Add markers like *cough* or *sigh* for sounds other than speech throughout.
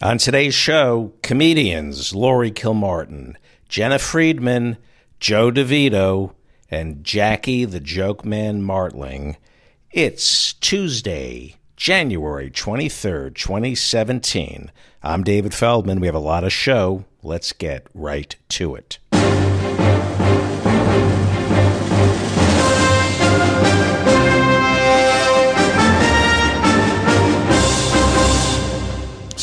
On today's show, comedians Lauri Kilmartin, Jena Friedman, Joe DeVito, and Jackie the Joke Man Martling. It's Tuesday, January 23rd, 2017. I'm David Feldman. We have a lot of show. Let's get right to it.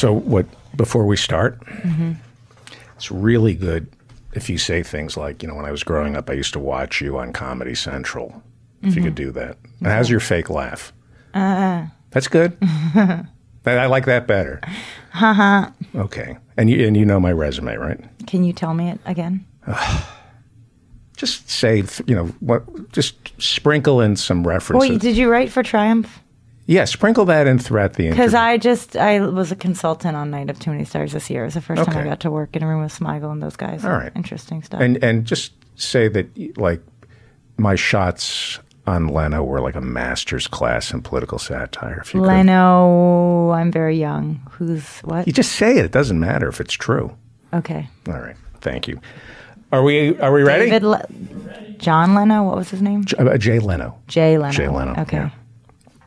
So, what before we start, mm-hmm. it's really good if you say things like, you know, when I was growing up, I used to watch you on Comedy Central. If you could mm-hmm. do that, and how's your fake laugh? Uh-uh. That's good. *laughs* I like that better. Uh-huh. Okay, and you and you know my resume, right? Can you tell me it again? *sighs* Just say, you know, what? Just sprinkle in some references. Wait, did you write for Triumph? Yeah, sprinkle that in throughout the interview. Because I just I was a consultant on Night of Too Many Stars this year. It was the first time I got to work in a room with Smigel and those guys. All right. interesting stuff. and and just say that like my shots on Leno were like a master's class in political satire. If you could. Leno, I'm very young. Who's what? you just say it. It doesn't matter if it's true. Okay, All right, thank you. Are we are we ready? David Le- John Leno. What was his name? J- uh, Jay Leno. Jay Leno. Jay Leno, Okay, yeah.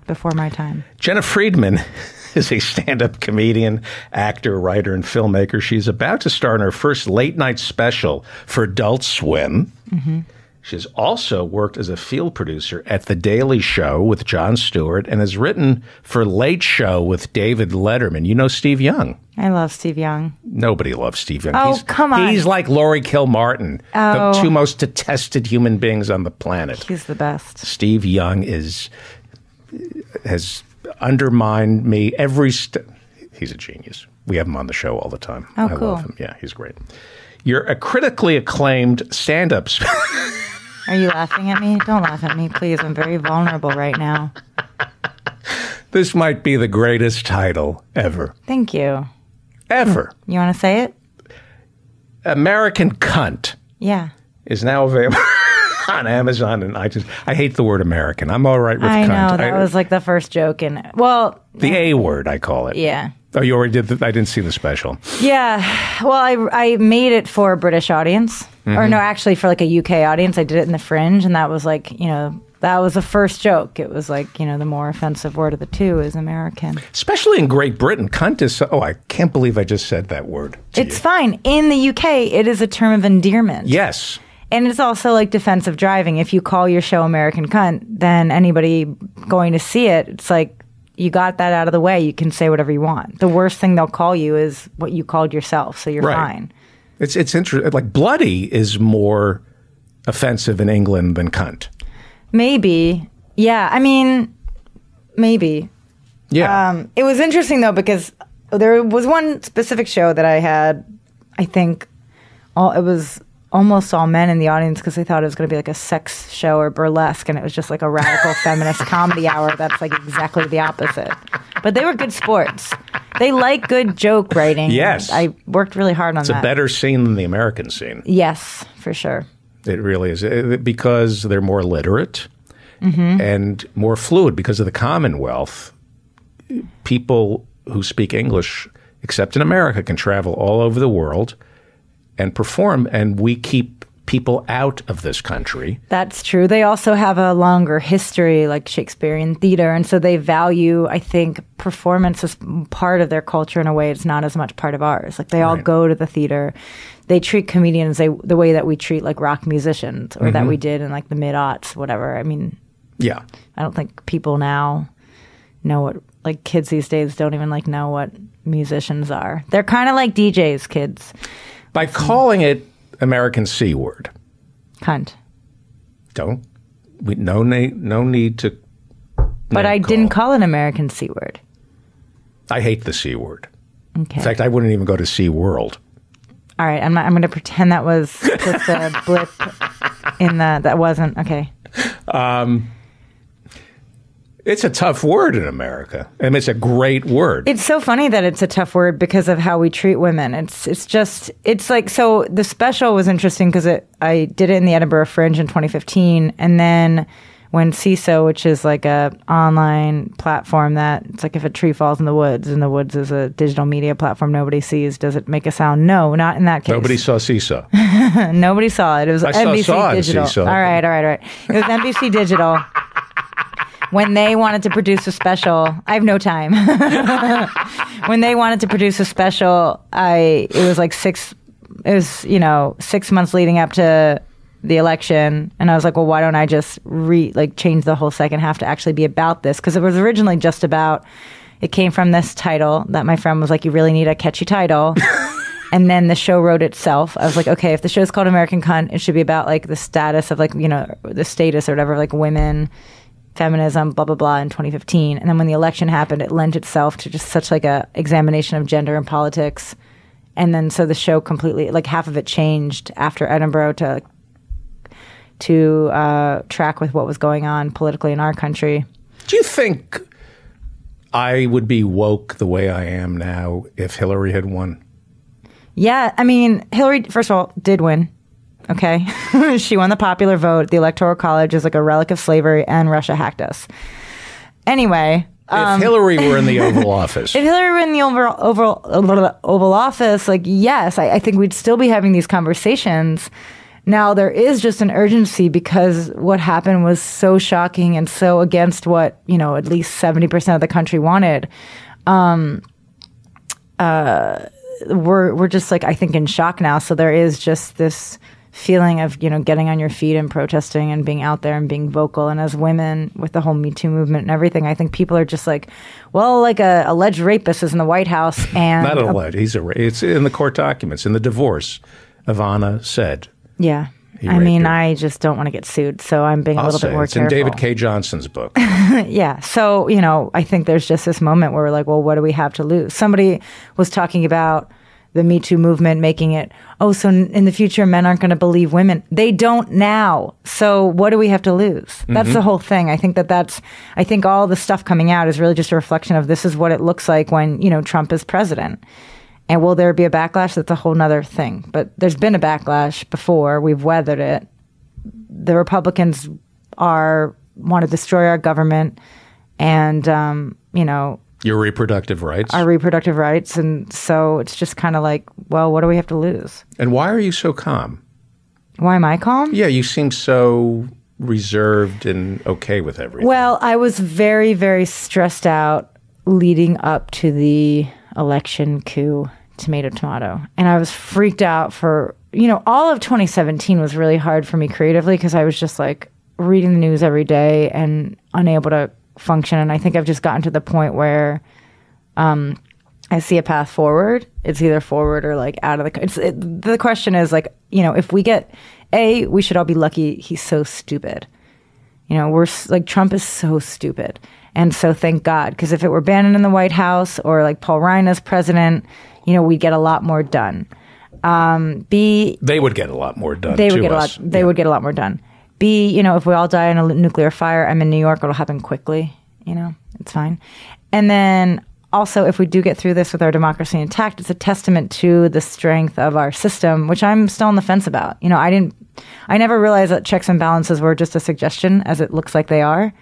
Before my time. Jena Friedman *laughs* is a stand up comedian, actor, writer, and filmmaker. She's about to star in her first late night special for Adult Swim. Mm-hmm. She's also worked as a field producer at The Daily Show with Jon Stewart and has written for Late Show with David Letterman. You know Steve Young. I love Steve Young. Nobody loves Steve Young. Oh, he's, come on. He's like Lauri Kilmartin, Oh. the two most detested human beings on the planet. He's the best. Steve Young is has undermined me every st- he's a genius. We have him on the show all the time. Oh, I cool. love him. Yeah, he's great. You're a critically acclaimed stand-up Are you laughing at me? Don't laugh at me, please. I'm very vulnerable right now. This might be the greatest title ever. Thank you. Ever. You want to say it? American Cunt Yeah. is now available *laughs* on Amazon and iTunes. I hate the word American. I'm all right with I cunt. know that was like the first joke, and well, the A word, I call it. yeah, Oh, you already did the, I didn't see the special. yeah. Well, I I made it for a British audience, or mm-hmm. no, actually for like a UK audience. I did it in the Fringe, and that was like you know that was the first joke. It was like you know the more offensive word of the two is American. Especially in Great Britain, cunt is so, oh, I can't believe I just said that word. It's you. fine in the UK. It is a term of endearment. Yes. And it's also like defensive driving. If you call your show American Cunt, then anybody going to see it, it's like you got that out of the way. You can say whatever you want. The worst thing they'll call you is what you called yourself, so you're Right. fine. It's it's interesting. Like bloody is more offensive in England than cunt. Maybe. Yeah. I mean, maybe. Yeah. Um, it was interesting though because there was one specific show that I had. I think all it was almost all men in the audience because they thought it was going to be like a sex show or burlesque, and it was just like a radical *laughs* feminist comedy hour. That's like exactly the opposite. But they were good sports. They like good joke writing. Yes. I worked really hard on that. it's a better scene than the American scene. yes, for sure. It really is because they're more literate Mm-hmm. and more fluid because of the Commonwealth. People who speak English, except in America, can travel all over the world and perform, and we keep people out of this country. That's true. They also have a longer history, like Shakespearean theater, and so they value, I think, performance as part of their culture in a way it's not as much part of ours. Like they all Right. go to the theater. They treat comedians they, the way that we treat like rock musicians, or that mm-hmm. we did in like the mid aughts, whatever. I mean, Yeah. I don't think people now know what like kids these days don't even like know what musicians are. They're kind of like DJs, kids. By calling it American C word, Cunt. don't we no need no need to But I didn't call it American C word. I hate the C word. Okay. In fact, I wouldn't even go to Sea World. All right, I'm not, I'm going to pretend that was just a blip in the that wasn't okay. Um, It's a tough word in America. I mean, it's a great word. It's so funny that it's a tough word because of how we treat women. It's it's just it's like so the special was interesting because it I did it in the Edinburgh Fringe in 2015 and then when Seeso, which is like a online platform that it's like if a tree falls in the woods and the woods is a digital media platform nobody sees, does it make a sound? No, not in that case. Nobody saw Seeso. *laughs* Nobody saw it. It was I NBC saw it, Digital. All right, all right, all right. It was NBC Digital. *laughs* When they wanted to produce a special, I have no time. *laughs* when they wanted to produce a special, I it was like six. It was you know six months leading up to the election, and I was like, well, why don't I just re like change the whole second half to actually be about this? Because it was originally just about. It came from this title that my friend was like, you really need a catchy title. *laughs* And then the show wrote itself. I was like, okay, if the show's called American Cunt, it should be about like the status of like, you know, the status or whatever, like women, feminism, blah, blah, blah in 2015. And then when the election happened, it lent itself to just such like a examination of gender and politics. And then so the show completely, like half of it changed after Edinburgh to, to uh, track with what was going on politically in our country. Do you think I would be woke the way I am now if Hillary had won? Yeah, I mean, Hillary, first of all, did win. Okay. *laughs* she won the popular vote. The Electoral College is like a relic of slavery, and Russia hacked us. Anyway, if Hillary were in the *laughs* Oval Office, if Hillary were in the Oval, Oval, Oval Office, like, yes, I, I think we'd still be having these conversations. Now, there is just an urgency because what happened was so shocking and so against what, you know, at least 70% of the country wanted. Um, uh, we're, we're just like, I think, in shock now. So there is just this feeling of, you know, getting on your feet and protesting and being out there and being vocal. And as women with the whole Me Too movement and everything, I think people are just like, well, like a alleged rapist is in the White House *laughs* and. not alleged, he's a. ra- It's in the court documents in the divorce. Ivana said. Yeah. I mean, her. I just don't want to get sued, so I'm being a I'll little say bit more it's careful. in David Cay Johnston's book. *laughs* Yeah. So, you know, I think there's just this moment where we're like, well, what do we have to lose? Somebody was talking about the Me Too movement making it, oh, so in the future, men aren't going to believe women. They don't now. So what do we have to lose? That's the whole thing. I think that that's, I think all the stuff coming out is really just a reflection of this is what it looks like when, you know, Trump is president. And will there be a backlash? That's a whole nother thing. But there's been a backlash before. We've weathered it. The Republicans are want to destroy our government and um, you know Your reproductive rights. our reproductive rights, and so it's just kind of like, well, what do we have to lose? and why are you so calm? Why am I calm? Yeah, you seem so reserved and okay with everything. Well, I was very, very stressed out leading up to the election coup, tomato, tomato. And I was freaked out for, you know, all of 2017 was really hard for me creatively because I was just like reading the news every day and unable to function. And I think I've just gotten to the point where um, I see a path forward. It's either forward or like out of the. It's it, the question is like you know if we get a we should all be lucky he's so stupid. You know we're like Trump is so stupid, and so thank God because if it were Bannon in the White House or like Paul Ryan as president, you know we'd get a lot more done. Um, B they would get a lot more done. they would get us. a lot. They Yeah. would get a lot more done. B, you know, if we all die in a nuclear fire, I'm in New York. It'll happen quickly. You know, it's fine. And then also, if we do get through this with our democracy intact, it's a testament to the strength of our system, which I'm still on the fence about. You know, I didn't, I never realized that checks and balances were just a suggestion, as it looks like they are.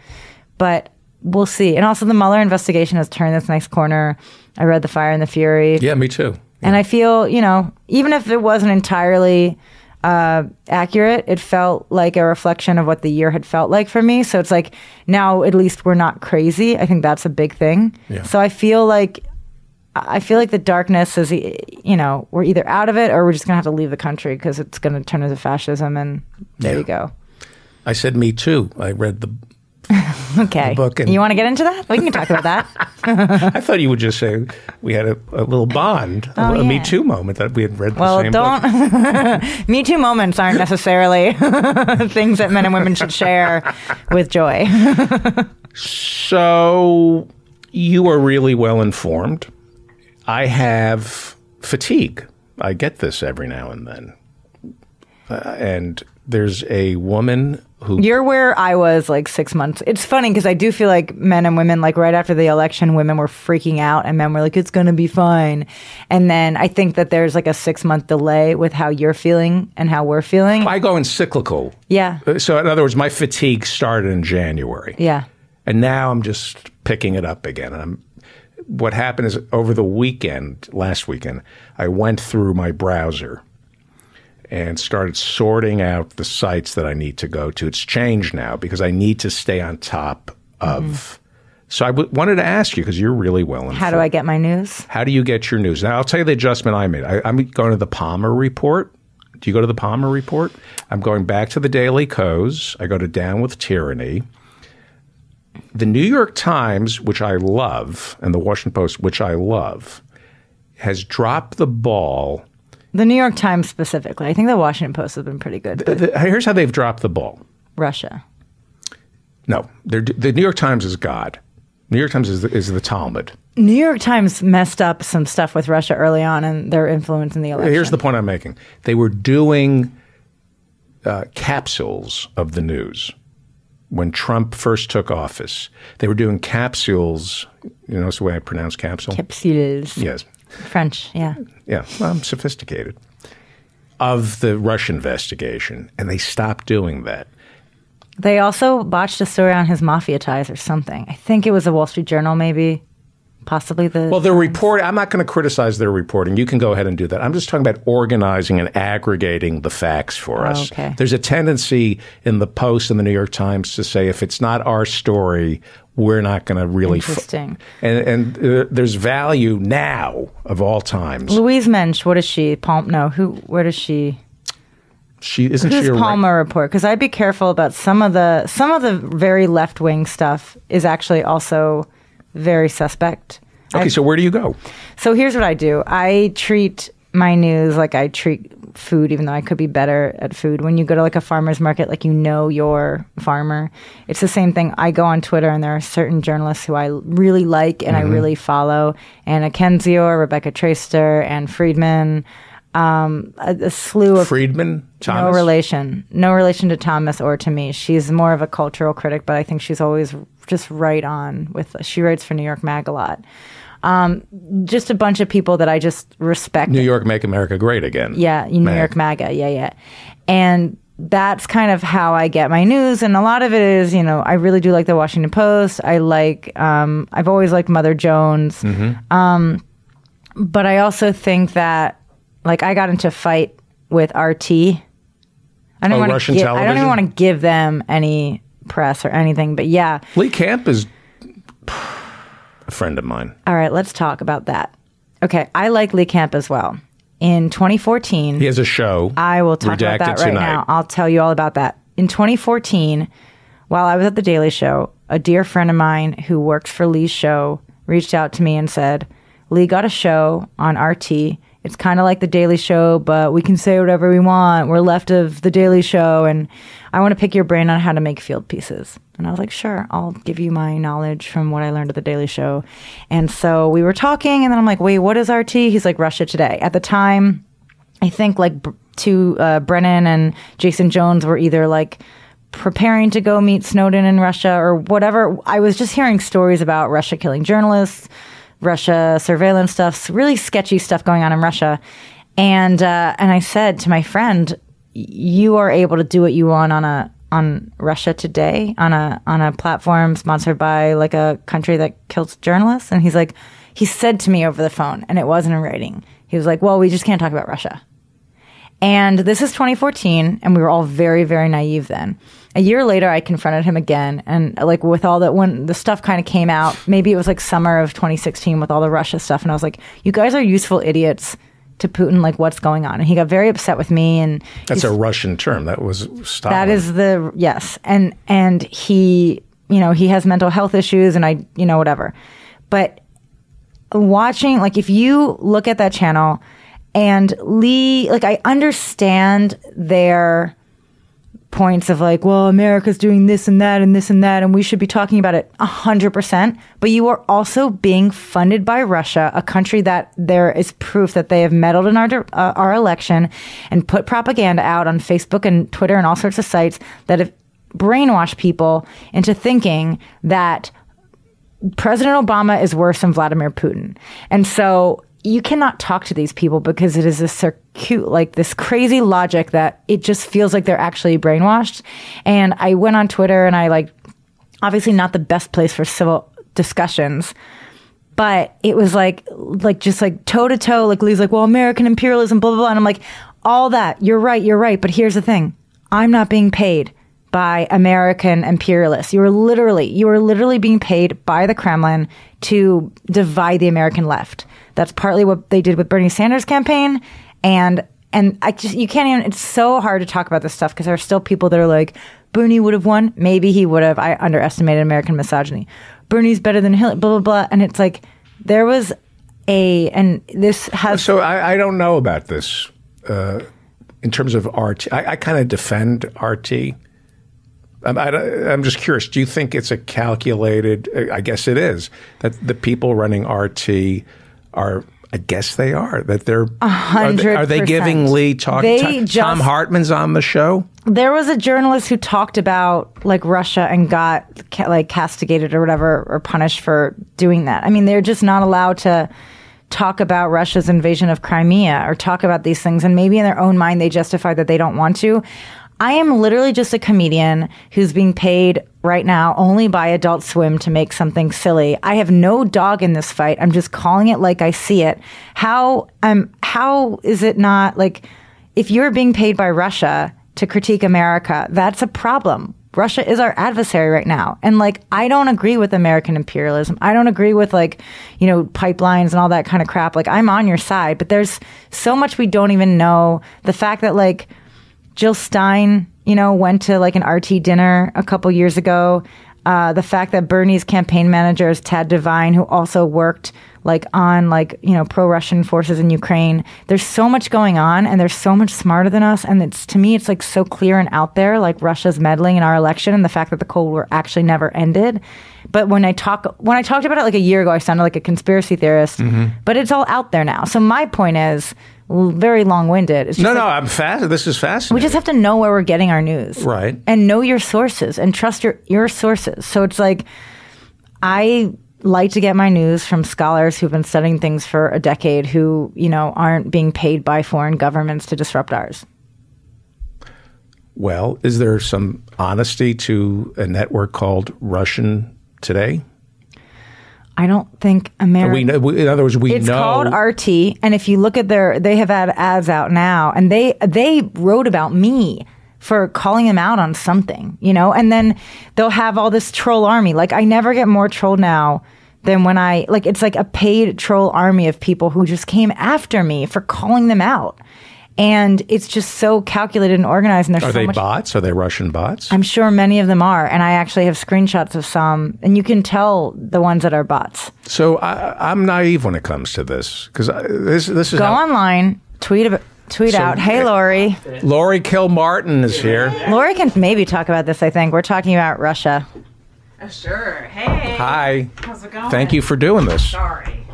But we'll see. And also, the Mueller investigation has turned this nice corner. I read The Fire and the Fury. Yeah, me too. And I feel, you know, even if it wasn't entirely uh, accurate, it felt like a reflection of what the year had felt like for me. So it's like now at least we're not crazy. I think that's a big thing. Yeah. So I feel like I feel like the darkness is, you know, we're either out of it or we're just gonna have to leave the country because it's gonna turn into fascism. And there Yeah. you go. I said me too. I read the. *laughs* Okay. book and- you want to get into that? We can talk about that. *laughs* I thought you would just say we had a, a little bond, a, Oh, a Me yeah. Too moment that we had read the Well, same don't. *laughs* Me Too moments aren't necessarily things that men and women should share with joy. So you are really well informed. I have fatigue. I get this every now and then. Uh, and there's a woman who You're where I was like six months. It's funny because I do feel like men and women, like right after the election, women were freaking out and men were like, it's going to be fine. And then I think that there's like a six month delay with how you're feeling and how we're feeling. I go in cyclical. Yeah. Uh, so in other words, my fatigue started in January. Yeah. And now I'm just picking it up again. And I'm what happened is over the weekend, last weekend, I went through my browser and started sorting out the sites that I need to go to. It's changed now because I need to stay on top of. So I w- wanted to ask you because you're really well informed. Mm-hmm. How do I get my news? How do you get your news? Now I'll tell you the adjustment I made. I, I'm going to the Palmer Report. Do you go to the Palmer Report? I'm going back to the Daily Kos. I go to Down with Tyranny. The New York Times, which I love, and the Washington Post, which I love, has dropped the ball. The New York Times specifically. I think the Washington Post has been pretty good. But The- here's how they've dropped the ball. Russia. No, the New York Times is God. New York Times is the, is the Talmud. New York Times messed up some stuff with Russia early on and their influence in the election. Here's the point I'm making. They were doing uh, capsules of the news when Trump first took office. They were doing capsules. You know, it's the way I pronounce capsule. Capsules. yes. French, yeah. Yeah. Well, I'm sophisticated. Of the Russian investigation, and they stopped doing that. They also botched a story on his mafia ties or something. I think it was a Wall Street Journal, maybe. Possibly the. Well, their report, I'm not going to criticize their reporting. You can go ahead and do that. I'm just talking about organizing and aggregating the facts for us. okay. There's a tendency in the Post and the New York Times to say if it's not our story, we're not going to really. Interesting. and and uh, there's value now of all times. Louise Mensch, what is she? Palm? No, who? Where does she? She isn't Who's she Palmer report? Because I'd be careful about some of the some of the very left wing stuff is actually also very suspect. Okay, so where do you go? So here's what I do. I treat my news like I treat food, even though I could be better at food. When you go to like a farmer's market, like you know your farmer. It's the same thing. I go on Twitter and there are certain journalists who I really like and I really follow. Anna Kendzior, Rebecca Traister, and Friedman. Um, a, a slew of Friedman, Thomas. no relation. No relation to Thomas or to me. She's more of a cultural critic, but I think she's always just right on with. She writes for New York Mag a lot. Um, just a bunch of people that I just respect. New York, make America great again. Yeah, New Mag. York MAGA. Yeah, yeah. And that's kind of how I get my news. And a lot of it is, you know, I really do like the Washington Post. I like, um, I've always liked Mother Jones. Mm-hmm. Um, but I also think that, like, I got into a fight with RT. I don't Oh, want to. I don't even want to give them any press or anything. But yeah, Lee Camp is a friend of mine. all right. Let's talk about that. Okay, I like Lee Camp as well. In 2014, He has a show. I will talk about that right tonight. now. I'll tell you all about that. In 2014, while I was at the Daily Show, a dear friend of mine who works for Lee's show reached out to me and said, Lee got a show on RT. It's kind of like the Daily Show, but we can say whatever we want. We're left of the Daily Show, and I want to pick your brain on how to make field pieces. And I was like, sure, I'll give you my knowledge from what I learned at the Daily Show. And so we were talking, and then I'm like, wait, what is RT? He's like, Russia Today. At the time, I think like two uh, Brennan and Jason Jones were either like preparing to go meet Snowden in Russia or whatever. I was just hearing stories about Russia killing journalists, Russia surveillance stuff, really sketchy stuff going on in Russia. And uh, and I said to my friend, "You are able to do what you want on a on Russia Today on a on a platform sponsored by like a country that kills journalists." And he's like, he said to me over the phone, and it wasn't in writing. He was like, "Well, we just can't talk about Russia." And this is 2014, and we were all very, very naive then. A year later, I confronted him again, and like with all that, when the stuff kind of came out, maybe it was like summer of 2016 with all the Russia stuff, and I was like, "You guys are useful idiots to Putin. Like, what's going on?" And he got very upset with me, and That's a Russian term. That was Stalin. that is the yes, and and he, you know, he has mental health issues, and I, you know, whatever. But watching, like, if you look at that channel, and Lee, like, I understand their points of like, well, America's doing this and that and this and that, and we should be talking about it 100%. But you are also being funded by Russia, a country that there is proof that they have meddled in our, uh, our election and put propaganda out on Facebook and Twitter and all sorts of sites that have brainwashed people into thinking that President Obama is worse than Vladimir Putin. And so you cannot talk to these people because it is a circuit, like this crazy logic that it just feels like they're actually brainwashed. And I went on Twitter and I like, obviously not the best place for civil discussions, but it was like, like just like toe to toe, like Lee's like, well, American imperialism, blah, blah, blah. And I'm like, all that, you're right, you're right. But here's the thing. I'm not being paid by American imperialists. You are literally, you are literally being paid by the Kremlin to divide the American left. That's partly what they did with Bernie Sanders' campaign, and and I just you can't even. It's so hard to talk about this stuff because there are still people that are like Bernie would have won. Maybe he would have. I underestimated American misogyny. Bernie's better than Hillary. Blah blah blah. And it's like there was a and this has. So I, I don't know about this uh, in terms of RT. I, I kind of defend RT. I'm, I, am just curious. Do you think it's a calculated? I guess it is that the people running RT are I guess they are that they're are they, are they giving Lee talk? They Tom, just, Thom Hartmann's on the show. There was a journalist who talked about like Russia and got like castigated or whatever or punished for doing that. I mean, they're just not allowed to talk about Russia's invasion of Crimea or talk about these things, and maybe in their own mind they justify that they don't want to. I am literally just a comedian who's being paid right now only by Adult Swim to make something silly. I have no dog in this fight. I'm just calling it like I see it. How um how is it not like if you're being paid by Russia to critique America, that's a problem. Russia is our adversary right now. And like, I don't agree with American imperialism. I don't agree with like, you know, pipelines and all that kind of crap. Like, I'm on your side, but there's so much we don't even know. The fact that like, Jill Stein, you know, went to like an RT dinner a couple years ago. Uh, the fact that Bernie's campaign manager is Tad Devine, who also worked like on like you know pro Russian forces in Ukraine. There's so much going on, and they're so much smarter than us. And it's to me, it's like so clear and out there, like Russia's meddling in our election, and the fact that the Cold War actually never ended. But when I talk when I talked about it like a year ago, I sounded like a conspiracy theorist. Mm-hmm. But it's all out there now. So my point is very long winded. No, like, no, I'm fast. This is fascinating. We just have to know where we're getting our news, right? And know your sources and trust your your sources. So it's like I like to get my news from scholars who've been studying things for a decade, who you know aren't being paid by foreign governments to disrupt ours. Well, is there some honesty to a network called Russian Today? I don't think America. We know, in other words, we it's know. called RT, and if you look at their, they have had ads out now, and they they wrote about me for calling them out on something, you know, and then they'll have all this troll army. Like I never get more trolled now than when I like. It's like a paid troll army of people who just came after me for calling them out and it's just so calculated and organized. And there's are so they much, bots? Are they Russian bots? I'm sure many of them are, and I actually have screenshots of some, and you can tell the ones that are bots. So I, am naive when it comes to this because this this is go how, online, tweet about. Tweet so, out, hey Lauri. Lauri Kilmartin is here. Lauri can maybe talk about this. I think we're talking about Russia. Oh, sure. Hey. Hi. How's it going? Thank you for doing this. Sorry.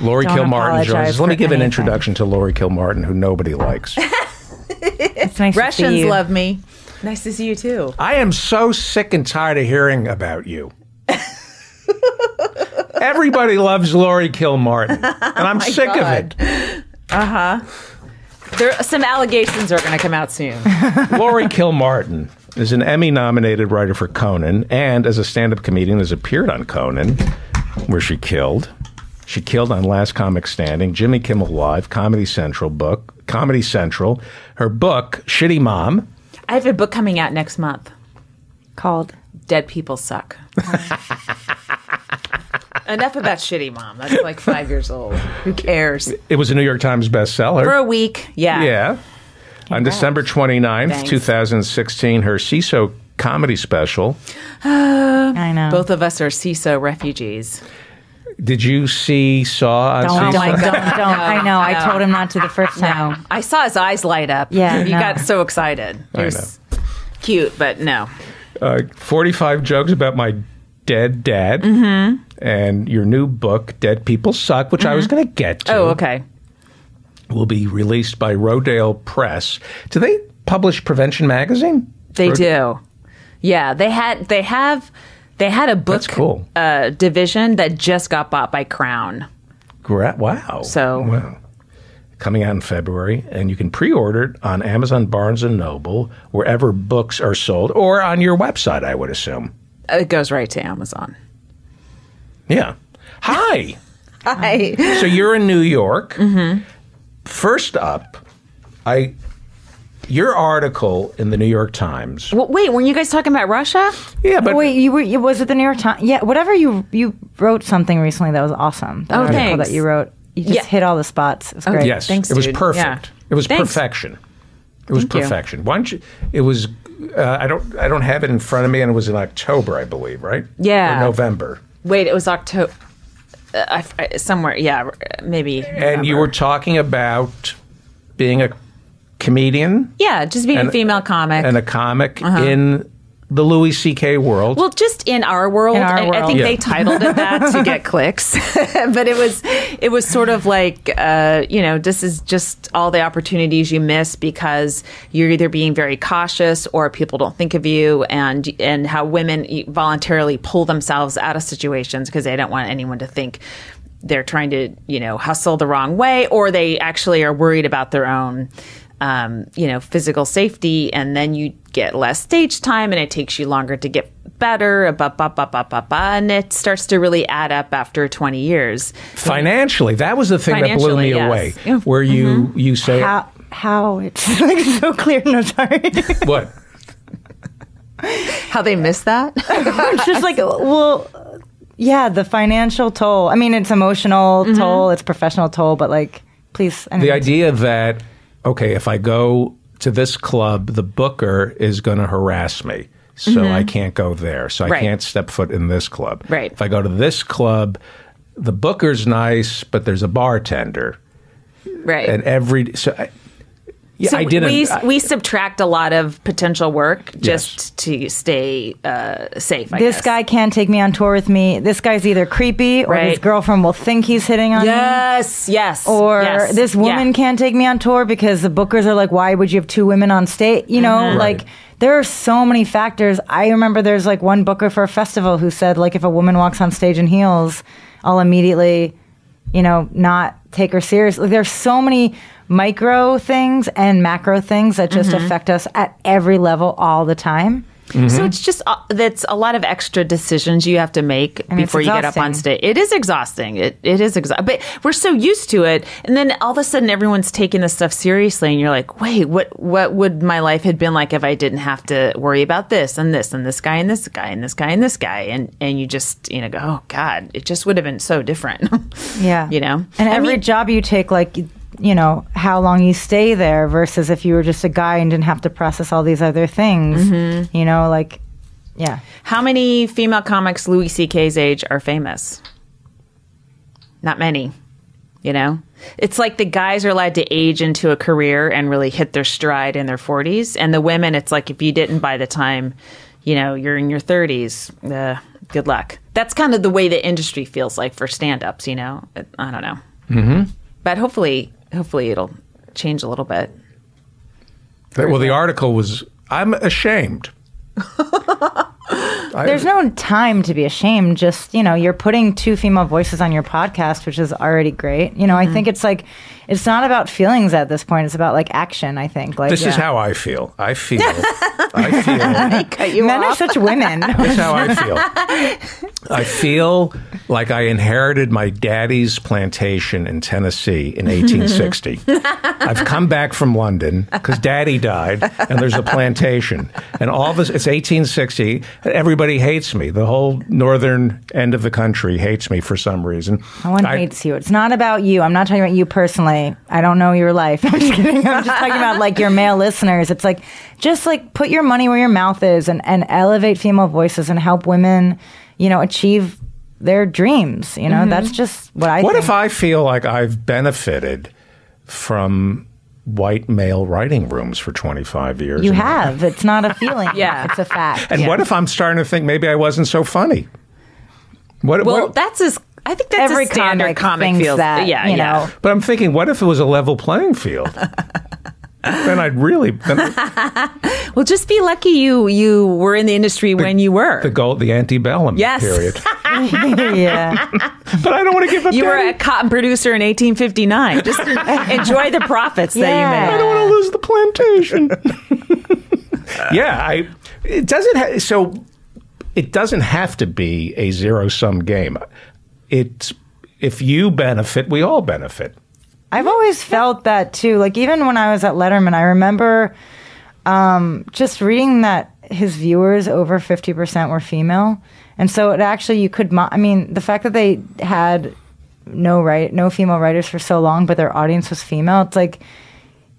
Lauri Don't Kilmartin joins us. Let me give anything. an introduction to Lauri Kilmartin, who nobody likes. *laughs* it's nice Russians love me. Nice to see you too. I am so sick and tired of hearing about you. *laughs* Everybody loves Lauri Kilmartin, *laughs* and I'm oh sick God. of it. Uh huh. There, some allegations are going to come out soon. Lauri Kilmartin is an Emmy-nominated writer for Conan, and as a stand-up comedian, has appeared on Conan, where she killed. She killed on Last Comic Standing, Jimmy Kimmel Live, Comedy Central book, Comedy Central. Her book, Shitty Mom. I have a book coming out next month called Dead People Suck. *laughs* Enough about Shitty Mom. That's like five years old. Who cares? It was a New York Times bestseller. For a week, yeah. Yeah. On December 29th, Thanks. 2016, her Seeso comedy special. *sighs* I know. Both of us are Seeso refugees. Did you see Saw on Don't, don't, don't, *laughs* don't. I know. I told him not to the first time. I saw his eyes light up. Yeah, He no. got so excited. He I was- cute, but no. uh, 45 jokes about my dead dad Mm-hmm. and your new book dead people suck which i was going to get to Oh, okay. will be released by rodale press do they publish prevention magazine They Rod- do. Yeah, they had they have they had a book cool. uh, division that just got bought by Crown. Gra- wow So- wow coming out in february and you can pre-order it on amazon barnes and noble wherever books are sold or on your website i would assume It goes right to Amazon. yeah hi *laughs* Hi. So you're in New York. Mm-hmm. First up, I your article in the New York Times. Well, wait, weren't you guys talking about Russia? Yeah, but Wait, you were? you- Was it the New York Times? Yeah, whatever you you wrote something recently that was awesome. That Oh, article thanks. that you wrote. You just Yeah. hit all the spots. It was great. yes, Thanks, it was dude. perfect. Yeah. It was Thanks. perfection. It was Thank you. perfection. Why don't you? It was. Uh, I don't. I don't have it in front of me, and it was in October, I believe, right? Yeah. Or November. Wait, it was October. Uh, I, I- somewhere, yeah, maybe. And you were talking about being a comedian yeah, just being and- a female comic. and a comic in the Louis C.K. world. Well, just in our world, In our I, I think Yeah. they titled it that to get *laughs* clicks. *laughs* but it was, it was sort of like, uh, you know, this is just all the opportunities you miss because you're either being very cautious or people don't think of you, and and how women voluntarily pull themselves out of situations because they don't want anyone to think they're trying to, you know, hustle the wrong way, or they actually are worried about their own um, you know, physical safety, and then you get less stage time, and it takes you longer to get better, ba, ba, ba, ba, ba, ba, and it starts to really add up after 20 years. Financially, that was the thing that blew me yes. away. Yeah. Mm-hmm. Where you you say How how it's *laughs* like so clear. No, sorry. what? How they miss that? *laughs* it's just like well, yeah, the financial toll. I mean, it's emotional Mm-hmm. toll, it's professional toll, but like, please. I The mean, idea that okay, if I go to this club, the booker is going to harass me. So I can't go there. So I Mm-hmm. Right. can't step foot in this club. Right. If I go to this club, the booker's nice, but there's a bartender, right. and every so I, yeah, so I didn't. we, I- we subtract a lot of potential work just to stay uh, safe. I this guess. guy can't take me on tour with me. This guy's either creepy or his girlfriend will think he's hitting on me. Yes, yes. Or yes, this woman yeah. can't take me on tour because the bookers are like, why would you have two women on stage? You know, Mm-hmm. like Right. there are so many factors. I remember there's like one booker for a festival who said, like, if a woman walks on stage in heels, I'll immediately, you know, not take her seriously. There's so many micro things and macro things that just Mm-hmm. affect us at every level all the time. So it's just uh, that's a lot of extra decisions you have to make And before you get up on stage. It is exhausting. It it is exhausting. But we're so used to it, and then all of a sudden everyone's taking this stuff seriously, and you're like, wait, what what would my life had been like if I didn't have to worry about this and this and this guy and this guy and this guy and this guy, and and you just you know go, oh God, it just would have been so different. *laughs* Yeah. you know, And I every mean- job you take, like, you know, how long you stay there versus if you were just a guy and didn't have to process all these other things, Mm-hmm. you know, like, yeah. How many female comics Louis C.K.'s age are famous? Not many. You know? It's like the guys are allowed to age into a career and really hit their stride in their 40s. And the women, it's like if you didn't by the time, you know, you're in your 30s, uh, good luck. That's kind of the way the industry feels like for stand ups, you know? I don't know. Mm-hmm. But hopefully, hopefully it'll change a little bit. well, the article was. I'm ashamed. *laughs* I- There's no time to be ashamed. Just, you know, you're putting two female voices on your podcast, which is already great. You know, I think mm. it's like, it's not about feelings at this point. It's about like action, I think. Like, This is how I feel. I feel. *laughs* I feel. Cut you men are such women. That's how I feel. *laughs* I feel like I inherited my daddy's plantation in Tennessee in *laughs* 1860. I've come back from London because daddy died and there's a plantation. And all this, it's 1860. and Everybody hates me. The whole northern end of the country hates me for some reason. No one I- hates you. It's not about you. I'm not talking about you personally. I don't know your life. *laughs* I'm just kidding. I'm just talking about like your male listeners. It's like just like put your money where your mouth is and, and elevate female voices and help women, you know, achieve their dreams. You know, mm-hmm. that's just what I What think. if I feel like I've benefited from white male writing rooms for 25 years. You have. It's not a feeling. *laughs* Yeah. It's a fact. And what if I'm starting to think maybe I wasn't so funny? What, Well, what- that's as I think that's Every a standard comic comic thinks feels that, yeah, you yeah. know. but I'm thinking, what if it was a level playing field? *laughs* then I'd really then *laughs* Well, just be lucky you you were in the industry when you were. the gold, the antebellum Yes. period. *laughs* yeah. But I don't want to give up. you were any- a cotton producer in 1859. Just *laughs* enjoy the profits Yeah. that you made. I don't want to lose the plantation. yeah, I. It doesn't. Ha- so it doesn't have to be a zero sum game. It's if you benefit, we all benefit. I've always felt that too. Like even when I was at Letterman, I remember um, just reading that his viewers over fifty percent were female, and so it actually you could. Mo- I mean, the fact that they had no right, no female writers for so long, but their audience was female. It's like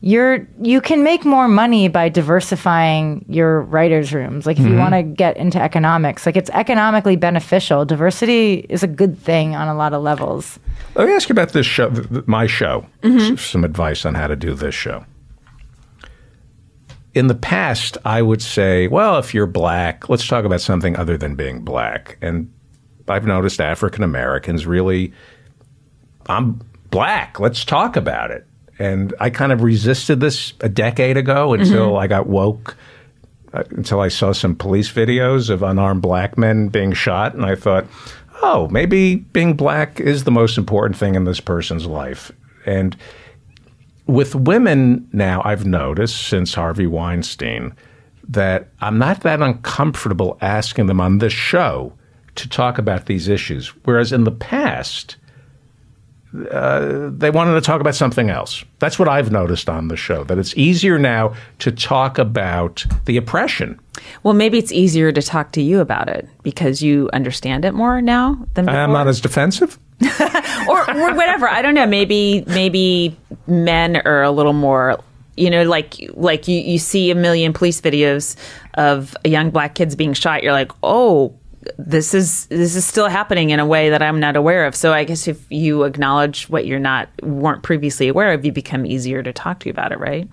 you're you can make more money by diversifying your writers rooms like if you mm-hmm. want to get into economics like it's economically beneficial diversity is a good thing on a lot of levels Let me ask you about this show, my show. Mm-hmm. S- Some advice on how to do this show. In the past, I would say, well, if you're black, let's talk about something other than being black. And I've noticed African Americans really, I'm black, let's talk about it. And I kind of resisted this a decade ago until I got woke, uh, until I saw some police videos of unarmed black men being shot. And I thought, oh, maybe being black is the most important thing in this person's life. And with women now, I've noticed since Harvey Weinstein that I'm not that uncomfortable asking them on this show to talk about these issues. Whereas in the past, uh, they wanted to talk about something else. That's what I've noticed on the show, that it's easier now to talk about the oppression. Well, maybe it's easier to talk to you about it because you understand it more now than before. I'm not as defensive. *laughs* or, or whatever. I don't know. Maybe maybe men are a little more. You know, like like you, you see a million police videos of young black kids being shot. You're like, oh, this is this is still happening in a way that I'm not aware of. So I guess if you acknowledge what you're not weren't previously aware of, you become easier to talk to you about it, right?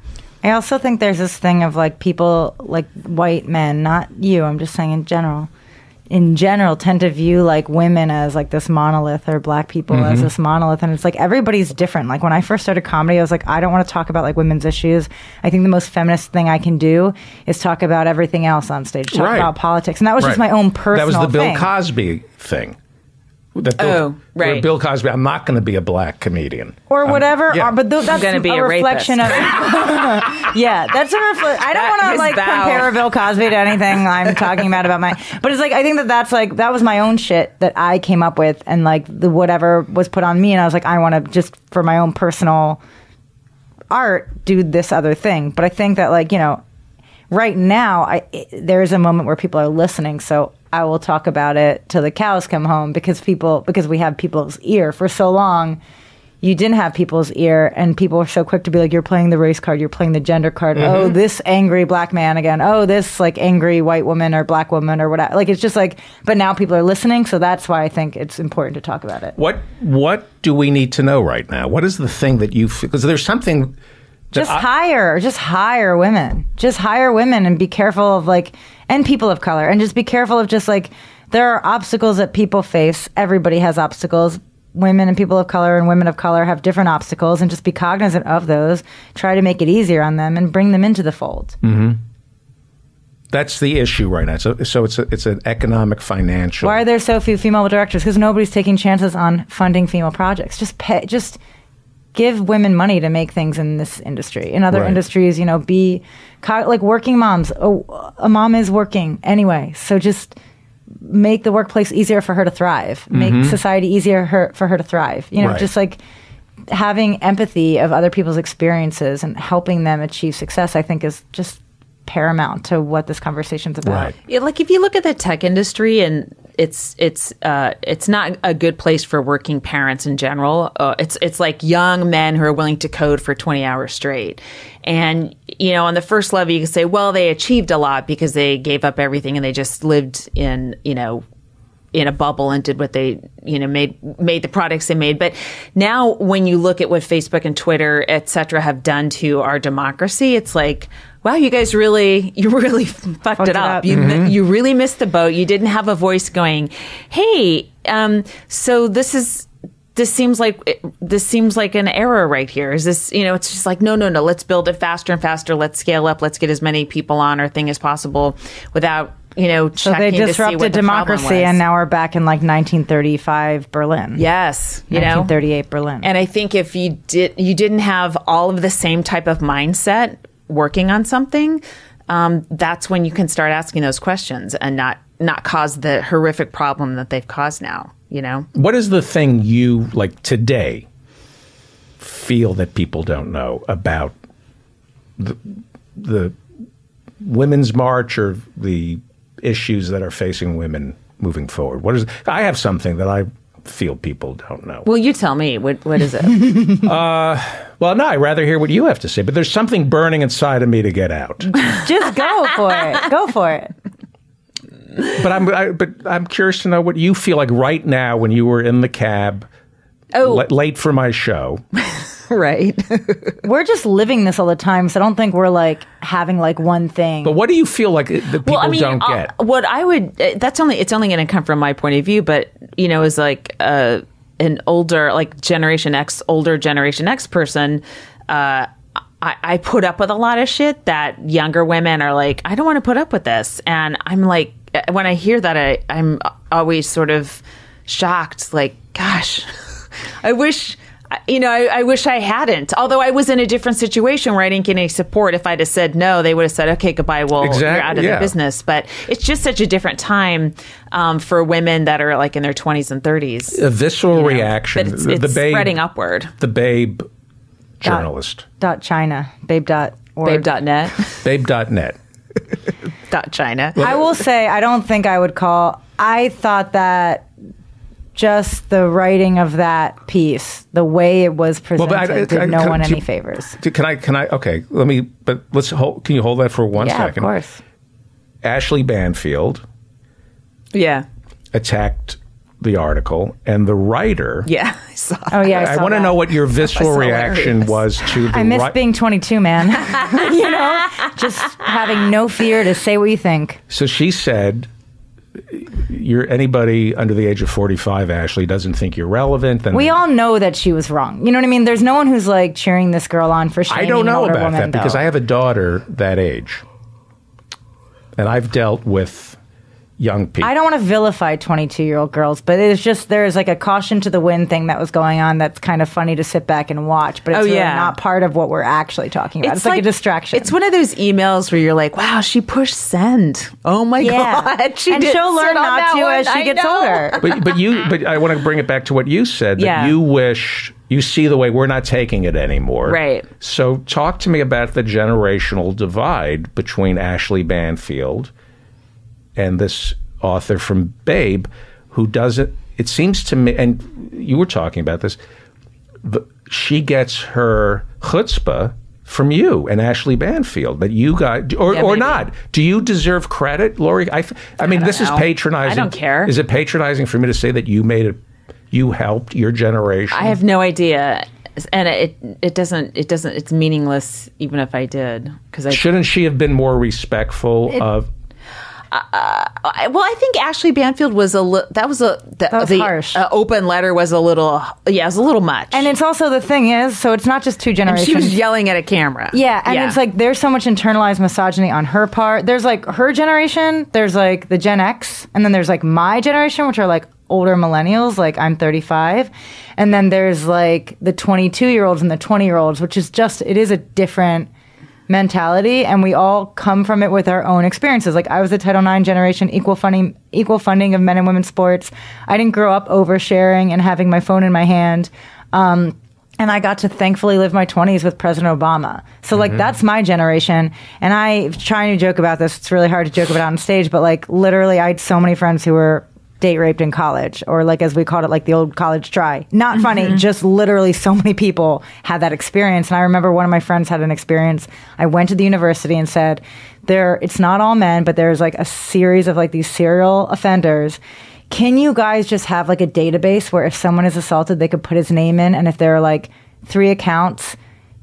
I also think there's this thing of like people, like white men, not you, I'm just saying in general, in general, tend to view like women as like this monolith or black people as mm-hmm. this monolith. And it's like everybody's different. Like when I first started comedy, I was like, I don't want to talk about like women's issues. I think the most feminist thing I can do is talk about everything else on stage, talk Right. about politics. And that was just my own personal That was the Bill thing. Cosby thing. That Bill, Oh, where right. Bill Cosby, I'm not going to be a black comedian. or whatever. yeah. uh, but th- that's gonna be a, a reflection of. *laughs* yeah, that's a reflection. I don't want to like vow. compare Bill Cosby to anything I'm talking about about my. But it's like I think that that's like that was my own shit that I came up with, and like the whatever was put on me, and I was like, I want to just for my own personal art do this other thing. But I think that like you know, right now I it, there's a moment where people are listening, so. I will talk about it till the cows come home because people because we have people's ear. For so long you didn't have people's ear and people were so quick to be like you're playing the race card you're playing the gender card. Mm-hmm. Oh this angry black man again. Oh this like angry white woman or black woman or whatever. Like it's just like but now people are listening so that's why i think it's important to talk about it. What What do we need to know right now? What is the thing that you because there's something just I- hire just hire women. Just hire women and be careful of like and people of color. And just be careful of just like there are obstacles that people face. Everybody has obstacles. Women and people of color and women of color have different obstacles and just be cognizant of those. Try to make it easier on them and bring them into the fold. Mm-hmm. That's the issue right now. So so it's a, it's an economic financial. why are there so few female directors? Because nobody's taking chances on funding female projects. Just pay just give women money to make things in this industry in other Right. industries you know be co- like working moms oh, a mom is working anyway so just make the workplace easier for her to thrive make society easier her, for her to thrive you know Mm-hmm. Right. just like having empathy of other people's experiences and helping them achieve success i think is just paramount to what this conversation's about Right. Yeah, like if you look at the tech industry and it's it's uh, it's not a good place for working parents in general. Uh, it's it's like young men who are willing to code for twenty hours straight, and you know on the first level you can say, well, they achieved a lot because they gave up everything and they just lived in you know in a bubble and did what they, you know, made made the products they made. But now, when you look at what Facebook and Twitter, et cetera, have done to our democracy, it's like, wow, you guys really, you really *laughs* fucked, it it up. up. You mi- you really missed the boat. You didn't have a voice going, hey, um, so this is this seems like this seems like an error right here. Is this you know? It's just like no, no, no. Let's build it faster and faster. Let's scale up. Let's get as many people on our thing as possible without you know. So they checking to see disrupted what the democracy, was. and now we're back in like 1935 Berlin. yes, you know, 1938 Berlin. And I think if you did, you didn't have all of the same type of mindset working on something. Um, that's when you can start asking those questions and not not cause the horrific problem that they've caused now. You know. What is the thing you like today feel that people don't know about the, the women's march or the issues that are facing women moving forward? What is I have something that I feel people don't know. Well, you tell me. What what is it? *laughs* uh, Well, no, I'd rather hear what you have to say, but there's something burning inside of me to get out. *laughs* Just go for it. Go for it. but I'm I, but I'm curious to know what you feel like right now when you were in the cab Oh, la- late for my show. *laughs* *laughs* right. *laughs* We're just living this all the time, so I don't think we're like having like one thing. But what do you feel like the people well, I mean, don't uh, get? what I would. uh, That's only. It's only going to come from my point of view, but you know, as like uh, an older, like Generation X, older Generation X person. Uh, I, I put up with a lot of shit that younger women are like, I don't want to put up with this. And I'm like, uh, when I hear that, I, I'm always sort of shocked. Like, gosh, *laughs* I wish, you know, I, I wish I hadn't. Although I was in a different situation where I didn't get any support. If I'd have said no, they would have said, okay, goodbye. Well, you're out of yeah. the business. But it's just such a different time um, for women that are like in their 20s and 30s. A visceral you know. reaction. But it's, the, it's the babe, spreading upward. The babe journalist. dot China, babe dot org. Babe.net, *laughs* Babe.net. *laughs* dot China. I will say, I don't think I would call. I thought that just the writing of that piece, the way it was presented, but I- I- did I- no can- one any you- favors. Can I? Can I? Okay, let me. But let's hold. Can you hold that for one yeah, second? of course. Ashley Banfield Yeah. attacked the article, and the writer. Yeah. *laughs* I saw. Oh yeah, I, I, saw want to know what your *laughs* visceral reaction hilarious. was to *laughs* the I miss ri- being 22, man. you know, just having no fear to say what you think. So she said, "You're anybody under the age of 45, Ashley, doesn't think you're relevant." Then We all know that she was wrong. You know what I mean? There's no one who's like cheering this girl on for shaming I don't know about woman, that because. I have a daughter that age, and I've dealt with young people. I don't want to vilify 22 year old girls, but it's just there's like a caution to the wind thing that was going on that's kind of funny to sit back and watch, but it's Oh, really yeah. not part of what we're actually talking about. It's, like, a distraction. It's one of those emails where you're like, "Wow, she pushed send." Oh my yeah. god, She and she'll learn sit on not to one. as she I gets know. older. *laughs* but but you but I want to bring it back to what you said that Yeah. you wish you see the way we're not taking it anymore. Right. So talk to me about the generational divide between Ashley Banfield and this author from Babe who doesn't it seems to me and you were talking about this the, she gets her chutzpah from you and Ashley Banfield, but you got or Yeah, or not. Do you deserve credit, Lauri? I, I mean, don't this is patronizing. I don't care. Is it patronizing for me to say that you made it? You helped your generation. I have no idea, and it it doesn't it doesn't it's meaningless even if I did because Shouldn't she have been more respectful of? I- well, I think Ashley Banfield was a li- that was a the, That was the harsh. uh, open letter was a little yeah, it was a little much. and it's also the thing is, so it's not just two And generations. she was yelling at a camera. Yeah, and it's like there's so much internalized misogyny on her part. There's like her generation, there's like the Gen X, and then there's like my generation, which are like older millennials, like I'm 35. And then there's like the 22 year olds and the 20 year olds, which is just, it is a different mentality and we all come from it with our own experiences like i was a title ix generation equal funding equal funding of men and women's sports i didn't grow up oversharing and having my phone in my hand um, and I got to thankfully live my 20s with President Obama. So, like, that's my generation. And I trying to joke about this. It's really hard to joke about on stage, but like, literally, I had so many friends who were date raped in college, or like, as we called it, like the old college try. Not mm-hmm. funny, just literally so many people had that experience. And I remember one of my friends had an experience. I went to the university and said, there, it's not all men, but there's like a series of like these serial offenders can you guys just have like a database where if someone is assaulted, they could put his name in, and if there are like three accounts,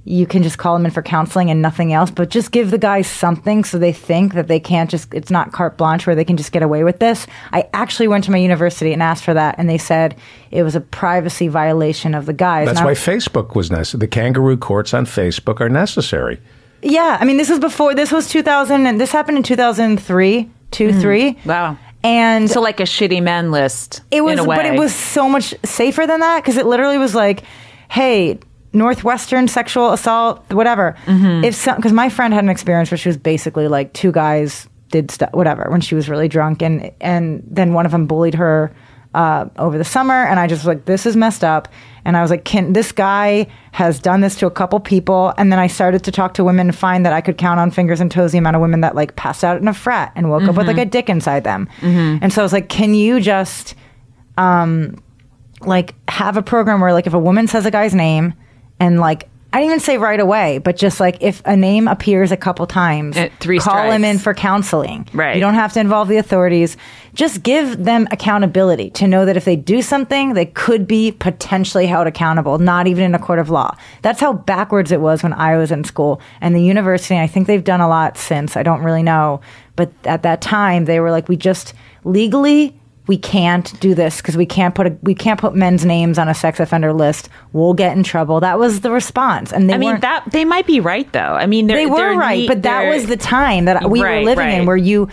you can just call them in for counseling and nothing else, but just give the guys something so they think that they can't just, it's not carte blanche where they can just get away with this. I actually went to my university and asked for that, and they said it was a privacy violation of the guys. That's And I- why Facebook was necessary. The kangaroo courts on Facebook are necessary. Yeah, I mean, this was before, this was 2000, and this happened in 2003, 2, hmm. 3. Wow. And So like a shitty men list. It was, in a way. but it was so much safer than that because it literally was like, hey, Northwestern sexual assault, whatever. Mm-hmm. If some, because my friend had an experience where she was basically like two guys did stuff, whatever, when she was really drunk, and and then one of them bullied her uh, over the summer, and I just was like, this is messed up. And I was like, can this guy has done this to a couple people? And then I started to talk to women and find that I could count on fingers and toes the amount of women that like passed out in a frat and woke up with like a dick inside them. And so I was like, can you just um, like have a program where like if a woman says a guy's name and like I didn't even say right away, but just like if a name appears a couple times, Uh, three call him in for counseling. Right. You don't have to involve the authorities. Just give them accountability to know that if they do something, they could be potentially held accountable, not even in a court of law. That's how backwards it was when I was in school. And the university, I think they've done a lot since. I don't really know. But at that time, they were like, we just legally we can't do this because we can't put a, we can't put men's names on a sex offender list. We'll get in trouble. That was the response, and they I mean that they might be right though. I mean they're- they were right, neat- but that was the time that we Right, were living in where you.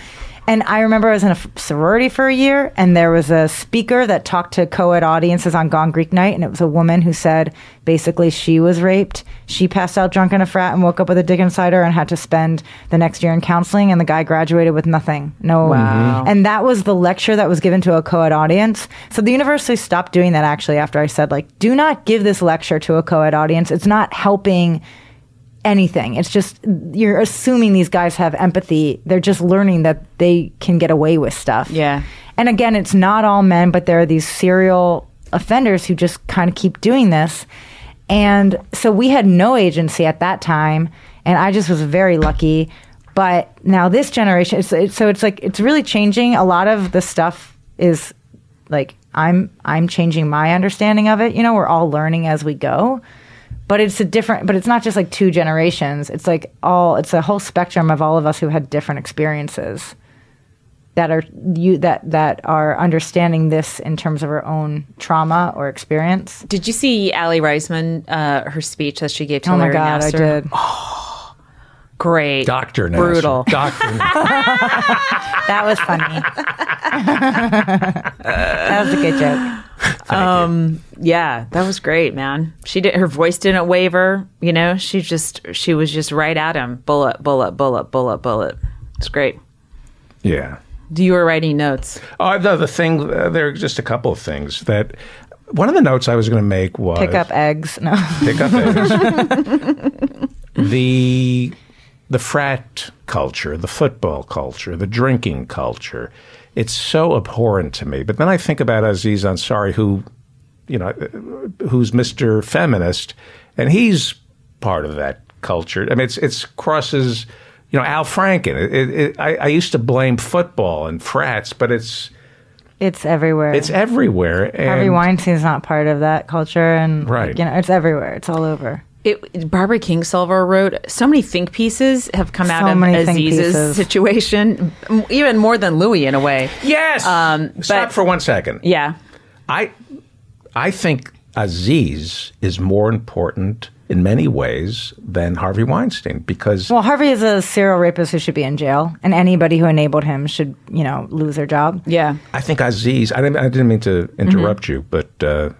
And I remember I was in a sorority for a year, and there was a speaker that talked to co-ed audiences on Gone Greek Night, and it was a woman who said basically she was raped. She passed out drunk in a frat and woke up with a dick inside her and had to spend the next year in counseling, and the guy graduated with nothing. No. Wow. Mm-hmm. And that was the lecture that was given to a co-ed audience. So the university stopped doing that actually after I said like, do not give this lecture to a co-ed audience. It's not helping anything. It's just you're assuming these guys have empathy. They're just learning that they can get away with stuff. Yeah. And again, it's not all men, but there are these serial offenders who just kind of keep doing this. And so we had no agency at that time, and I just was very lucky. But now this generation, it's, it's so it's like it's really changing. A lot of the stuff is like I'm I'm changing my understanding of it. You know, we're all learning as we go but it's a different but it's not just like two generations it's like all it's a whole spectrum of all of us who had different experiences that are you that that are understanding this in terms of our own trauma or experience Did you see Aly Raisman, uh, her speech that she gave to oh my Larry god Nassar? i did *gasps* Great. Doctor Brutal. *laughs* Doctor. that was funny *laughs* that was a good joke *laughs* Yeah, that was great, man. She did her voice didn't waver, you know. She just she was just right at him. Bullet, bullet, bullet, bullet, bullet. It's great. yeah. Do you were writing notes. Oh, the, the thing. Uh, there are just a couple of things that. One of the notes I was going to make was pick up eggs no pick up eggs. *laughs* the the frat culture, the football culture, the drinking culture. It's so abhorrent to me. But then I think about Aziz Ansari, who, you know, who's Mr. Feminist, and he's part of that culture. I mean, it's it's crosses. You know, Al Franken. It, it, I, I used to blame football and frats, but it's it's everywhere it's everywhere. harvey and- weinstein's not part of that culture and like, Right. you know it's everywhere it's all over It, Barbara Kingsolver wrote so many think pieces have come out So of Aziz's situation, even more than Louis in a way. Yes. Um, Stop but- for one second. Yeah, I I think Aziz is more important in many ways than Harvey Weinstein because Well, Harvey is a serial rapist who should be in jail, and anybody who enabled him should, you know, lose their job. yeah. I think Aziz. I didn't, I didn't mean to interrupt you, but uh,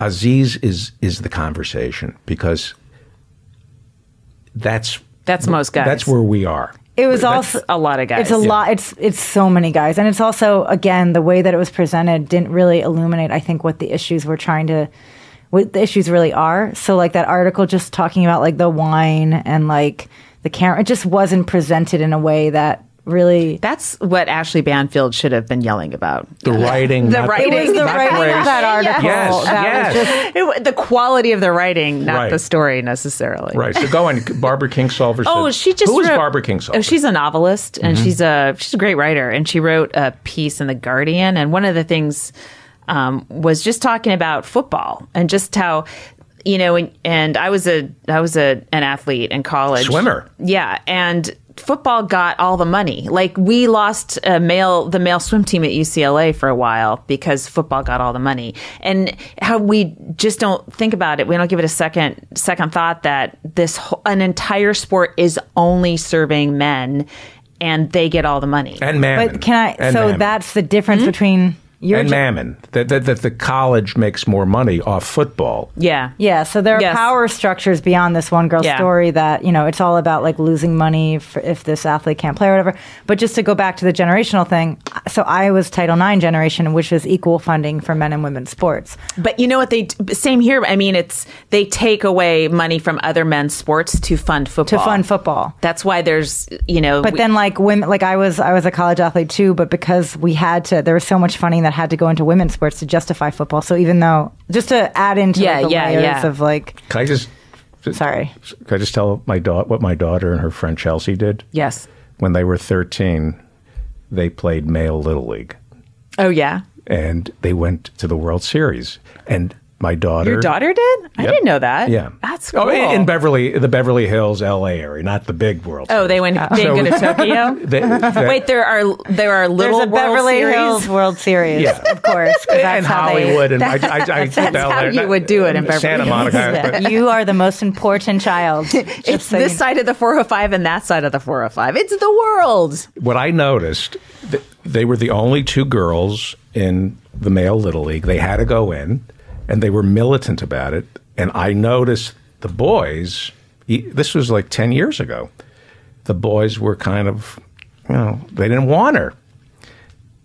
Aziz is is the conversation because that's That's most guys. that's where we are. It was That's- also a lot of guys. It's a lot. It's it's so many guys, and it's also again the way that it was presented didn't really illuminate. I think what the issues were trying to, what the issues really are. So like that article just talking about like the wine and like the camera, it just wasn't presented in a way that really. That's what Ashley Banfield should have been yelling about. The writing, The writing. It the writing grace. of that article. Yes, that yes. was just It, the quality of the writing, not Right. the story necessarily. Right. So go on. Barbara Kingsolver. Oh, she just who is wrote- Barbara Kingsolver? Mm-hmm. Oh, she's a novelist and she's a she's a great writer. And she wrote a piece in the Guardian. And one of the things um, was just talking about football and just how you know. And, and I was a I was a an athlete in college, Swimmer. Yeah, and football got all the money. Like we lost a male the male swim team at UCLA for a while because football got all the money. And how we just don't think about it. We don't give it a second second thought that this whole, an entire sport is only serving men and they get all the money. and Mammon. But can I? And so Mammon. that's the difference hmm? between your and ge- Mammon. That, that that the college makes more money off football. yeah. Yeah, so there are Yes. power structures beyond this one girl Yeah. story that, you know, it's all about like losing money for if this athlete can't play or whatever. But just to go back to the generational thing, so I was Title IX generation, which is equal funding for men and women's sports. But you know what they d- same here. I mean, it's they take away money from other men's sports to fund football. To fund football. That's why there's you know. But we- then like women like I was I was a college athlete too, but because we had to there was so much funding that had to go into women's sports to justify football. So even though just to add into Yeah, like, the yeah, layers yeah. of like Can I just sorry. Can I just tell my daughter what my daughter and her friend Chelsea did yes. when they were thirteen? They played male little league, Oh yeah. and they went to the World Series. And my daughter, Your daughter did? I didn't know that. yeah, That's cool. Oh, in in Beverly, the Beverly Hills, L.A. area, not the big World. Oh, they went. *laughs* They So- go to Tokyo. They- they- *laughs* Wait, there are there are little There's a World Beverly Series? Hills World Series, Yeah. of course, 'cause that's and how Hollywood, they, and *laughs* I, I, I That's tell how her- you would do it in Beverly Santa Hills. Monica. but- you are the most important child. It's so this you- side of the 405 and that side of the 405. It's the world. what I noticed, they were the only two girls in the male little league. They had to go in, and they were militant about it. And I noticed the boys. e- This was like ten years ago. The boys were kind of, you know, they didn't want her,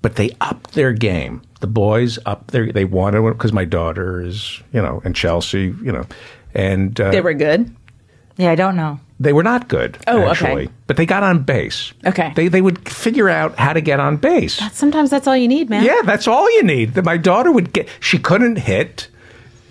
but they upped their game. The boys upped their. They wanted because my daughter is, you know, and Chelsea, you know, and uh, They were good. yeah, I don't know. They were not good, Oh, okay. actually. But they got on base. Okay. They they would figure out how to get on base. Sometimes that's all you need, man. yeah, that's all you need. That My daughter would get. She couldn't hit,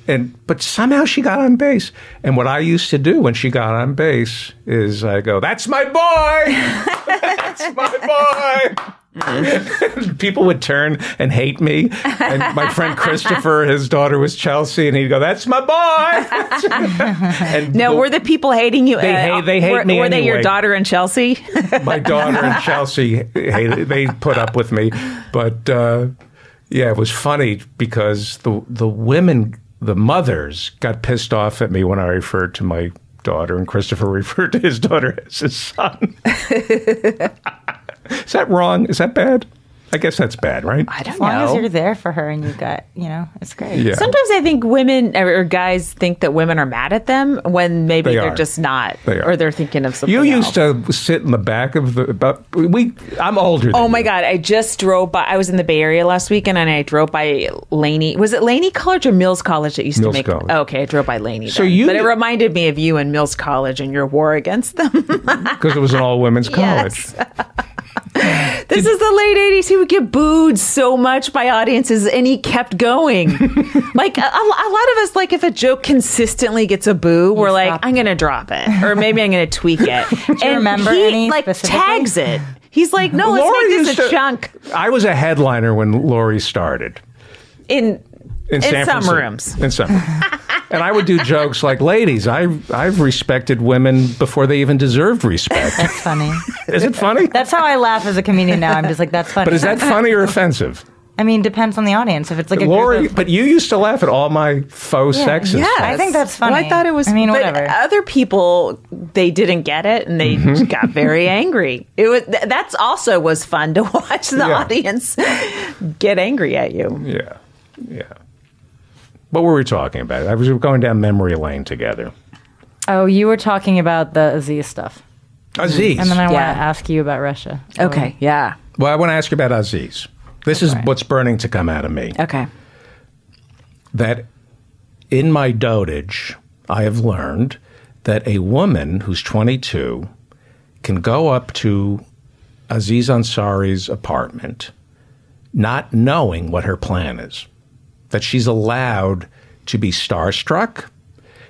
and but somehow she got on base. And what I used to do when she got on base is I go, "That's my boy. *laughs* That's my boy." *laughs* *laughs* People would turn and hate me, and my friend Christopher, his daughter was Chelsea, and he'd go, "That's my boy." *laughs* the- were the people hating you? They hate- they hate were, me Were they your daughter and Chelsea? *laughs* my daughter and Chelsea hated, they put up with me, but uh, yeah, it was funny because the the women, the mothers, got pissed off at me when I referred to my daughter, and Christopher referred to his daughter as his son. Is that wrong? Is that bad? I guess that's bad, right? I don't As long as know. you're there for her and you got, you know, it's great. Yeah. Sometimes I think women or guys think that women are mad at them when maybe They are are. just not, They are. or they're thinking of something. You used else. to sit in the back of the. But we, I'm older. Than Oh my you. God! I just drove by. I was in the Bay Area last weekend, and I drove by Laney. Was it Laney College or Mills College that used Mills to make? College. Oh, okay, I drove by Laney. So then. you- but it reminded me of you and Mills College and your war against them. *laughs* because it was an all women's *laughs* college. Yes. *laughs* *laughs* this is the late '80s. He would get booed so much by audiences, and he kept going. *laughs* like a, a lot of us, like if a joke consistently gets a boo, we're like, stop. I'm going to drop it, or maybe I'm going to tweak it. *laughs* Do you remember he, any like tags it. He's like, no, let's Lauri make this used a to- chunk I was a headliner when Lauri started. in in, San some Francisco. rooms. In some, *laughs* and I would do jokes like, "Ladies, I I've respected women before they even deserved respect." That's funny. *laughs* is it funny? That's how I laugh as a comedian now. I'm just like, that's funny. But is that funny or offensive, I mean, depends on the audience. If it's like a Lauri? group of, But you used to laugh at all my faux sexist. Yeah. I think that's Well, funny. I thought it was. I mean, but whatever. Other people, they didn't get it, and they Mm-hmm. got very angry. It was th- that's also was fun to *laughs* watch the Yeah. audience get angry at you. Yeah, yeah. What were we talking about? I was going down memory lane together. oh, you were talking about the Aziz stuff, Aziz. and then I Yeah. want to ask you about Russia. Okay, yeah, well, I want to ask you about Aziz. This is what's burning to come out of me. okay. that in my dotage, I have learned that a woman who's 22 can go up to Aziz Ansari's apartment, not knowing what her plan is. That she's allowed to be starstruck.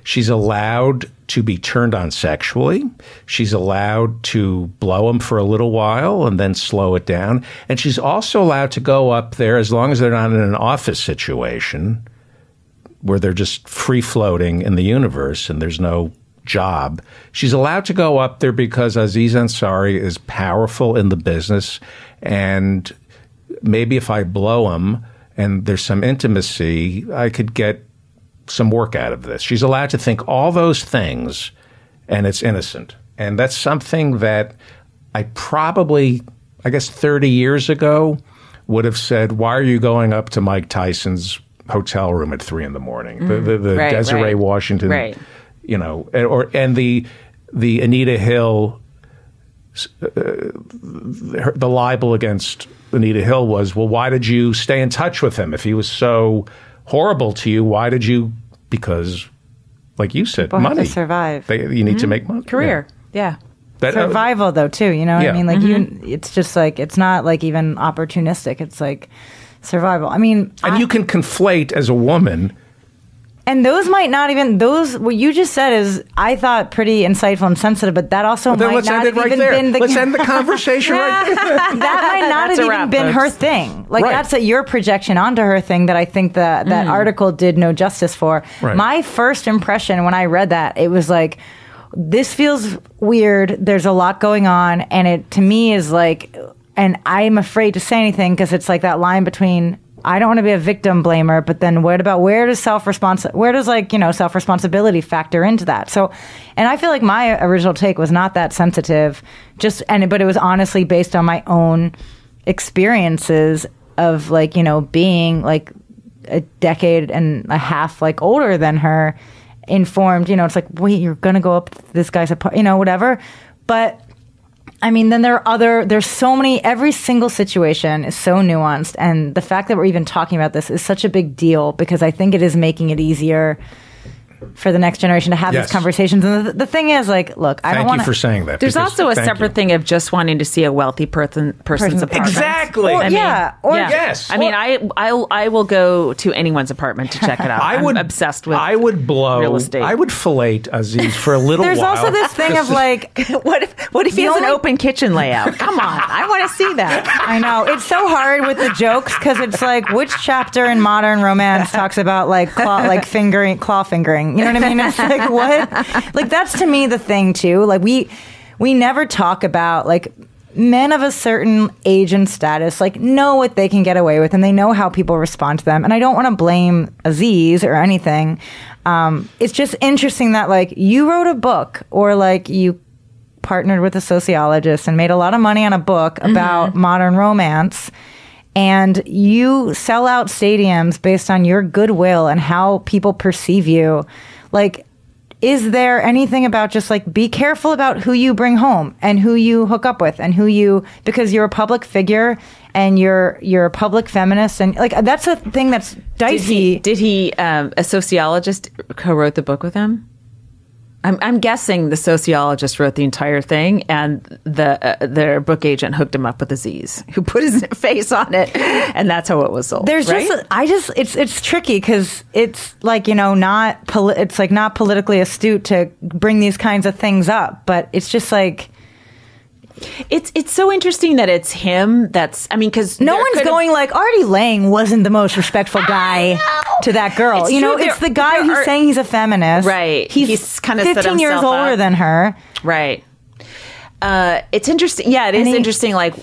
She's allowed to be turned on sexually. She's allowed to blow him for a little while and then slow it down. And she's also allowed to go up there as long as they're not in an office situation where they're just free floating in the universe and there's no job. She's allowed to go up there because Aziz Ansari is powerful in the business. And maybe if I blow him and there's some intimacy, I could get some work out of this. She's allowed to think all those things and it's innocent. And that's something that I probably, I guess 30 years ago, would have said, Why are you going up to Mike Tyson's hotel room at three in the morning? The, the, the Right, Desiree right. Washington, Right. you know, and- or and the the Anita Hill, uh, the libel against Anita Hill was, well, why did you stay in touch with him if he was so horrible to you? Why did you? Because, like you said, People have to money. survive. They, you need to make money. Career. Yeah. Yeah. That- uh, survival though too you know what Yeah. i mean like you it's just like it's not like even opportunistic it's like survival i mean and I- you can conflate as a woman. And those might not even those what you just said is i thought pretty insightful and sensitive but that also Then might not have right even there. been the let's end the conversation right *laughs* there. that might not That's have even wrap, been her thing. Like Right. that's a, your projection onto her thing that I think that that mm. article did no justice for. Right. My first impression when I read that, it was like, this feels weird. There's a lot going on, and it to me is like, and I'm afraid to say anything because it's like that line between. I don't want to be a victim blamer, but then what about where does self respons where does like you know self responsibility factor into that? So, and I feel like my original take was not that sensitive, just and but it was honestly based on my own experiences of like you know being like a decade and a half like older than her informed you know it's like wait you're gonna go up this guy's apart you know whatever but I mean, then there are other, there's so many, every single situation is so nuanced. And the fact that we're even talking about this is such a big deal because I think it is making it easier for the next generation to have Yes. these conversations. And the, the thing is, like, look, I don't want. Thank want you for saying that. There's also a separate you. thing of just wanting to see a wealthy person person's Person- apartment. Exactly. Or- I mean, yeah. Or Yes. I mean, I I I will go to anyone's apartment to check it out. *laughs* I I'm would obsessed with. I would blow real estate. I would fillet Aziz for a little There's while. also this thing of *laughs* like, *laughs* what if what if he The has an open kitchen layout? Come on, I want to see that. I know it's so hard with the jokes because it's like which chapter in modern romance talks about like claw, like fingering, claw fingering. You know what I mean? It's like what? *laughs* Like that's to me the thing too. Like we we never talk about like men of a certain age and status like know what they can get away with and they know how people respond to them. And I don't want to blame Aziz or anything. Um, it's just interesting that like you wrote a book or like you partnered with a sociologist and made a lot of money on a book about modern romance and you sell out stadiums based on your goodwill and how people perceive you like is there anything about just like be careful about who you bring home and who you hook up with and who you because you're a public figure and you're you're a public feminist and like that's a thing that's Did dicey he? Did he? Um, a sociologist co-wrote the book with him. I'm, I'm guessing the sociologist wrote the entire thing, and the uh, their book agent hooked him up with Aziz, who put his *laughs* face on it, and that's how it was sold. There's right? just I just it's it's tricky because it's like you know not poli- it's like not politically astute to bring these kinds of things up, but it's just like It's it's so interesting that it's him. That's I mean, because no one's going like Artie Lange wasn't the most respectful guy to that girl. It's you know, it's the guy who's are- saying he's a feminist. Right. He's, He's kinda 15 years older up. than her. right. Uh, it's interesting. Yeah, it is he- interesting. Like,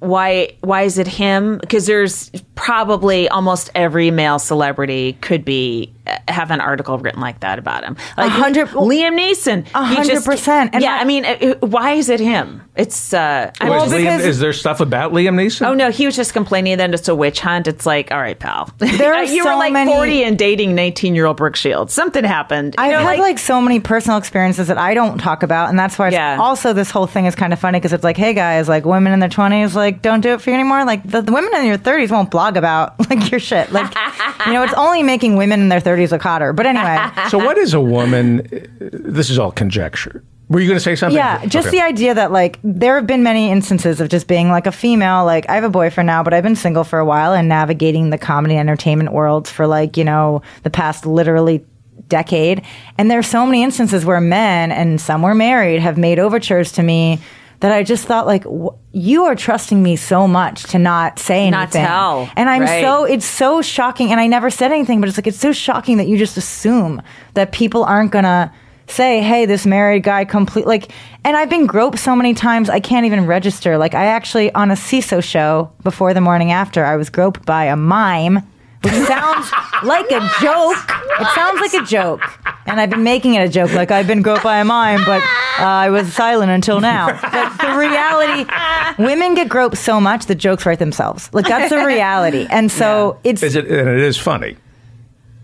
why why is it him? Because there's probably almost every male celebrity could be have an article written like that about him. Like hundred- Liam Neeson. A he hundred just- percent. And yeah, I- I mean, uh, why is it him? It's. uh I Wait, was is, just- Liam- is there stuff about Liam Neeson? Oh no, he was just complaining that it's a witch hunt. It's like, all right, pal. *laughs* There are you so were like many- forty and dating nineteen year old Brooke Shields. Something happened. I've know, had like, so many personal experiences that I don't talk about, and that's why it's Yeah. also this whole thing is kind of funny because it's like, hey guys, like women in their twenties, like don't do it for you anymore. Like the, the women in your thirties won't blog about *laughs* like your shit. Like *laughs* you know, it's only making women in their thirties look hotter. But anyway, *laughs* So, what is a woman? This is all conjecture. Were you going to say something? Yeah, just Okay. the idea that like there have been many instances of just being like a female. Like I have a boyfriend now, but I've been single for a while and navigating the comedy entertainment world for like you know the past literally decade. And there's so many instances where men and some were married have made overtures to me that I just thought like wh- you are trusting me so much to not say anything. Not tell, And I'm right. so it's so shocking and I never said anything, but it's like it's so shocking that you just assume that people aren't gonna say, hey, this married guy complete like and I've been groped so many times I can't even register. Like I actually on a Seeso show before the morning after, I was groped by a mime, which sounds like a joke. It sounds like a joke. And I've been making it a joke, like I've been groped by a mime, but uh, I was silent until now. But the reality, women get groped so much, the jokes write themselves. Like that's the reality. And so it's Is it? And it is funny.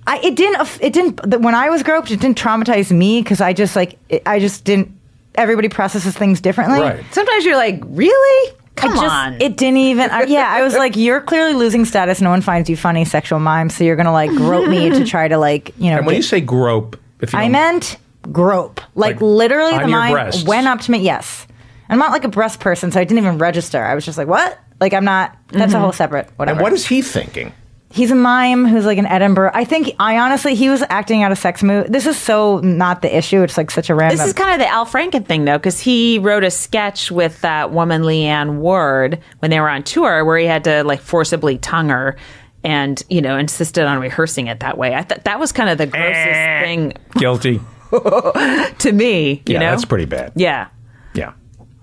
I, it didn't it didn't when I was groped it didn't traumatize me because I just like it, I just didn't everybody processes things differently. Right. Sometimes you're like, really? Come I just, on. It didn't even. I, yeah, I was like, you're clearly losing status. No one finds you funny, sexual mime. So you're gonna like grope me to try to like you know. And when get- you say grope, if you I meant grope, like, Like, literally on the your mime breasts. went up to me. Yes, I'm not like a breast person, so I didn't even register. I was just like, what? Like I'm not. That's a mm-hmm. whole separate whatever. And what is he thinking? He's a mime who's like in Edinburgh. I think I honestly he was acting out a sex move. This is so not the issue. It's like such a random. This is kind of the Al Franken thing, though, because he wrote a sketch with that woman Leanne Ward when they were on tour, where he had to like forcibly tongue her, and you know insisted on rehearsing it that way. I thought that was kind of the grossest Eh. thing Guilty. *laughs* to me. You yeah, know, that's pretty bad. Yeah, Yeah.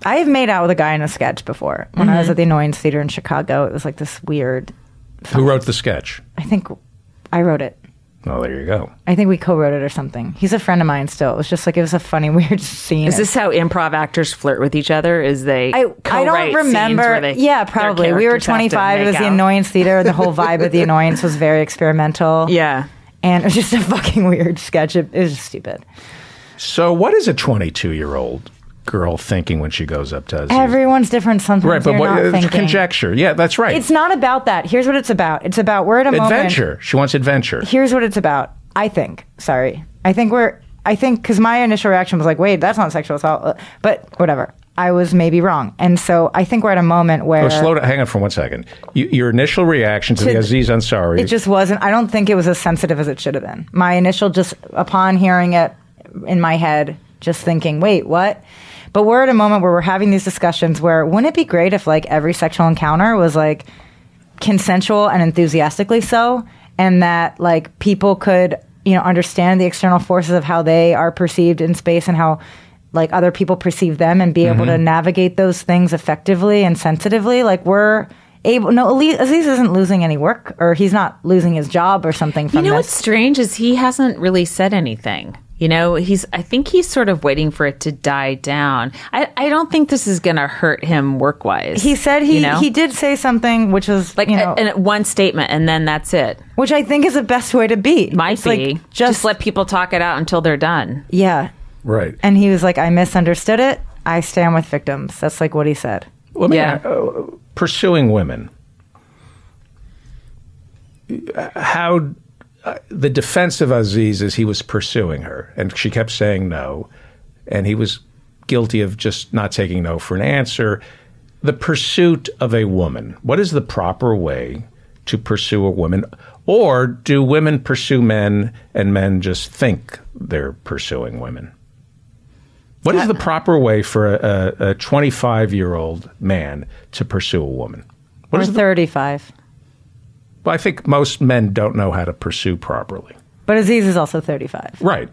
I have made out with a guy in a sketch before when I was at the Annoyance Theater in Chicago. It was like this weird. Who wrote the sketch? I think I wrote it. Oh, there you go. I think we co-wrote it or something. He's a friend of mine still. It was just like it was a funny, *laughs* weird scene. is this how improv actors flirt with each other? Is they I, I co-write don't remember. they- yeah, probably. We were characters have to 25. It make was the? Annoyance Theater. The whole vibe of the *laughs* Annoyance was very experimental. Yeah. And it was just a fucking weird sketch. It, it was just stupid. So, what is a 22 year old girl thinking when she goes up to Aziz? Everyone's different. Sometimes right, but what, not it's thinking. conjecture. Yeah, that's right. It's not about that. Here's what it's about. It's about we're at a moment. adventure. She wants adventure. Here's what it's about. I think. Sorry. I think we're. I think because my initial reaction was like, wait, that's not sexual assault. Uh, But whatever. I was maybe wrong, and so I think we're at a moment where Oh, slow down. Hang on for one second. You, your initial reaction to, To- the Aziz Ansari. it just wasn't. I don't think it was as sensitive as it should have been. My initial just upon hearing it in my head, just thinking, wait, what? But we're at a moment where we're having these discussions where wouldn't it be great if like every sexual encounter was like consensual and enthusiastically so? And that like people could you know understand the external forces of how they are perceived in space and how like other people perceive them and be able to mm-hmm. navigate those things effectively and sensitively. Like we're able no Ali- aziz isn't losing any work or he's not losing his job or something You from know this. what's strange is he hasn't really said anything. You know, he's. I think he's sort of waiting for it to die down. I. I don't think this is going to hurt him work wise. he said he you know? he did say something which was like you know a, a- one statement, and then that's it. which i think is the best way to be Might It's be like, just, just let people talk it out until they're done. yeah right. And he was like, I misunderstood it. I stand with victims. That's like what he said. Let me Yeah. uh, pursuing women. How uh, the defense of Aziz is he was pursuing her, and she kept saying no, and he was guilty of just not taking no for an answer. The pursuit of a woman. What is the proper way to pursue a woman? Or do women pursue men and men just think they're pursuing women? What is the proper way for a 25 year old man to pursue a woman? What Or is the, 35. Well, I think most men don't know how to pursue properly. But Aziz is also 35. Right.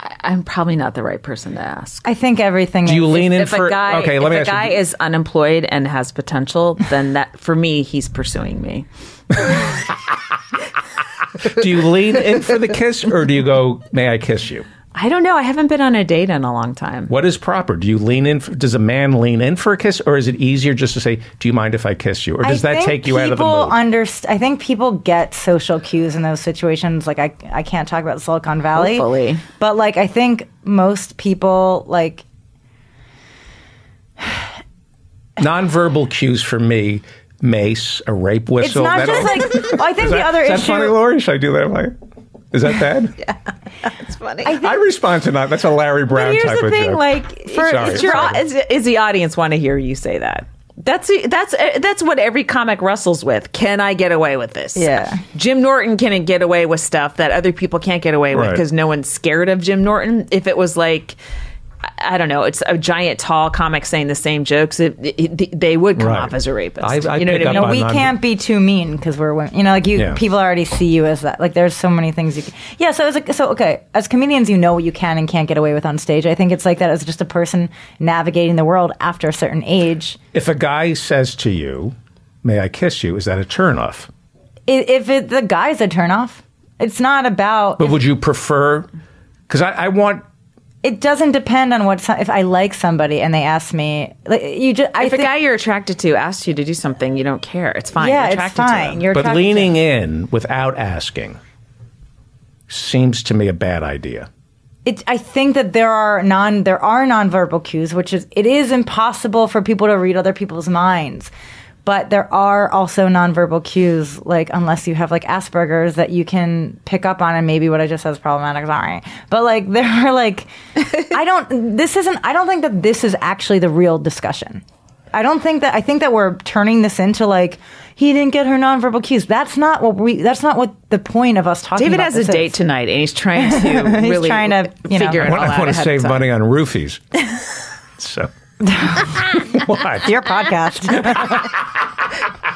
I, I'm probably not the right person to ask. I think everything Do you is- lean in if for a guy, okay? if Let me a ask guy you. is unemployed and has potential, then that for me, he's pursuing me. *laughs* do you lean in for the kiss, or do you go? May I kiss you? I don't know. I haven't been on a date in a long time. What is proper? Do you lean in? For, does a man lean in for a kiss, or is it easier just to say, "Do you mind if I kiss you?" Or does I that take you out of the people mood? Underst- I think people get social cues in those situations. Like I, I can't talk about Silicon Valley, Hopefully. but like I think most people like Nonverbal cues for me: mace, a rape whistle. it's whistle. not that just all- like I think the other is that issue. funny, Lauri? Should I do that? Like, Is that bad? *laughs* Yeah. that's funny. I respond to not. That's a Larry Brown Here's type the of thing, joke. like for Sorry. It's your, is, is the audience want to hear you say that? That's that's that's what every comic wrestles with. Can I get away with this? Yeah. Jim Norton can get away with stuff that other people can't get away with Right. because no one's scared of Jim Norton. If it was like, I- I don't know, it's a giant tall comic saying the same jokes, it, it, they would come Right. off as a rapist. I- I you know what I mean? on we non- can't be too mean because we're women. You know, like you, Yeah. people already see you as that. Like, there's so many things you can. Yeah, so it's like, so okay. As comedians, you know what you can and can't get away with on stage. I think it's like that as just a person navigating the world after a certain age. if a guy says to you, "May I kiss you?" Is that a turnoff? I- If it, the guy's a turnoff, it's not about. But would you prefer? Because I, I want. It doesn't depend on what. If I like somebody and they ask me, like you just. I If a think- guy you're attracted to asks you to do something, you don't care. It's fine. yeah, you're it's attracted to fine. him. You're But attracted to- leaning in without asking seems to me a bad idea. it, I think that there are non there are nonverbal cues, which is it is impossible for people to read other people's minds. But there are also nonverbal cues, like unless you have like Asperger's, that you can pick up on, and maybe what I just said is problematic. Sorry, but like *laughs* there are like, I don't. This isn't. I don't think that this is actually the real discussion. I don't think that. I think that we're turning this into like he didn't get her nonverbal cues. That's not what we. That's not what the point of us talking. David about has a this date is. tonight, and he's *laughs* trying to He's really trying to, you know- figure I it want, all I out. want to save money on roofies. *laughs* so. *laughs* what? Your podcast.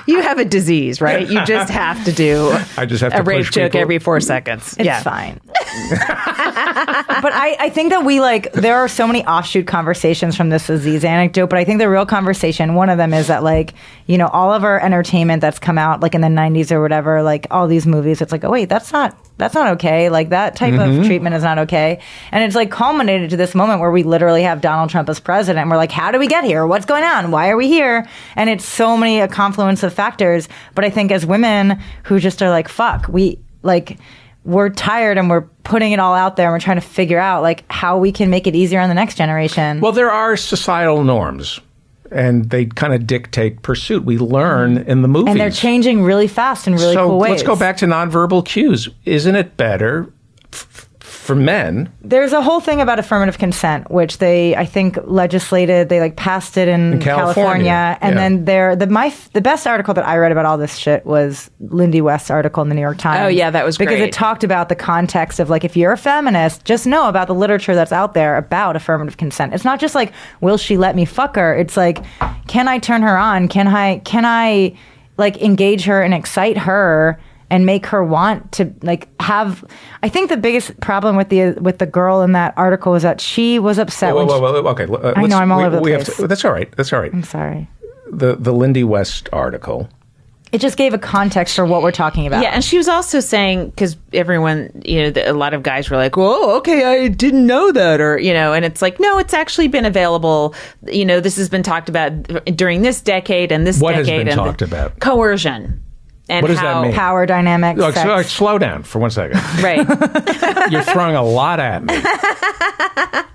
You have a Aziz, right? You just have to do I just have a to rape joke people. every four seconds. It's yeah. fine. but I, I think that we like there are so many offshoot conversations from this disease anecdote, but I think the real conversation, one of them is that like, you know, all of our entertainment that's come out like in the nineties or whatever, like all these movies, it's like, oh wait, that's not that's not okay. Like that type of mm-hmm. treatment is not okay. And it's like culminated to this moment where we literally have Donald Trump as president. We're like, how do we get here? What's going on? Why are we here? And it's so many a confluence of factors. But I think as women who just are like, fuck, we like we're tired and we're putting it all out there and we're trying to figure out like how we can make it easier on the next generation. Well, there are societal norms, and they kind of dictate pursuit. We learn mm-hmm. in the movies. and they're changing really fast in really so cool ways. let's go back to nonverbal cues. Isn't it better f- for men? There's a whole thing about affirmative consent, which they, I think, legislated. They like passed it in, California, California, and yeah. then there, the my the best article that I read about all this shit was Lindy West's article in the New York Times. Oh, yeah, that was because great. it talked about the context of like if you're a feminist, just know about the literature that's out there about affirmative consent. It's not just like will she let me fuck her. It's like can I turn her on? Can I can I like engage her and excite her? And make her want to like have I think the biggest problem with the with the girl in that article was that she was upset Whoa, when whoa, whoa, whoa, okay. uh, I know I'm all we, over the we have place. to- that's all right. That's all right. I'm sorry. The the Lindy West article. It just gave a context for what we're talking about. Yeah, and she was also saying because everyone, you know, the, a lot of guys were like, "Well, okay, I didn't know that," or you know, and it's like, no, it's actually been available. You know, this has been talked about during this decade and this What has decade been and the- talked about? coercion. And What does that mean? Power dynamics. Look, sex. so, slow down for one second. *laughs* Right. *laughs* You're throwing a lot at me. *laughs*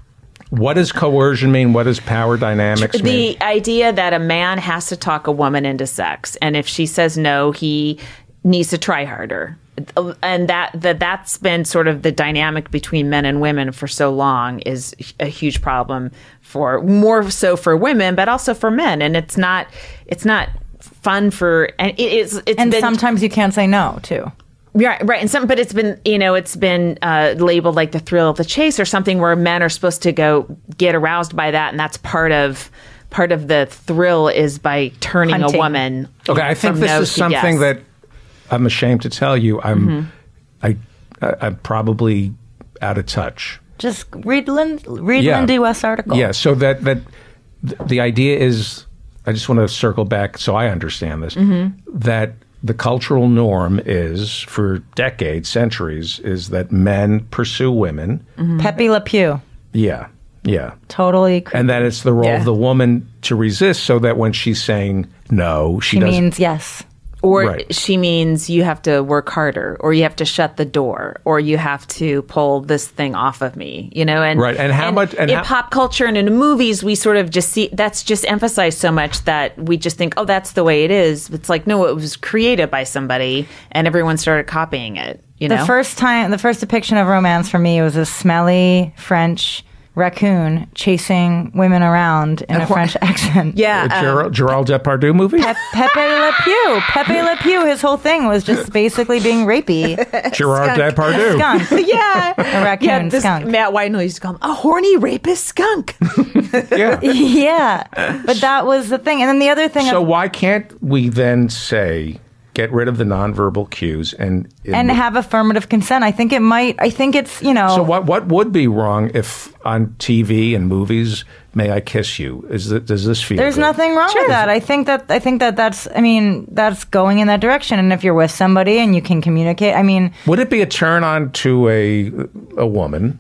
What does coercion mean? What does power dynamics mean? the idea that a man has to talk a woman into sex, and if she says no, he needs to try harder. And that, that that's been sort of the dynamic between men and women for so long is a huge problem for more so for women, but also for men. And it's not it's not fun for and it is it's and been, sometimes you can't say no too. Right, right, and some, but it's been, you know, it's been uh, labeled like the thrill of the chase or something where men are supposed to go get aroused by that, and that's part of part of the thrill is by turning Hunting. a woman. Okay, I think this no is something yes. that I'm ashamed to tell you. I'm Mm-hmm. I, I I'm probably out of touch. Just read Lin- read Yeah. Lindy West's article. Yeah, so that that the idea is I just want to circle back so I understand this Mm-hmm. that the cultural norm is for decades, centuries is that men pursue women. Pepe Le Pew. Yeah. Yeah. Totally. Cre- And that it's the role Yeah. of the woman to resist so that when she's saying no, she, she doesn't means yes. Or Right. she means you have to work harder, or you have to shut the door, or you have to pull this thing off of me, you know. And Right, and how much- and in how- pop culture and in movies, we sort of just see that's just emphasized so much that we just think, oh, that's the way it is. It's like no, it was created by somebody, and everyone started copying it. You know, the first time, the first depiction of romance for me was a smelly French raccoon chasing women around in a French *laughs* accent. yeah, A um, Gerald, Gerald Depardieu movie? Pe- Pepe Le Pew. *laughs* Pepe Le Pew. His whole thing was just basically being rapey. *laughs* Gerard Depardieu. Skunk. yeah, A raccoon yeah. This, skunk. Matt Widenall used to call him a horny rapist skunk. Yeah. yeah, but that was the thing. And then the other thing, So of, why can't we then say get rid of the nonverbal cues and and have affirmative consent. I think it might. I think it's you know. so what what would be wrong if on TV and movies may I kiss you? Is that does this feel There's good? nothing wrong with that. I think that I think that that's. I mean, that's going in that direction. And if you're with somebody and you can communicate, I mean, Would it be a turn on to a a woman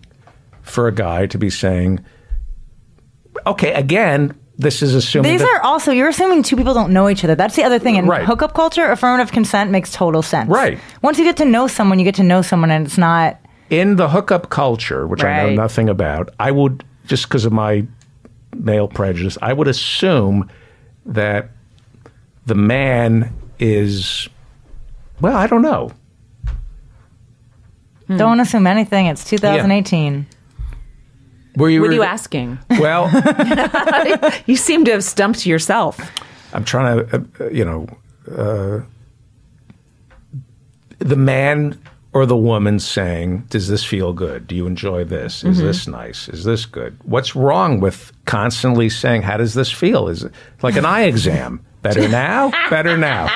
for a guy to be saying, okay, again, this is assuming these that- are also you're assuming two people don't know each other. That's the other thing in Right. hookup culture. Affirmative consent makes total sense. Right. Once you get to know someone, you get to know someone, and it's not. in the hookup culture, which I know nothing about, I would just because of my male prejudice, I would assume that the man is well, I don't know. Don't assume anything. It's 2018. Were you What are you asking? Well, *laughs* You seem to have stumped yourself. I'm trying to, uh, uh, you know, uh, the man or the woman saying, "Does this feel good? Do you enjoy this? Is Mm-hmm. this nice? Is this good?" What's wrong with constantly saying, "How does this feel?" Is it like an eye exam? Better now, better now.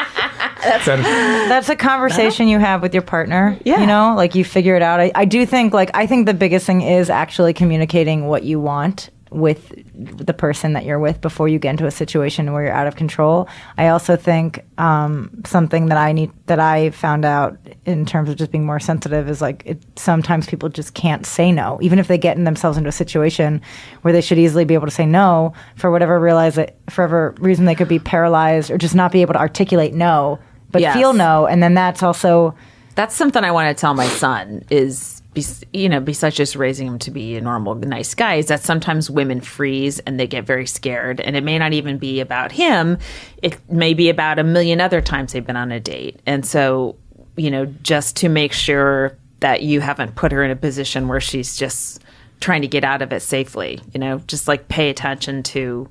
Better- That's a conversation you have with your partner. Yeah. You know, like you figure it out. I, I do think, like, I think the biggest thing is actually communicating what you want with the person that you're with before you get into a situation where you're out of control. I also think um, something that I need, that I found out in terms of just being more sensitive is like, it, sometimes people just can't say no. Even if they get in themselves into a situation where they should easily be able to say no, for whatever realize that, for whatever reason they could be paralyzed or just not be able to articulate no but Yes. feel no and then that's also That's something I want to tell my son is, bes- you know, besides just raising him to be a normal, nice guy, is that sometimes women freeze and they get very scared. And it may not even be about him. It may be about a million other times they've been on a date. And so, you know, just to make sure that you haven't put her in a position where she's just trying to get out of it safely, you know, just like pay attention to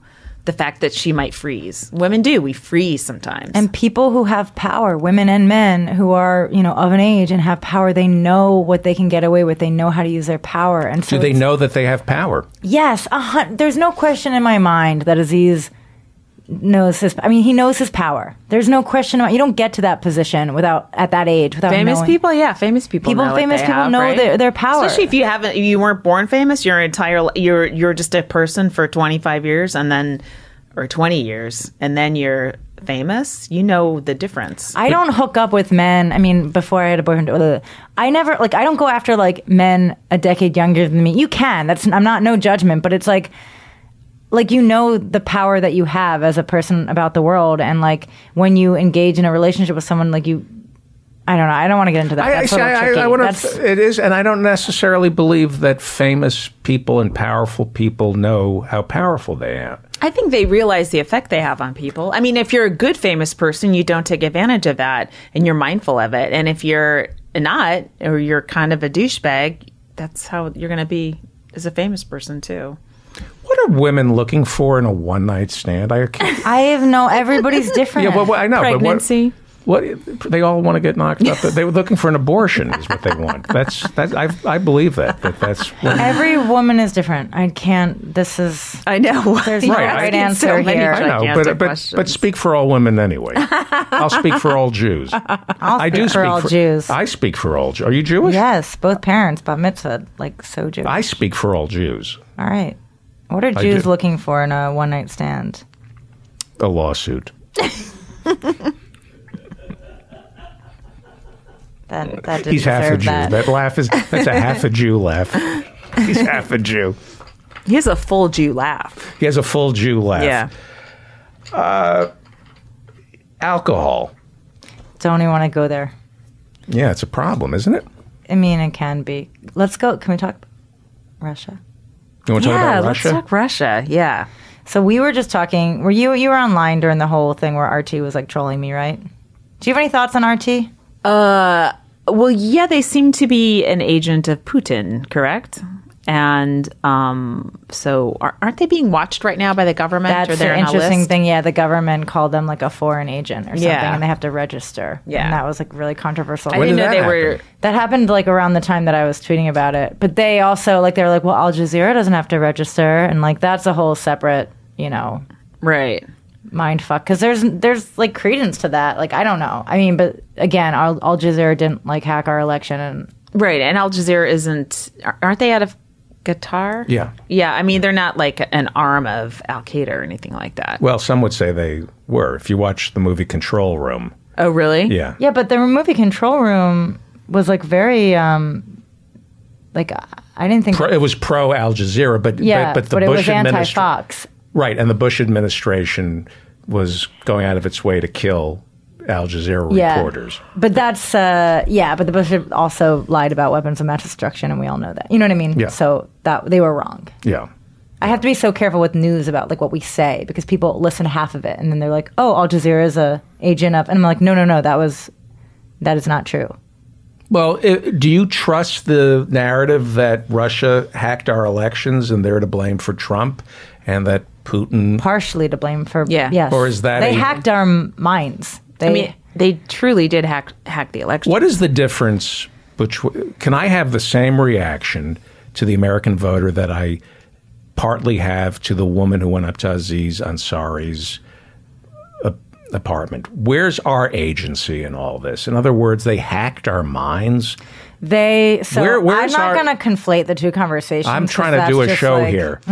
the fact that she might freeze. Women do. We freeze sometimes. and people who have power women and men who are you know of an age and have power they know what they can get away with they know how to use their power and so Do they know that they have power? yes a hun- there's no question in my mind that aziz knows his i mean he knows his power there's no question about you don't get to that position without at that age without famous knowing. people yeah famous people People- know what famous they people have, know right? their- their power. especially if you haven't if you weren't born famous your entire you're you're just a person for 25 years and then or 20 years and then you're famous you know the difference I don't hook up with men. I mean, before I had a boyfriend, I never like I don't go after like men a decade younger than me. You can. That's I'm not no judgment, but it's like like you know the power that you have as a person about the world, and like when you engage in a relationship with someone, like you. I don't know. I don't want to get into that. I, I, That's see, a little I. I, I wanna- That's- it is, and I don't necessarily believe that famous people and powerful people know how powerful they are. I think they realize the effect they have on people. I mean, if you're a good famous person, you don't take advantage of that and you're mindful of it. And if you're not, or you're kind of a douchebag, that's how you're going to be as a famous person too. What are women looking for in a one night stand? I can't, *laughs* I have no. Everybody's *laughs* different. yeah, well, I know, Pregnancy. but what? What they all want to get knocked up. They were looking for an abortion, is what they want. That's that. I I believe that. That that's what, *laughs* Every woman is different. I can't. This is. I know. There's no Right, right So answer many here. I know, but but but speak for all women anyway. I'll speak for all Jews. I'll I speak do for speak all for Jews. I speak for all. Jews. Are you Jewish? Yes, both parents, bat mitzvah, like so Jewish. I speak for all Jews. All right. What are I Jews do. looking for in a one night stand? A lawsuit. *laughs* That that didn't He's half a Jew. that. That. laugh is that's a half a Jew laugh. *laughs* He's half a Jew. He has a full Jew laugh. He has a full Jew laugh. Yeah. Uh, alcohol. Don't even want to go there. Yeah, it's a problem, isn't it? I mean, it can be. Let's go. Can we talk Russia? You want to talk Yeah, about let's talk Russia. Yeah. So we were just talking. Were you you were online during the whole thing where RT was like trolling me, right? Do you have any thoughts on RT? Uh, well, yeah, they seem to be an agent of Putin, correct? And um, so, are, aren't they being watched right now by the government? That's they're the interesting thing. Yeah, the government called them like a foreign agent or something, Yeah. and they have to register. Yeah. and that was like really controversial. I When didn't did know that they were. That happened like around the time that I was tweeting about it. But they also like they were like, well, Al Jazeera doesn't have to register, and like that's a whole separate, you know, Right. mind fuck. Because there's there's like credence to that. Like I don't know. I mean, but again, Al, Al Jazeera didn't like hack our election, and Right. And Al Jazeera isn't. Aren't they out of Qatar? Yeah. Yeah. I mean, they're not like an arm of Al Qaeda or anything like that. Well, some would say they were. If you watch the movie Control Room, Oh, really? yeah, yeah. But the movie Control Room was like very um like I didn't think. Pro, it was pro Al Jazeera, but yeah, but, but the it Bush was anti administration, Fox. right? And the Bush administration was going out of its way to kill Al Jazeera Yeah. reporters. But that's uh yeah, but the Bush also lied about weapons of mass destruction and we all know that. You know what I mean? Yeah. So that they were wrong. Yeah, I have to be so careful with news about like what we say because people listen to half of it and then they're like, "Oh, Al Jazeera is a agent of," and I'm like, "No, no, no, that was that is not true." Well, i do you trust the narrative that Russia hacked our elections and they're to blame for Trump, and that Putin? Partially to blame for Yeah. yes. Or is that they a- hacked our minds? They I mean, they truly did hack hack the election. What is the difference between? Can I have the same reaction to the American voter that I partly have to the woman who went up to Aziz Ansari's a- apartment? Where's our agency in all this? In other words, they hacked our minds. They so Where- I'm not our- going to conflate the two conversations. I'm 'cause trying to that's do a show like- here. *laughs*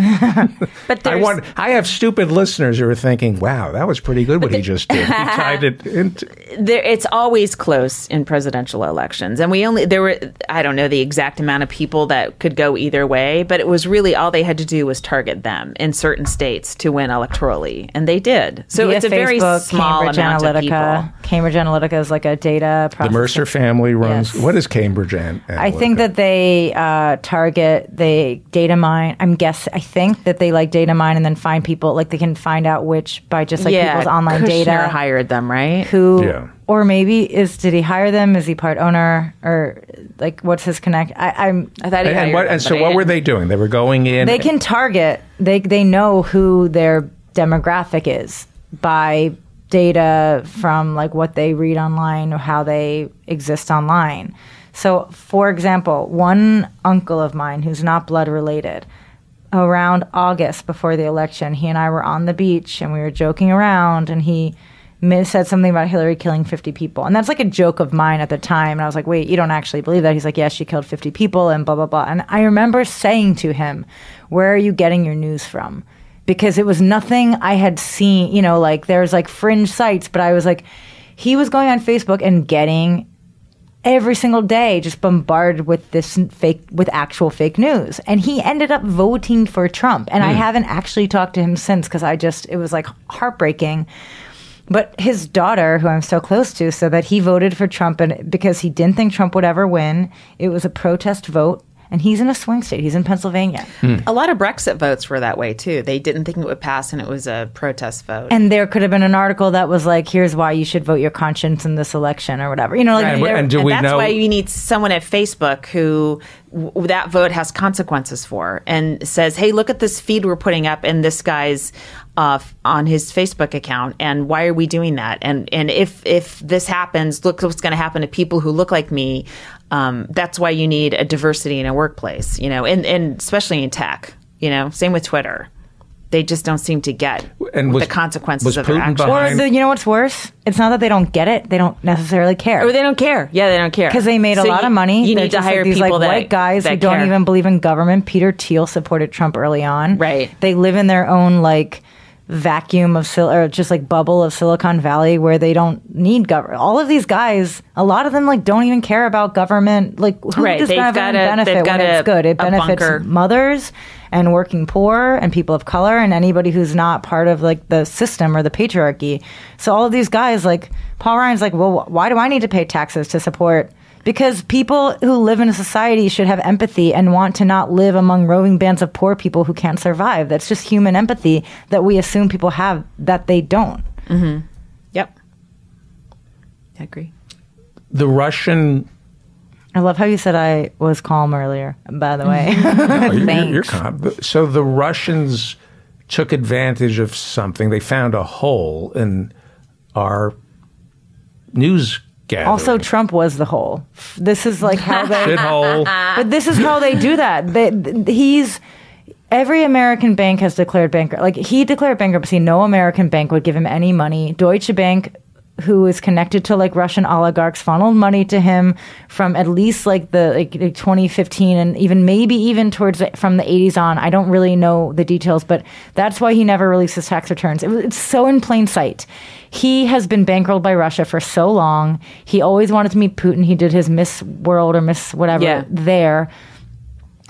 but I there's, want. I have stupid listeners who are thinking, "Wow, that was pretty good what he just did." He tied it *laughs* into. there, it's always close in presidential elections, and we only there were I don't know the exact amount of people that could go either way, but it was really all they had to do was target them in certain states to win electorally, and they did. So via it's a very Facebook, small Cambridge amount Analytica. of people. Cambridge Analytica is like a data The Mercer family runs. Yes. What is Cambridge An- Analytica? I think that they uh, target, they data mine. I'm guess. I think that they like data mine and then find people like they can find out which by just like yeah, people's online Kushner data hired them, right? who, Yeah. or maybe is did he hire them? Is he part owner or like what's his connect? I, I'm. I thought he And, hired and what, them, and so, what were they doing? They were going in. They can target. They they know who their demographic is by data from like what they read online or how they exist online. So, for example, one uncle of mine who's not blood related, around August before the election, he and I were on the beach and we were joking around, and he said something about Hillary killing 50 people. And that's like a joke of mine at the time. And I was like, wait, you don't actually believe that? He's like, yes, she killed 50 people and blah, blah, blah. And I remember saying to him, where are you getting your news from? Because it was nothing I had seen, you know, like there's like fringe sites, but I was like, he was going on Facebook and getting every single day just bombarded with this fake with actual fake news. And he ended up voting for Trump. And I hmm. haven't actually talked to him since cuz I just it was like heartbreaking. But his daughter who I'm so close to said that he voted for Trump and because he didn't think Trump would ever win it was a protest vote and he's in a swing state he's in Pennsylvania A lot of Brexit votes were that way too. They didn't think it would pass, and it was a protest vote. and there could have been an article that was like here's why you should vote your conscience in this election or whatever you know like And, and do and we that's know? why you need someone at Facebook who w- that vote has consequences for and says, "Hey, look at this feed we're putting up and this guy's uh, f- on his Facebook account, and why are we doing that? And and if if this happens, look what's going to happen to people who look like me. Um, that's why you need a diversity in a workplace, you know, and and especially in tech, you know. Same with Twitter." They just don't seem to get And was- the consequences was of their actions. or the, you know what's worse it's not that they don't get it they don't necessarily care Or they don't care. Yeah, they don't care because they made a lot you- of money. You They're need to just like hire these people like that white guys who that don't care. even believe in government. Peter Thiel supported Trump early on. Right. They live in their own like vacuum of sil- or just like bubble of Silicon Valley where they don't need government. All of these guys, a lot of them like don't even care about government. Like who Right, does they've government got a- benefit when a- it's good? It benefits bunker. mothers and working poor and people of color and anybody who's not part of like the system or the patriarchy. So all of these guys like Paul Ryan's like, well, why do I need to pay taxes to support? Because people who live in a society should have empathy and want to not live among roving bands of poor people who can't survive. That's just human empathy that we assume people have that they don't. Mm-hmm. Yep. I agree. the Russian I love how you said I was calm earlier. By the way, *laughs* Oh, you're, Thanks. you're calm. So the Russians took advantage of something. They found a hole in our news gathering. also Trump was the whole. This is like how they. but this is how they do that. They, he's every American bank has declared bankrupt. Like he declared bankruptcy. No American bank would give him any money. Deutsche Bank, who is connected to like Russian oligarchs, funneled money to him from at least like the like, like 2015 and even maybe even towards the, from the 80s on. I don't really know the details, but that's why he never releases tax returns. It it's so in plain sight. He has been bankrolled by Russia for so long. He always wanted to meet Putin. He did his Miss World or Miss whatever Yeah. there.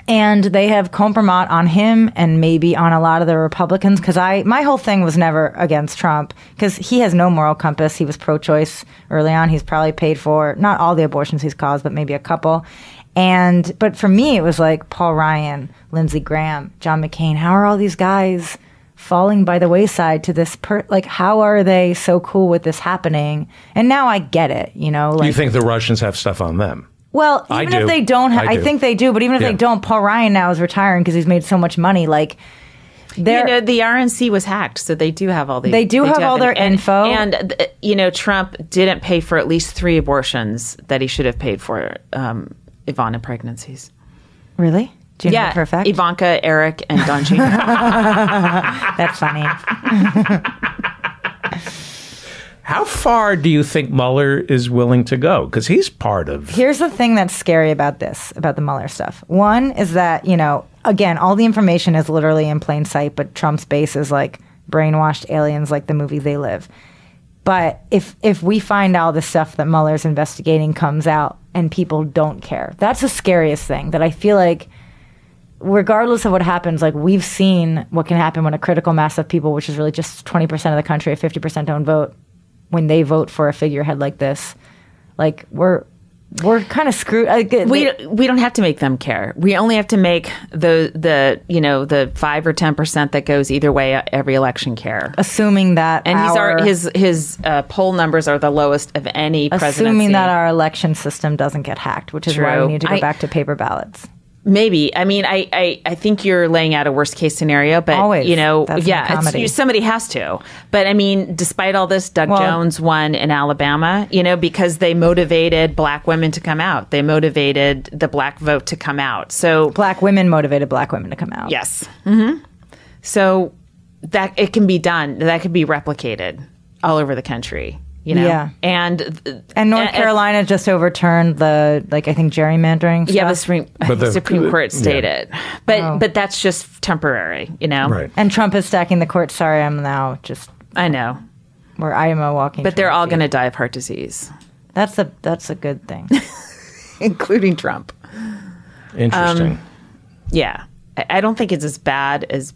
And they have compromat on him and maybe on a lot of the Republicans because I my whole thing was never against Trump because he has no moral compass. He was pro-choice early on. He's probably paid for not all the abortions he's caused, but maybe a couple. And but for me, it was like Paul Ryan, Lindsey Graham, John McCain. How are all these guys falling by the wayside to this? Per- like, how are they so cool with this happening? And now I get it. You know, like you think the Russians have stuff on them? Well, even if they don't, ha- I I, do. think they do. But even if Yeah. they don't, Paul Ryan now is retiring because he's made so much money. Like, they're you know, the RNC was hacked, so they do have all the. They do have all their and, info. and you know, Trump didn't pay for at least three abortions that he should have paid for um, Ivana pregnancies. really. Do you know yeah, for a fact? Ivanka, Eric, and Don *laughs* Jr. That's funny. *laughs* How far do you think Mueller is willing to go? Because he's part of. Here's the thing that's scary about this, about the Mueller stuff. One is that, you know, again, all the information is literally in plain sight, but Trump's base is like brainwashed aliens like the movie They Live. But if if we find all the stuff that Mueller's investigating comes out and people don't care, that's the scariest thing that I feel like regardless of what happens, like we've seen what can happen when a critical mass of people, which is really just 20% of the country, or 50% don't vote, when they vote for a figurehead like this, like we're we're kind of screwed. Like, we we don't have to make them care. We only have to make the the you know the five or ten percent that goes either way uh, every election care. assuming that And he's our, our, his his uh, poll numbers are the lowest of any presidency. assuming that our election system doesn't get hacked, which is why we need to go I- back to paper ballots. Maybe. I mean, I, I, I think you're laying out a worst case scenario, but Always. you know, That's yeah, it's, you, somebody has to. But I mean, despite all this, Doug Well- Jones won in Alabama, you know, because they motivated black women to come out. They motivated the black vote to come out. So Black women motivated black women to come out. yes, hmm so that it can be done. That could be replicated all over the country. You know, Yeah. and And North Carolina just overturned the like I think gerrymandering. yeah, the stuff. Supreme, But the- Supreme Court yeah. stated, but Oh. but that's just temporary. You know, Right. and Trump is stacking the court. Sorry, I'm now just I know. where I am a walking. But they're all going to die of heart disease, That's a that's a good thing. *laughs* including Trump. Interesting. Um, Yeah. I, I don't think it's as bad as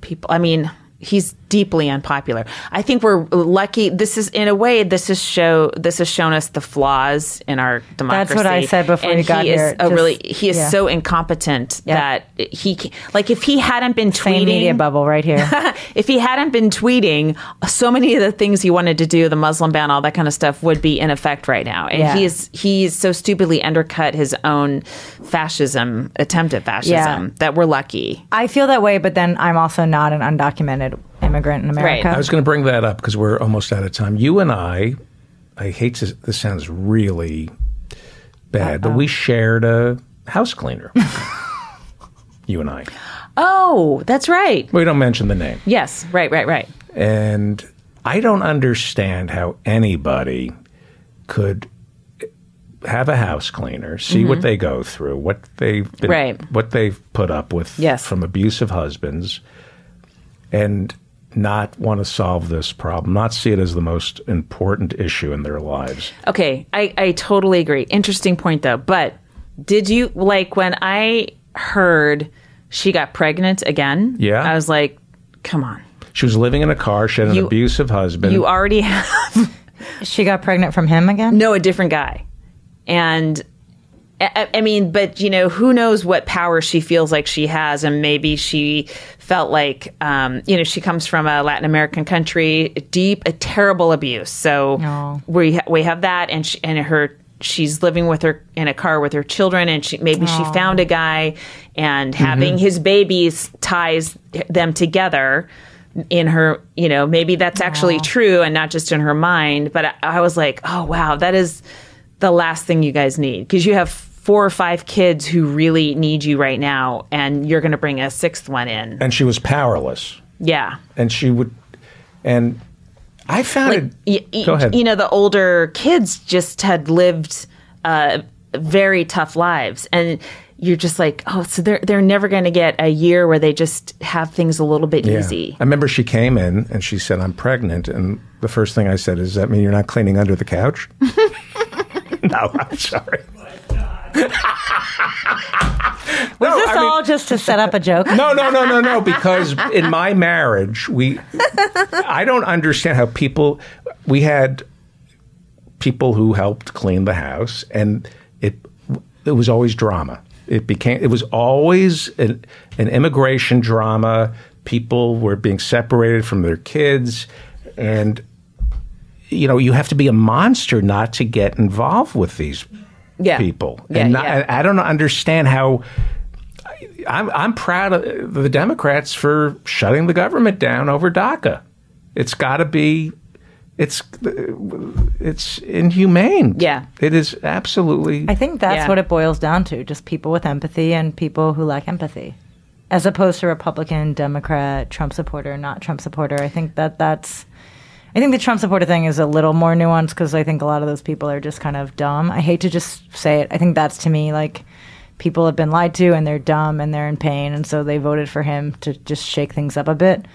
people. I mean, he's deeply unpopular. I think we're lucky. This is, in a way, this is show. This has shown us the flaws in our democracy. That's what I said before and you got he here. Is a Just- really, he is yeah. so incompetent Yeah. that he, like, if he hadn't been Same tweeting, media bubble right here. *laughs* if he hadn't been tweeting, so many of the things he wanted to do, the Muslim ban, all that kind of stuff, would be in effect right now. And Yeah. he is he's so stupidly undercut his own fascism, attempt at fascism, that we're lucky. I feel that way, but then I'm also not an undocumented immigrant in America. I was going to bring that up because we're almost out of time. You and I, I hate to, this sounds really bad, but we shared a house cleaner. *laughs* you and I. Oh, that's right. We don't mention the name. Yes, right, right, right. And I don't understand how anybody could have a house cleaner, see what they go through, what they've been, Mm-hmm. Right. what they've put up with Yes. from abusive husbands, and not want to solve this problem, not see it as the most important issue in their lives. Okay, I, I totally agree. Interesting point though. But did you like when I heard she got pregnant again? Yeah. I was like, come on. She was living in a car. She had an You- abusive husband. You already *laughs* have She got pregnant from him again. No, a different guy. And I, I mean, but you know, who knows what power she feels like she has, and maybe she felt like, um, you know, she comes from a Latin American country, deep, a terrible abuse. So No. we ha- we have that, and she, and her she's living with her in a car with her children and she maybe she found a guy and having his babies ties them together in her you know maybe that's actually true and not just in her mind but I, I was like oh wow that is the last thing you guys need because you have four or five kids who really need you right now and you're going to bring a sixth one in And she was powerless. yeah And she would, and I found like it. y- go ahead. you know the older kids just had lived uh, very tough lives and you're just like oh so they're they're never going to get a year where they just have things a little bit Yeah. easy I remember she came in and she said, I'm pregnant. And the first thing I said, Does that mean you're not cleaning under the couch? *laughs* no, I'm sorry. Was this I mean- all just to set up a joke? No, no, no, no, no. Because in my marriage, we, I don't understand how people, we had people who helped clean the house, and it, it was always drama. It became, it was always an, an immigration drama. People were being separated from their kids, and you know, you have to be a monster not to get involved with these Yeah. people. Yeah, and not- yeah. I, I don't understand how. I'm I'm proud of the Democrats for shutting the government down over DACA. It's got to be, it's it's inhumane. Yeah. it is absolutely. I think that's Yeah. what it boils down to just people with empathy and people who lack empathy. As opposed to Republican, Democrat, Trump supporter, not Trump supporter. I think that that's. I think the Trump supporter thing is a little more nuanced because I think a lot of those people are just kind of dumb. I hate to just say it. I think that's to me like people have been lied to and they're dumb and they're in pain. And so they voted for him to just shake things up a bit.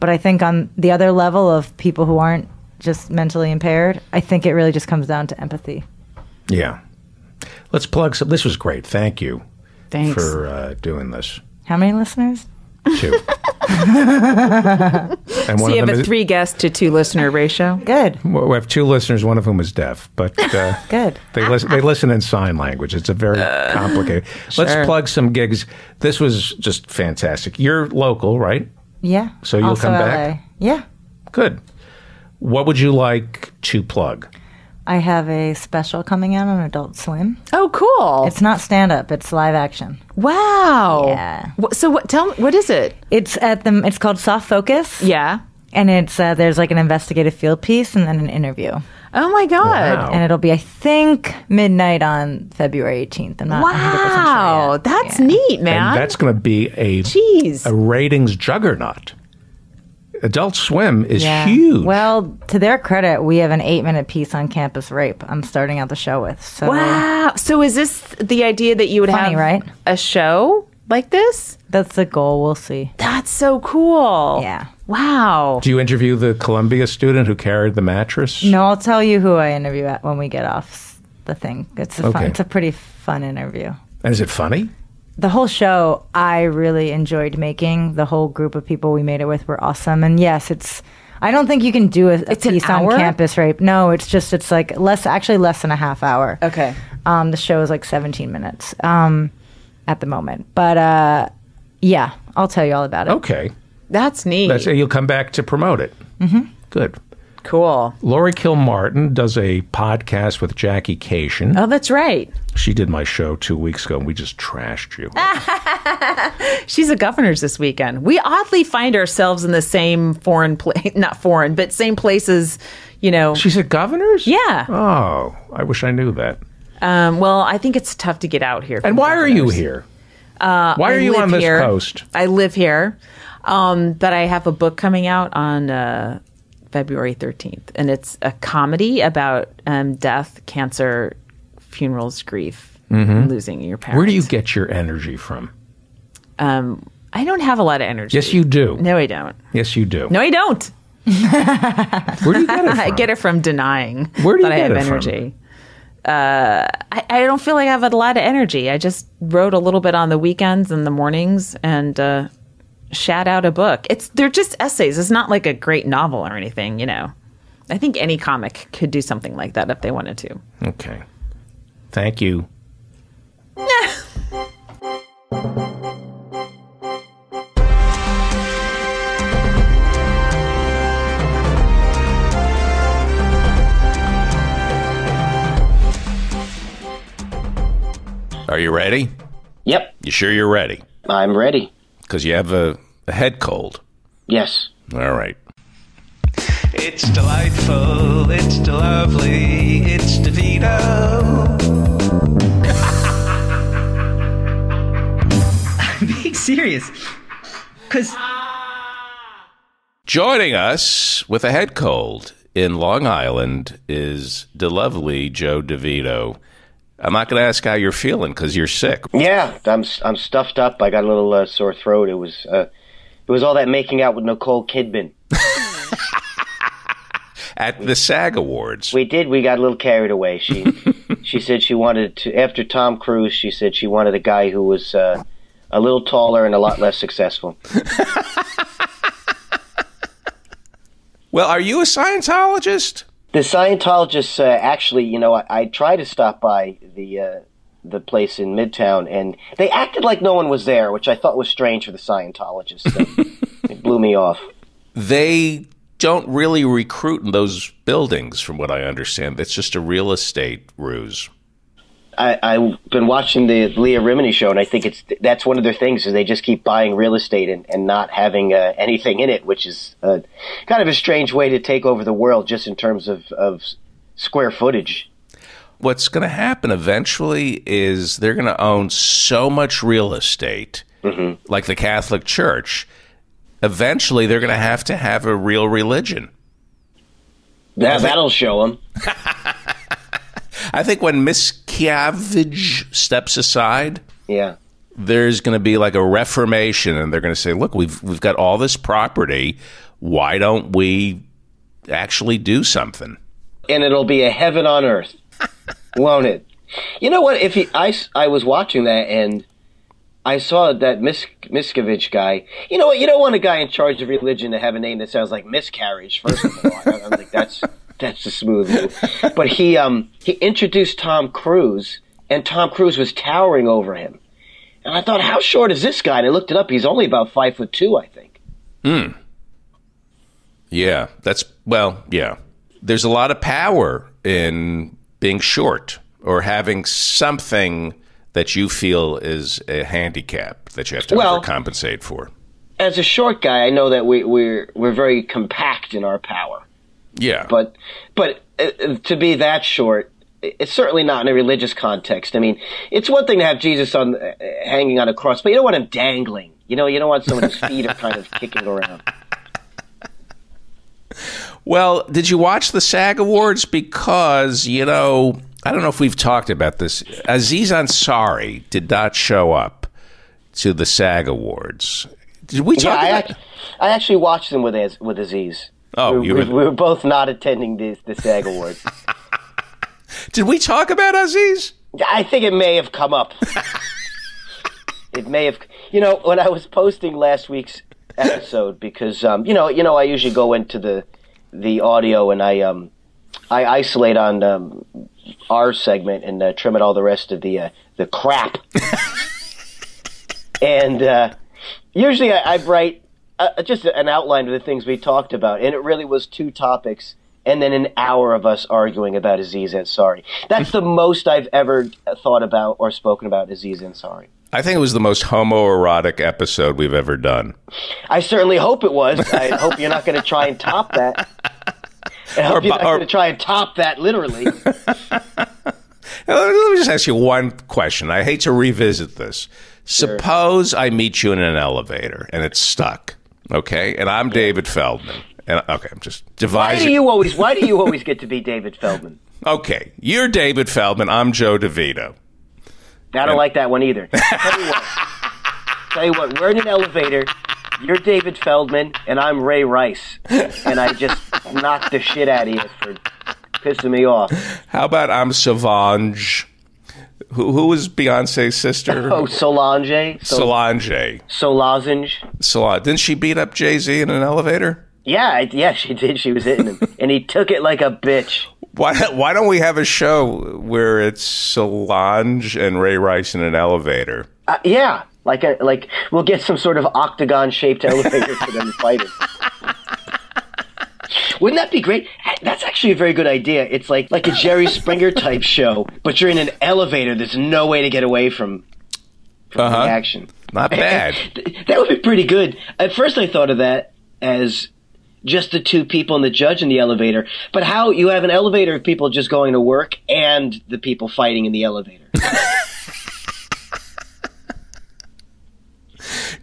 But I think on the other level of people who aren't just mentally impaired, I think it really just comes down to empathy. yeah, let's plug some. This was great. Thank you Thanks. for uh, doing this. How many listeners? Too. *laughs* and one so you of have them a is, three guest to two listener ratio Good. well, we have two listeners. One of whom is deaf, but uh, *laughs* Good. They listen. They listen in sign language. It's a very complicated. sure. Let's plug some gigs. This was just fantastic. You're local, right? Yeah. So you'll Also come back? LA. Yeah. Good. What would you like to plug? I have a special coming out on Adult Swim. oh cool It's not stand up, it's live action. wow Yeah. So what tell me what is it It's at the it's called Soft Focus. yeah And it's uh, there's like an investigative field piece and then an interview. oh my god Wow. And it'll be I think midnight on February 18th. I'm not 100% sure wow yet. that's Yeah. neat man And that's going to be a Jeez. a ratings juggernaut. Adult Swim is Yeah. huge. Well, to their credit, we have an 8-minute piece on campus rape. I'm starting out the show with. So Wow. So is this the idea that you would Funny, have right? a show like this? that's the goal. We'll see. That's so cool. Yeah. Wow. Do you interview the Columbia student who carried the mattress? No, I'll tell you who I interview at when we get off the thing. It's a fun, it's a pretty fun interview. And is it funny? The whole show I really enjoyed making. The whole group of people we made it with were awesome. And yes, it's I don't think you can do a, a It's an piece on campus rape. No, it's just it's like less actually less than a half hour. Okay. Um, the show is like 17 minutes um, at the moment. But uh, yeah, I'll tell you all about it. Okay. That's neat. That's, you'll come back to promote it. Mm-hmm. Good. Cool. Lauri Kilmartin does a podcast with Jackie Kashian. Oh, that's right. She did my show two weeks ago, and we just trashed you. *laughs* She's a Governor's this weekend. We oddly find ourselves in the same foreign place, *laughs* not foreign, but same places, you know. She's a Governor's? yeah. Oh, I wish I knew that. Um, well, I think it's tough to get out here. And why are you Governor's. here? why are I you on this here. coast? I live here, um, but I have a book coming out on uh, February 13th, and it's a comedy about um, death, cancer, funerals, grief, and losing your parents. Mm-hmm. Where do you get your energy from? Um, I don't have a lot of energy. Yes, you do. No, I don't. Yes, you do. No, I don't. *laughs* Where do you get it *laughs* from? I get it from denying Where do you that I have it from? energy. Uh, I, I don't feel like I have a lot of energy. I just wrote a little bit on the weekends and the mornings and uh, shat out a book. It's they're just essays. It's not like a great novel or anything, you know. I think any comic could do something like that if they wanted to. Okay. Thank you. Are you ready? Yep, You sure you're ready? I'm ready. Because you have a, a head cold. Yes. All right. It's delightful, it's lovely, it's DeVito. *laughs* I'm being serious. Because Joining us with a head cold in Long Island is the lovely Joe DeVito. I'm not going to ask how you're feeling because you're sick. Yeah, I'm I'm stuffed up. I got a little uh, sore throat. It was uh, it was all that making out with Nicole Kidman. *laughs* At the SAG Awards. We did. We got a little carried away. She *laughs* she said she wanted to after Tom Cruise. She said she wanted a guy who was uh, a little taller and a lot less successful. *laughs* Well, are you a Scientologist? The Scientologists uh, actually, you know, I, I tried to stop by the uh, the place in Midtown, and they acted like no one was there, which I thought was strange for the Scientologists. So *laughs* it blew me off. They don't really recruit in those buildings, from what I understand. It's just a real estate ruse. I, I've been watching the Leah Remini show, and I think it's that's one of their things is they just keep buying real estate and, and not having uh, anything in it, which is uh, kind of a strange way to take over the world, just in terms of, of square footage. What's going to happen eventually is they're going to own so much real estate, like the Catholic Church. Eventually, they're going to have to have a real religion. That, that'll show them. *laughs* I think when Miscavige steps aside, Yeah. there's going to be like a reformation, and they're going to say, "Look, we've we've got all this property. Why don't we actually do something?" and it'll be a heaven on earth, *laughs* won't it? You know what? If he, I, I was watching that and I saw that Mis, Miscavige guy. You know what? You don't want a guy in charge of religion to have a name that sounds like miscarriage. First of all, I, I'm like that's *laughs* that's a smooth move. *laughs* But he um he introduced Tom Cruise, and Tom Cruise was towering over him. And I thought, how short is this guy? And I looked it up. He's only about five foot two, I think. Hmm. Yeah, that's well, yeah. There's a lot of power in being short or having something that you feel is a handicap that you have to Well- overcompensate for. As a short guy, I know that we, we're we're very compact in our power. Yeah. but but uh, to be that short it's certainly not in a religious context i mean it's one thing to have jesus on uh, hanging on a cross but you don't want him dangling you know you don't want someone whose feet are kind of *laughs* kicking around Well, did you watch the SAG Awards? Because, you know, I don't know if we've talked about this. Aziz Ansari did not show up to the SAG Awards. Did we yeah talk I, about act- I actually watched them with Az- with aziz Oh, we, you we, were- we were both not attending the, the sag awards. *laughs* Did we talk about Aziz? i think it may have come up. *laughs* It may have you know when i was posting last week's episode because um, you know you know i usually go into the the audio and i um i isolate on um, our segment and uh, trim out all the rest of the uh, the crap. *laughs* And uh, usually I, I write uh, just an outline of the things we talked about and it really was two topics and then an hour of us arguing about Aziz Ansari. That's the most I've ever thought about or spoken about Aziz Ansari. I think it was the most homoerotic episode we've ever done. I certainly hope it was. I hope you're not going to try and top that. I hope Or you're not going to try and top that literally. *laughs* Uh, Let me just ask you one question. I hate to revisit this. Suppose I meet you in an elevator and it's stuck, okay? And I'm David Feldman. And okay, I'm just devising. Why do you always? Why do you always get to be David Feldman? *laughs* okay, you're David Feldman. I'm Joe DeVito. I don't like that one either. *laughs* Tell you what. Tell you what. We're in an elevator. You're David Feldman, and I'm Ray Rice, and I just knocked the shit out of you for pissing me off. How about I'm Solange? Who, who was Beyonce's sister? *laughs* Oh, Solange, so, Solange. Solazenge. Solange. Didn't she beat up Jay Z in an elevator? Yeah, yeah, she did. She was hitting him, *laughs* and he took it like a bitch. Why, why don't we have a show where it's Solange and Ray Rice in an elevator? Uh, yeah, like a like we'll get some sort of octagon shaped elevator for them to fight in. *laughs* Wouldn't that be great? that's actually a very good idea. It's like like a Jerry *laughs* Springer type show, but you're in an elevator. There's no way to get away from, from Uh-huh. the action. Not bad. *laughs* That would be pretty good. At first, I thought of that as just the two people and the judge in the elevator. But how you have an elevator of people just going to work and the people fighting in the elevator. *laughs*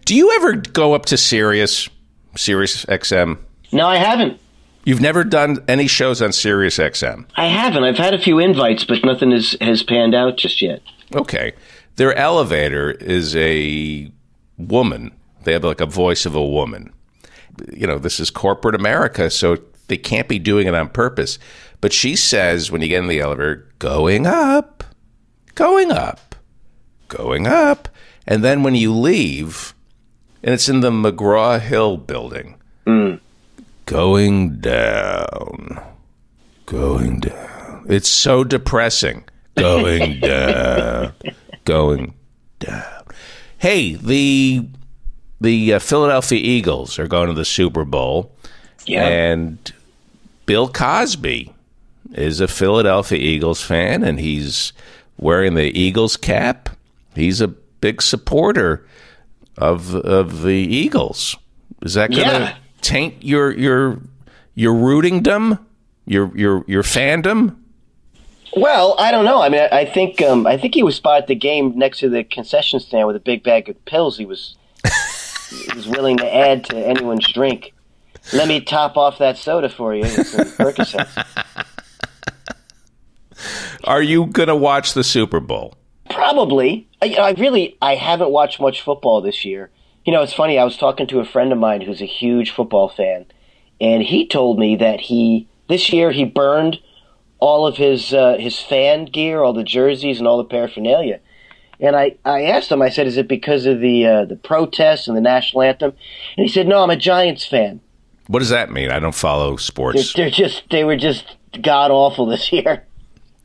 Do you ever go up to Sirius, Sirius XM? no, I haven't. You've never done any shows on Sirius XM. I haven't. I've had a few invites, but nothing has, has panned out just yet. Okay. Their elevator is a woman. They have like a voice of a woman. You know, this is corporate America, so they can't be doing it on purpose. But she says when you get in the elevator, going up, going up, going up. And then when you leave, and it's in the McGraw Hill building, mm. Going down, going down. It's so depressing. Going *laughs* down, going down. Hey, the the uh, Philadelphia Eagles are going to the Super Bowl, Yeah. and Bill Cosby is a Philadelphia Eagles fan, and he's wearing the Eagles cap. He's a big supporter of of the Eagles. Is that going to Yeah. Taint your your your rootingdom, your your your fandom? Well, I don't know. I mean, I, I think um, I think he was spotted the game next to the concession stand with a big bag of pills. He was he was willing to add to anyone's drink. Let me top off that soda for you *laughs* Are you going to watch the Super Bowl? Probably. I, I really I haven't watched much football this year. You know, it's funny. I was talking to a friend of mine who's a huge football fan, and he told me that he this year he burned all of his uh, his fan gear, all the jerseys, and all the paraphernalia. And I, I asked him. I said, "Is it because of the uh, the protests and the national anthem?" And he said, "No, I'm a Giants fan. What does that mean? I don't follow They're, sports. they're just they were just god awful this *laughs* year."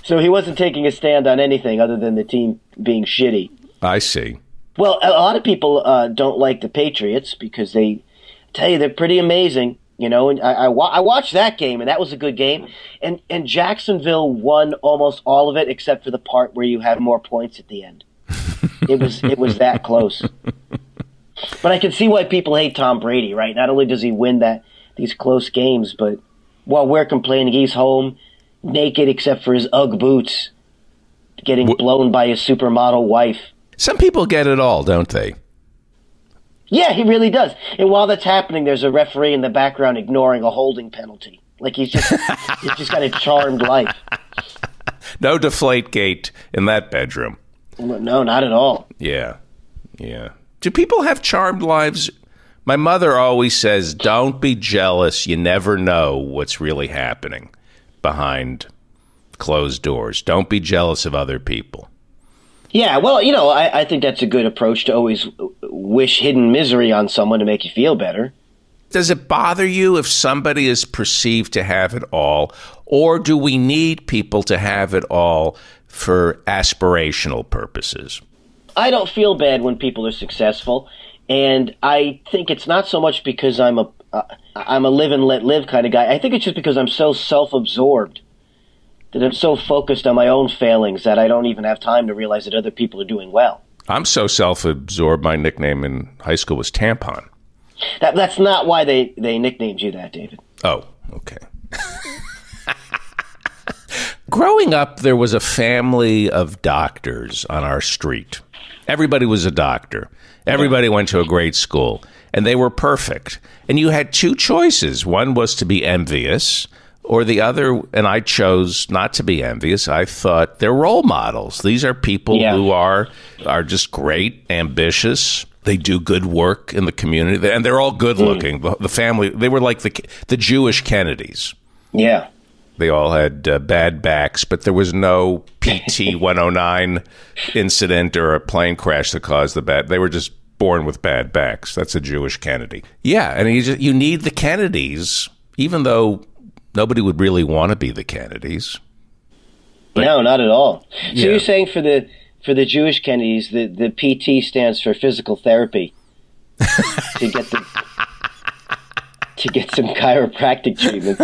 So he wasn't taking a stand on anything other than the team being shitty. I see. Well, a lot of people uh, don't like the Patriots because they tell you they're pretty amazing. You know, and I, I, wa- I watched that game, and that was a good game. And and Jacksonville won almost all of it except for the part where you have more points at the end. it was it was that close. But I can see why people hate Tom Brady, right? Not only does he win that these close games, but while we're complaining, he's home naked except for his UGG boots, getting Wh- blown by his supermodel wife. Some people get it all, don't they? Yeah, he really does. And while that's happening, there's a referee in the background ignoring a holding penalty. Like he's just *laughs* he's just got a charmed life. *laughs* No deflate gate in that bedroom. No, not at all. Yeah. Yeah. Do people have charmed lives? My mother always says, don't be jealous. You never know what's really happening behind closed doors. Don't be jealous of other people. Yeah, well, you know, I, I think that's a good approach to always wish hidden misery on someone to make you feel better. Does it bother you if somebody is perceived to have it all? Or do we need people to have it all for aspirational purposes? I don't feel bad when people are successful, and I think it's not so much because I'm a uh, I'm a live and let live kind of guy. I think it's just because I'm so self-absorbed that I'm so focused on my own failings that I don't even have time to realize that other people are doing well. I'm so self absorbed, my nickname in high school was Tampon. That, that's not why they, they nicknamed you that, David. Oh, okay. *laughs* Growing up, there was a family of doctors on our street. Everybody was a doctor. Everybody went to a great school, and they were perfect. And you had two choices. One was to be envious, or the other, and I chose not to be envious. I thought they're role models. These are people Yeah. who are are just great, ambitious. They do good work in the community, and they're all good looking. The, the family, they were like the the Jewish Kennedys. Yeah. They all had uh, bad backs, but there was no PT *laughs* 109 incident or a plane crash that caused the bad. They were just born with bad backs. That's a Jewish Kennedy. Yeah, and you, just, you need the Kennedys, even though nobody would really want to be the Kennedys. no, not at all. So Yeah. you're saying for the for the Jewish Kennedys, the, the PT stands for physical therapy *laughs* to get the to get some chiropractic treatment.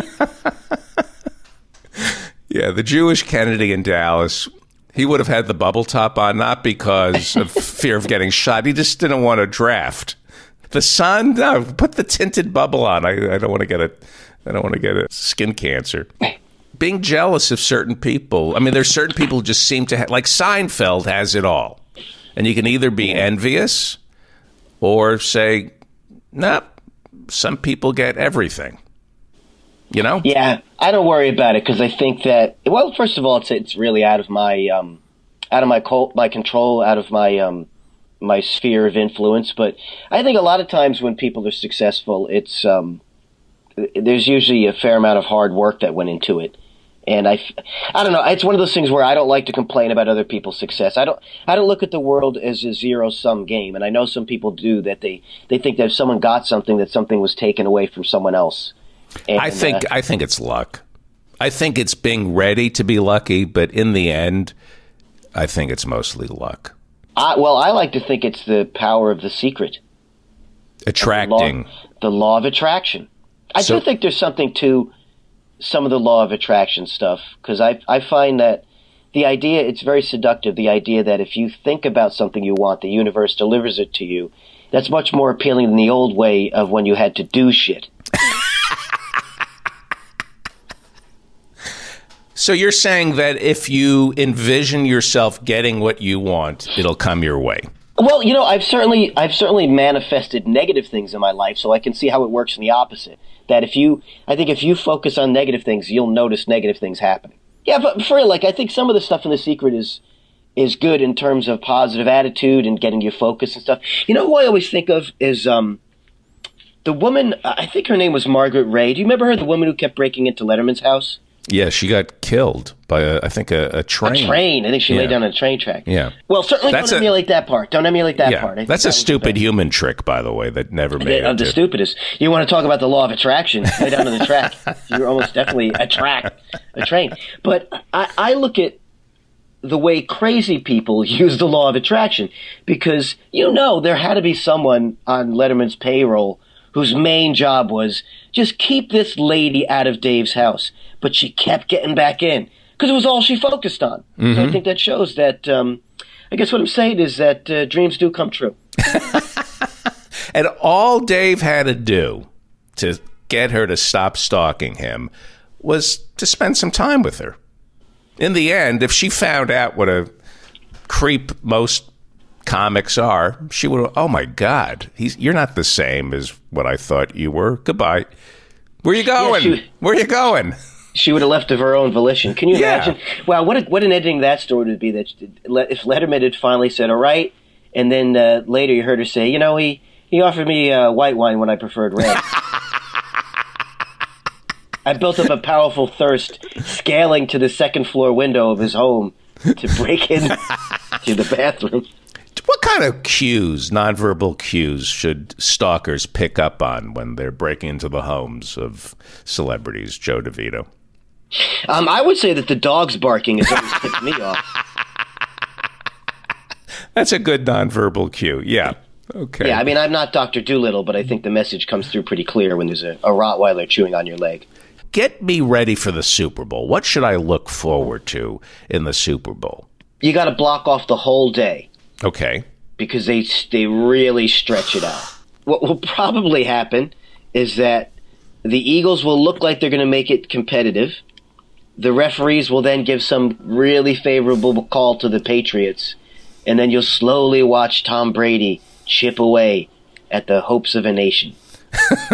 Yeah, the Jewish Kennedy in Dallas, he would have had the bubble top on, not because of *laughs* fear of getting shot. He just didn't want to draft. The sun, no, put the tinted bubble on. I, I don't want to get a, I don't want to get a skin cancer. Being jealous of certain people. I mean, there's certain people who just seem to have, like Seinfeld has it all. And you can either be envious or say, nah, some people get everything. You know? Yeah, I don't worry about it because I think that well, first of all, it's it's really out of my um, out of my col- my control, out of my um, my sphere of influence. But I think a lot of times when people are successful, it's um, there's usually a fair amount of hard work that went into it. And I, I don't know. It's one of those things where I don't like to complain about other people's success. I don't. I don't look at the world as a zero sum game. And I know some people do that. They they think that if someone got something, that something was taken away from someone else. And, I think uh, I think it's luck. I think it's being ready to be lucky, but in the end, I think it's mostly luck. I, well, I like to think it's the power of the secret. Attracting. law, the law of attraction. I So- do think there's something to some of the law of attraction stuff because I I find that the idea it's very seductive. The idea that if you think about something you want, the universe delivers it to you. That's much more appealing than the old way of when you had to do shit. *laughs* So you're saying that if you envision yourself getting what you want, it'll come your way. Well, you know, I've certainly I've certainly manifested negative things in my life, so I can see how it works in the opposite. That if you, I think if you focus on negative things, you'll notice negative things happening. Yeah, but for like I think some of the stuff in the secret is is good in terms of positive attitude and getting you focused and stuff. You know who I always think of is um the woman. I think her name was Margaret Ray. Do you remember her? The woman who kept breaking into Letterman's house. Yeah, she got killed by a, I think a, a train. Train. I think she Yeah. laid down on a train track. Yeah. Well, certainly That's don't a- emulate that part. Don't emulate that Yeah, part. That's that a stupid human trick, by the way, that never made of it. the stupidest. You want to talk about the law of attraction? Lay down on the track. *laughs* You're almost definitely attract a train. But I, I look at the way crazy people *laughs* use the law of attraction because you know there had to be someone on Letterman's payroll whose main job was just keep this lady out of Dave's house, but she kept getting back in because it was all she focused on. So I think that shows that. Um, I guess what I'm saying is that uh, dreams do come true. *laughs* And all Dave had to do to get her to stop stalking him was to spend some time with her. In the end, if she found out what a creep most comics are, she would. Oh my God, he's you're not the same as what I thought you were. Goodbye. Where are you going? she- Where you going? she would have left of her own volition. Can you Yeah. imagine? Wow, what a, what an ending that story would be. That if Letterman had finally said, "All right," and then uh, later you heard her say, "You know, he he offered me uh, white wine when I preferred red." *laughs* I built up a powerful thirst, scaling to the second floor window of his home to break in *laughs* to the bathroom. What kind of cues, nonverbal cues, should stalkers pick up on when they're breaking into the homes of celebrities? Joe DeVito. Um, I would say that the dog's barking has *laughs* always tipped me off. That's a good nonverbal cue. Yeah. Okay. Yeah, I mean, I'm not Doctor Dolittle, but I think the message comes through pretty clear when there's a, a Rottweiler chewing on your leg. Get me ready for the Super Bowl. What should I look forward to in the Super Bowl? You got to block off the whole day. Okay. because they they really stretch it out. What will probably happen is that the Eagles will look like they're going to make it competitive. The referees will then give some really favorable call to the Patriots, and then you'll slowly watch Tom Brady chip away at the hopes of a nation.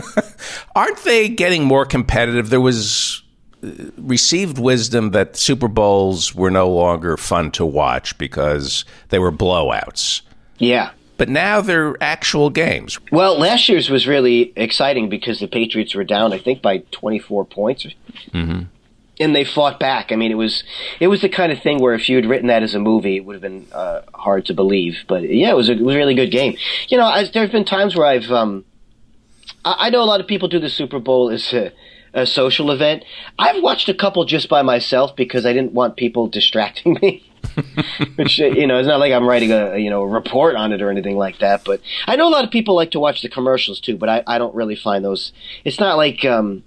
*laughs* Aren't they getting more competitive? There was received wisdom that Super Bowls were no longer fun to watch because they were blowouts. Yeah. But now they're actual games. Well, last year's was really exciting because the Patriots were down, I think, by 24 points. And they fought back. I mean, it was it was the kind of thing where if you had written that as a movie, it would have been uh, hard to believe. But yeah, it was a, it was a really good game. You know, there have been times where I've um, I, I know a lot of people do the Super Bowl as a, a social event. I've watched a couple just by myself because I didn't want people distracting me. *laughs* Which uh, you know, it's not like I'm writing a you know a report on it or anything like that. But I know a lot of people like to watch the commercials too. But I, I don't really find those. It's not like um,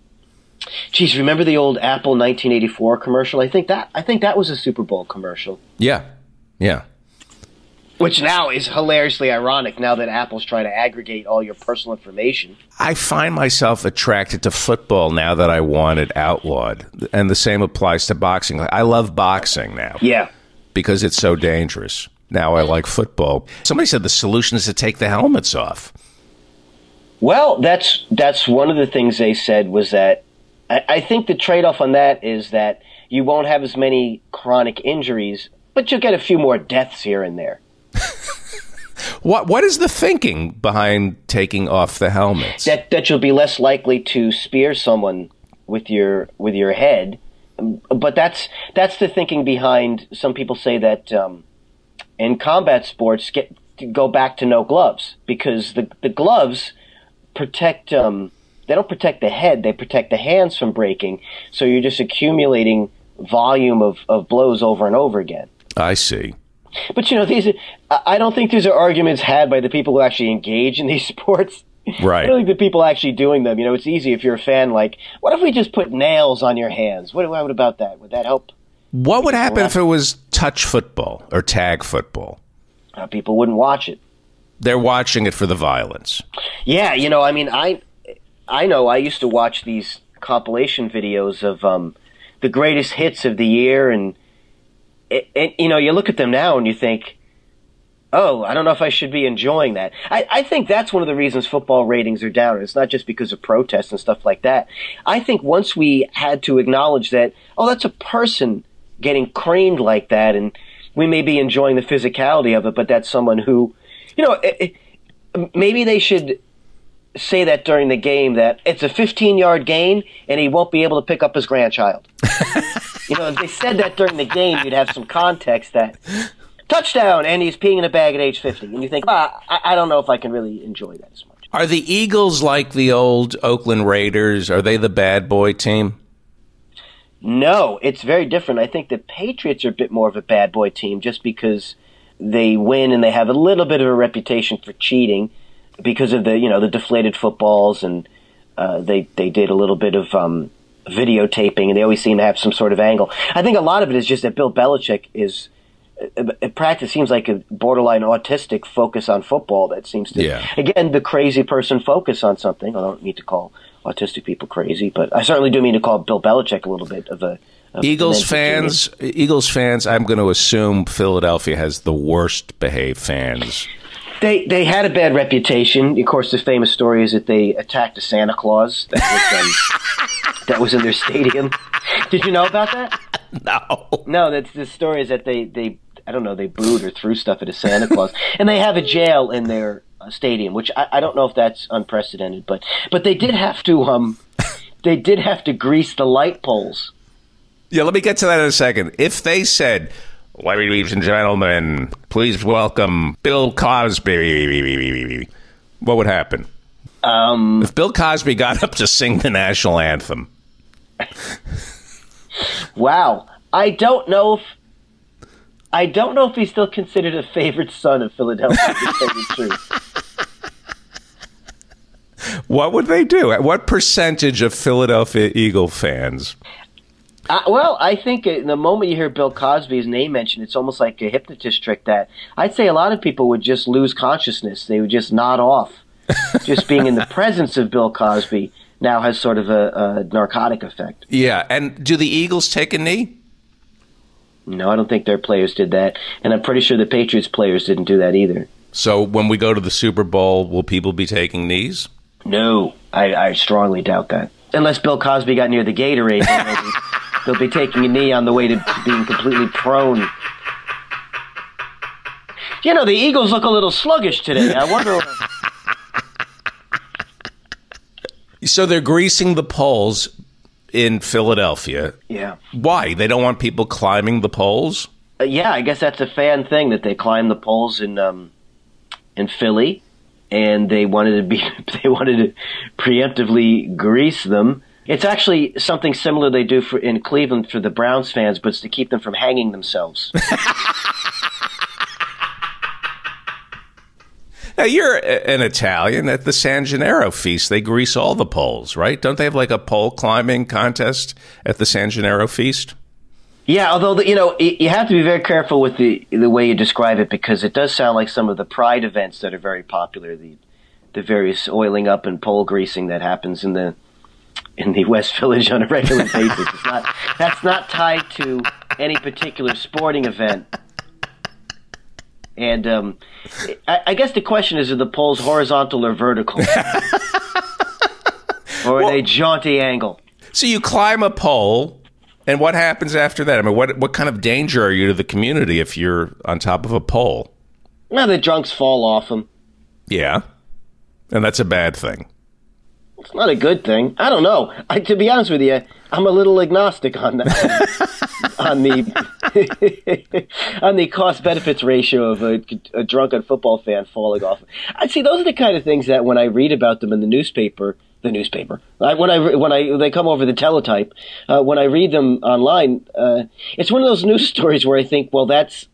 Geez, remember the old Apple 1984 commercial? I think that I think that was a Super Bowl commercial, Yeah. Yeah. Which now is hilariously ironic. Now that Apple's trying to aggregate all your personal information. I find myself attracted to football now that I want it outlawed. And the same applies to boxing. I love boxing now Yeah. because it's so dangerous. Now I like football. Somebody said the solution is to take the helmets off. Well, that's that's one of the things they said was that I, I think the trade off on that is that you won't have as many chronic injuries, but you'll get a few more deaths here and there. *laughs* What what is the thinking behind taking off the helmets? That that you'll be less likely to spear someone with your with your head. Um, But that's that's the thinking behind. Some people say that um, in combat sports, get go back to no gloves because the the gloves protect. Um, they don't protect the head; they protect the hands from breaking. So you're just accumulating volume of, of blows over and over again. I see. But you know, these I don't think these are arguments had by the people who actually engage in these *laughs* sports. Right. I don't think the people actually doing them. You know, it's easy if you're a fan. Like, what if we just put nails on your hands? What, what about that? Would that help? What would happen if it was touch football or tag football? Uh, people wouldn't watch it. They're watching it for the violence. Yeah, you know, I mean, I, I know I used to watch these compilation videos of um, the greatest hits of the year, and it, you know, you look at them now and you think, oh, I don't know if I should be enjoying that. I, I think that's one of the reasons football ratings are down. It's not just because of protests and stuff like that. I think once we had to acknowledge that, oh, that's a person getting craned like that, and we may be enjoying the physicality of it, but that's someone who, you know, it, maybe they should say that during the game that it's a 15 yard gain and he won't be able to pick up his grandchild. *laughs* you know, if they said that during the game, you'd have some context that touchdown and he's peeing in a bag at age 50. And you think, ah, I, I don't know if I can really enjoy that as much. Are the Eagles like the old Oakland Raiders? Are they the bad boy team? No, it's very different. I think the Patriots are a bit more of a bad boy team just because they win and they have a little bit of a reputation for cheating because of the you know the deflated footballs and uh, they they did a little bit of um, videotaping and they always seem to have some sort of angle. I think a lot of it is just that Bill Belichick is. uh, In practice, seems like a borderline autistic focus on football. That seems to, Yeah. again, the crazy person focus on something. I don't need to call autistic people crazy, but I certainly do mean to call Bill Belichick a little bit of a Eagles fans, Eagles fans. I'm going to assume Philadelphia has the worst behaved fans. They they had a bad reputation. Of course, the famous story is that they attacked a Santa Claus that was um, *laughs* that was in their stadium. Did you know about that? No. No, that's the story is that they they I don't know they booed or threw stuff at a Santa Claus, and they have a jail in their uh, stadium, which I, I don't know if that's unprecedented, but but they did have to um they did have to grease the light poles. Yeah, let me get to that in a second. If they said, ladies and gentlemen, please welcome Bill Cosby, what would happen? Um, If Bill Cosby got up to sing the national anthem, wow, I don't know if. I don't know if he's still considered a favorite son of Philadelphia. To tell the truth. what would they do? What percentage of Philadelphia Eagle fans? Uh, well, I think the moment you hear Bill Cosby's name mentioned, it's almost like a hypnotist trick. That I'd say a lot of people would just lose consciousness; they would just nod off. *laughs* just being in the presence of Bill Cosby now has sort of a, a narcotic effect. Yeah, and do the Eagles take a knee? No, I don't think their players did that, and I'm pretty sure the Patriots players didn't do that either. So when we go to the Super Bowl, will people be taking knees? No, I, I strongly doubt that. Unless Bill Cosby got near the Gatorade, *laughs* then they'll, be, they'll be taking a knee on the way to being completely prone. You know, the Eagles look a little sluggish today. I wonder. So they're greasing the poles in Philadelphia. yeah. Why? They don't want people climbing the poles? Uh, yeah, I guess that's a fan thing that they climb the poles in um, in Philly, and they wanted to be *laughs* they wanted to preemptively grease them. It's actually something similar they do for in Cleveland for the Browns fans, but it's to keep them from hanging themselves. *laughs* Now you're an Italian at the San Gennaro feast. They grease all the poles, right? Don't they have like a pole climbing contest at the San Gennaro feast? Yeah, although the, you know you have to be very careful with the the way you describe it because it does sound like some of the pride events that are very popular. The the various oiling up and pole greasing that happens in the in the West Village on a regular *laughs* basis. It's not that's not tied to any particular sporting event. And um, I, I guess the question is: Are the poles horizontal or vertical, *laughs* or are they jaunty angle? So you climb a pole, and what happens after that? I mean, what what kind of danger are you to the community if you're on top of a pole? Now the drunks fall off them. Yeah, and that's a bad thing. It's not a good thing. I don't know. I, to be honest with you, I'm a little agnostic on that. *laughs* on the *laughs* on the cost benefits ratio of a, a drunken football fan falling off. I see those are the kind of things that when I read about them in the newspaper, the newspaper. I, when I when I they come over the teletype, uh, when I read them online, uh, it's one of those news *laughs* stories where I think, well, that's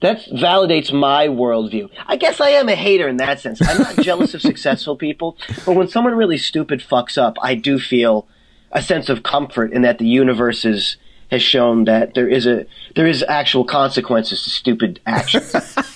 that validates my worldview. I guess I am a hater in that sense. I'm not jealous of *laughs* successful people, but when someone really stupid fucks up, I do feel a sense of comfort in that the universe is, has shown that there is a there is actual consequences to stupid actions. *laughs*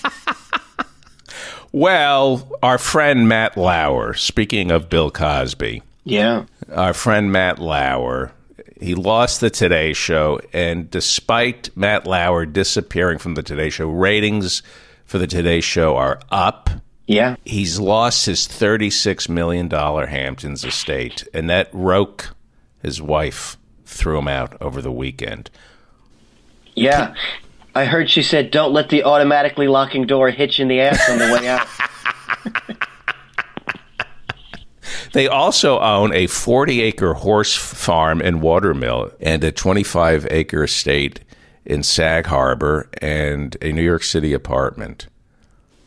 Well, our friend Matt Lauer, speaking of Bill Cosby, yeah. our friend Matt Lauer, he lost the Today Show, and despite Matt Lauer disappearing from the Today Show, ratings for the Today Show are up. Yeah. He's lost his $36 million Hamptons estate, and that Roque, his wife, threw him out over the weekend. Yeah. I heard she said, "Don't let the automatically locking door hit you in the ass on the way out." *laughs* They also own a 40 acre horse farm and watermill and a 25 acre estate in Sag Harbor and a New York City apartment.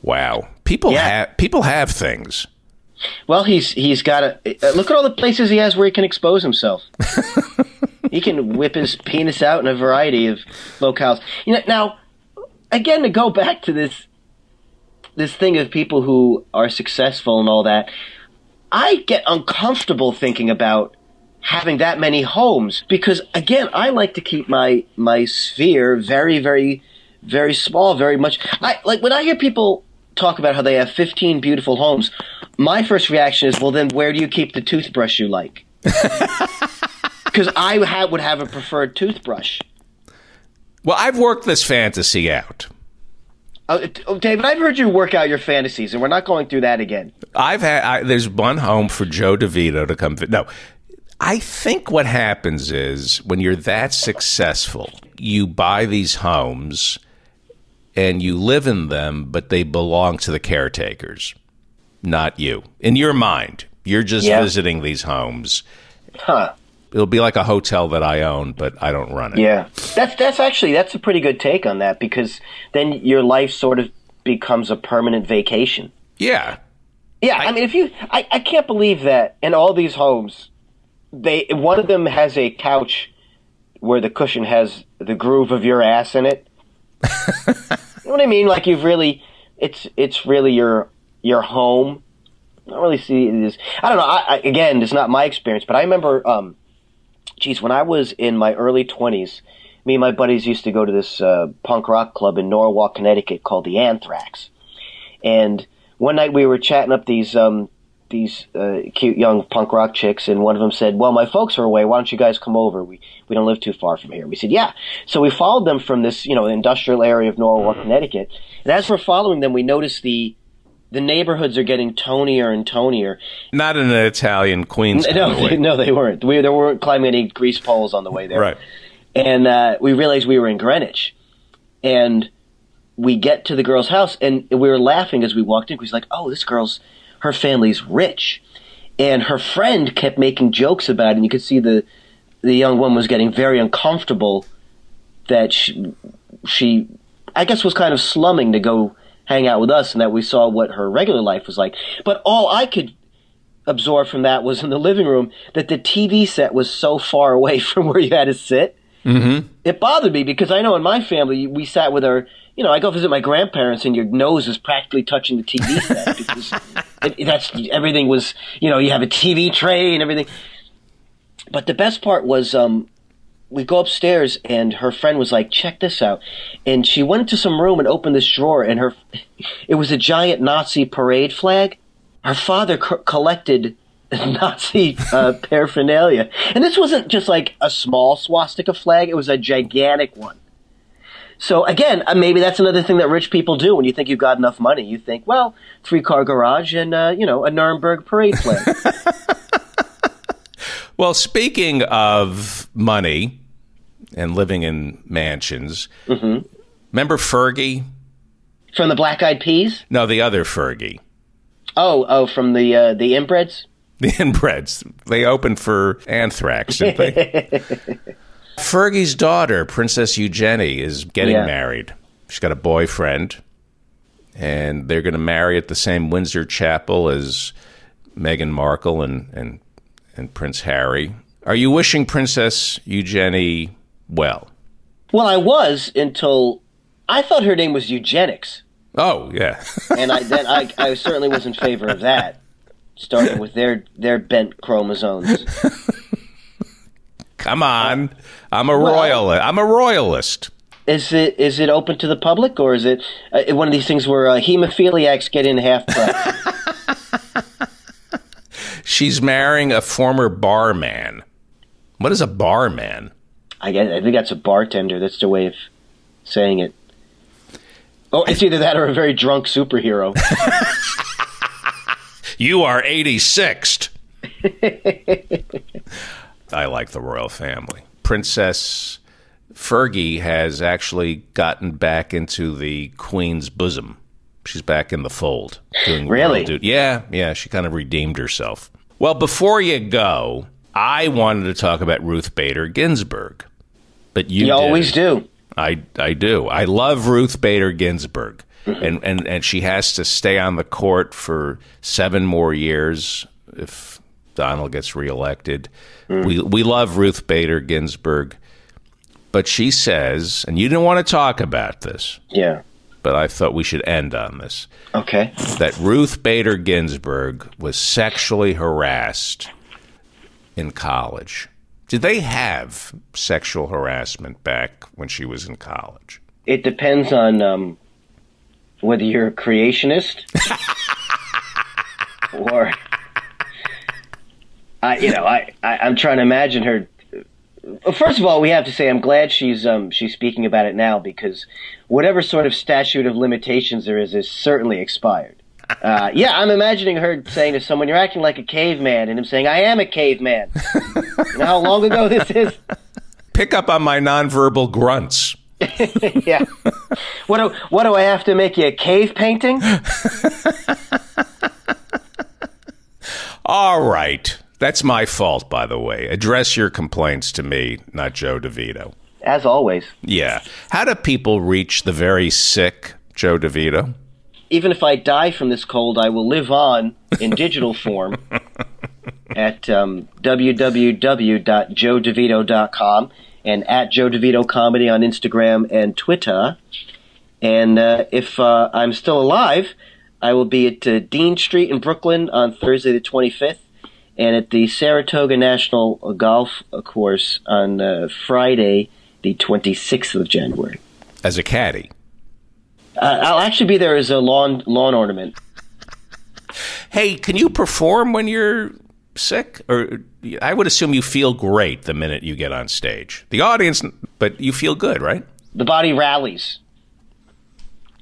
Wow. People Yeah. have people have things. Well, he's he's got a uh, look at all the places he has where he can expose himself. *laughs* he can whip his penis out in a variety of locales. You know, now again to go back to this this thing of people who are successful and all that. I get uncomfortable thinking about having that many homes because again, I like to keep my my sphere very very very small, very much. I like when I hear people talk about how they have 15 beautiful homes. My first reaction is, well, then where do you keep the toothbrush you like? *laughs* Because I ha- would have a preferred toothbrush. Well, I've worked this fantasy out. Uh, oh, David, I've heard you work out your fantasies, and we're not going through that again. I've had I, there's one home for Joe DeVito to come. No, I think what happens is when you're that successful, you buy these homes and you live in them, but they belong to the caretakers, not you. In your mind, you're just Yeah. visiting these homes. Huh. It'll be like a hotel that I own, but I don't run it. Yeah, that's that's actually that's a pretty good take on that because then your life sort of becomes a permanent vacation. Yeah. Yeah, I, mean, if you, I, I can't believe that in all these homes, they one of them has a couch where the cushion has the groove of your ass in it. you know what I mean? Like you've really, it's it's really your your home. I don't really see it as I don't know. I, I, again, it's not my experience, but I remember, um, geez, when I was in my early twenties, me and my buddies used to go to this uh, punk rock club in Norwalk, Connecticut called the Anthrax, and one night we were chatting up these um, these uh, cute young punk rock chicks, and one of them said, "Well, my folks are away. Why don't you guys come over? We we don't live too far from here." We said, "Yeah." So we followed them from this you know industrial area of Norwalk, Connecticut, and as we're following them, we noticed the the neighborhoods are getting tonier and tonier. Not in an Italian Queens. No, they, *laughs* no, they weren't. We, they weren't climbing any grease poles on the way there. Right. And uh, we realized we were in Greenwich. And we get to the girl's house, and we were laughing as we walked in. Because like, oh, this girl's, her family's rich. And her friend kept making jokes about it, and you could see the, the young woman was getting very uncomfortable that she, she, I guess, was kind of slumming to go hang out with us, and that we saw what her regular life was like. But all I could absorb from that was in the living room that the TV set was so far away *laughs* from where you had to sit Mm-hmm. It bothered me because I know in my family we sat with our, you know, I go visit my grandparents and your nose is practically touching the TV set *laughs* because it, that's everything was, you know, you have a TV tray and everything. But the best part was um, we go upstairs and her friend was like, "Check this out," and she went to some room and opened this drawer and her, it was a giant Nazi parade flag. Her father co- collected *laughs* Nazi uh, paraphernalia, and this wasn't just like a small swastika flag; it was a gigantic one. So again, uh, maybe that's another thing that rich people do. When you think you've got enough money, you think, well, three car garage and uh, you know a Nuremberg parade flag. *laughs* Well, speaking of money and living in mansions, remember Fergie? From the Black Eyed Peas? No, the other Fergie. Oh, oh, from the uh, the inbreds. *laughs* The inbreds. They opened for Anthrax, didn't they? *laughs* Fergie's daughter, Princess Eugenie, is getting Yeah. married. She's got a boyfriend, and they're going to marry at the same Windsor Chapel as Meghan Markle and, and, and Prince Harry. Are you wishing Princess Eugenie well? Well, I was until I thought her name was eugenics, Oh, yeah. *laughs* and I then I, I certainly was in favor of that. Starting with their their bent chromosomes. *laughs* Come on. I'm a royalist. I'm a royalist. Is it is it open to the public or is it uh, one of these things where uh, hemophiliacs get in half price? *laughs* She's marrying a former barman. What is a barman? I guess I think that's a bartender. That's the way of saying it. Oh, it's either that or a very drunk superhero. *laughs* You are 86th. *laughs* I like the royal family. Princess Fergie has actually gotten back into the queen's bosom. She's back in the fold. Doing Really? duty. Yeah, yeah. She kind of redeemed herself. Well, before you go, I wanted to talk about Ruth Bader Ginsburg, but you, You always do. I I do. I love Ruth Bader Ginsburg, mm-hmm. and and and she has to stay on the court for seven more years if Donald gets reelected. Mm. We we love Ruth Bader Ginsburg, but she says, and you didn't want to talk about this, Yeah. but I thought we should end on this Okay. that Ruth Bader Ginsburg was sexually harassed in college. Did they have sexual harassment back when she was in college? It depends on um, whether you're a creationist *laughs* or, I, you know, I, I I'm trying to imagine her. First of all, we have to say I'm glad she's um, she's speaking about it now because whatever sort of statute of limitations there is is certainly expired. Uh, yeah, I'm imagining her saying to someone, "You're acting like a caveman," and him saying, "I am a caveman." you know how long ago this is? *laughs* Pick up on my nonverbal grunts. *laughs* Yeah. What do what do I have to make you a cave painting? *laughs* All right. That's my fault, by the way. Address your complaints to me, not Joe DeVito. As always. Yeah. How do people reach the very sick Joe DeVito? Even if I die from this cold, I will live on in digital form *laughs* at um, www.joedevito.com and at Joe DeVito Comedy on Instagram and Twitter. And uh, if uh, I'm still alive, I will be at uh, Dean Street in Brooklyn on Thursday the 25th and at the Saratoga National Golf Course on uh, Friday the 26th of January. As a caddy. Uh, I'll actually be there as a lawn lawn ornament. Hey, can you perform when you're sick? Or I would assume you feel great the minute you get on stage. The audience, but you feel good, right? The body rallies.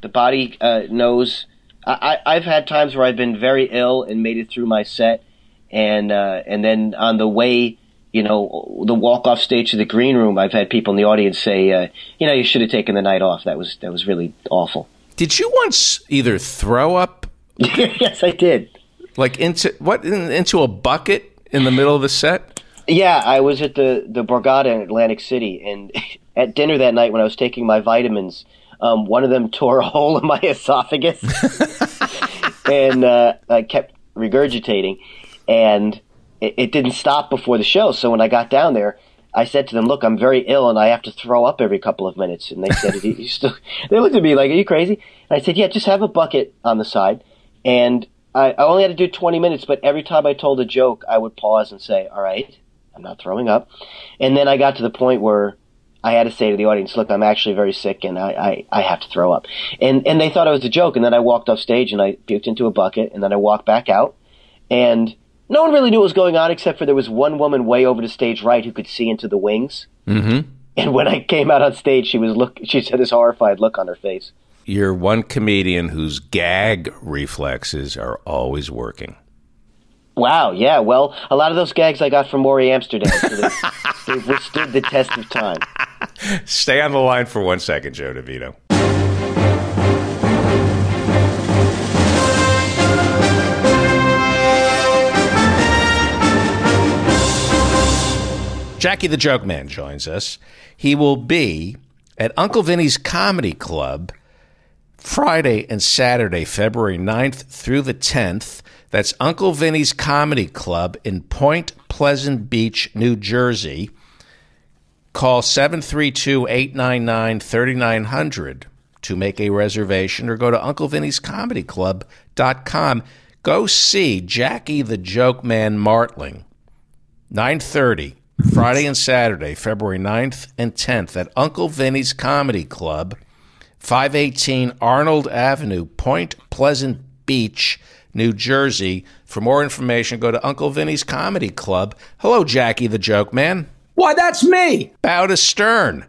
The body uh, knows. I, I, I've had times where I've been very ill and made it through my set, and uh, and then on the way, you know, the walk off stage to the green room, I've had people in the audience say, uh, you know, you should have taken the night off. That was that was really awful. Did you once either throw up *laughs* yes, I did. like into what in, into a bucket in the middle of the set? Yeah, I was at the the Borgata in Atlantic City, and *laughs* at dinner that night when I was taking my vitamins, um, one of them tore a *laughs* hole in my esophagus, and uh, I kept regurgitating, and it, it didn't stop before the show. So when I got down there, I said to them, "Look, I'm very ill and I have to throw up every couple of minutes." And they said, *laughs* "You still?" *laughs* They looked at me like, "Are you crazy?" And I said, "Yeah, just have a bucket on the side." And I, I only had to do 20 minutes, but every time I told a joke, I would pause and say, "All right, I'm not throwing up." And then I got to the point where I had to say to the audience, "Look, I'm actually very sick and I, I, I have to throw up." And and they thought it was a joke. And then I walked off stage and I puked into a bucket, and then I walked back out, and no one really knew what was going on except for there was one woman way over to stage right who could see into the wings. Mm-hmm. And when I came out on stage, she was look. She had this horrified look on her face. You're one comedian whose gag reflexes are always working. Wow. Yeah. Well, a lot of those gags I got from Morey Amsterdam. So they, *laughs* they've withstood the test of time. Stay on the line for one second, Joe DeVito. Jackie the Joke Man joins us. He will be at Uncle Vinny's Comedy Club Friday and Saturday, February 9th through the 10th. That's Uncle Vinny's Comedy Club in Point Pleasant Beach, New Jersey. Call 732 899 3900 to make a reservation or go to UncleVinny'sComedyClub.com. Go see Jackie the Joke Man Martling. 9:30 Friday and Saturday, February 9th and 10th at Uncle Vinny's Comedy Club, 518 Arnold Avenue, Point Pleasant Beach, New Jersey. For more information, go to Uncle Vinny's Comedy Club. Hello, Jackie the Joke Man. Why, that's me. Bow to Stern.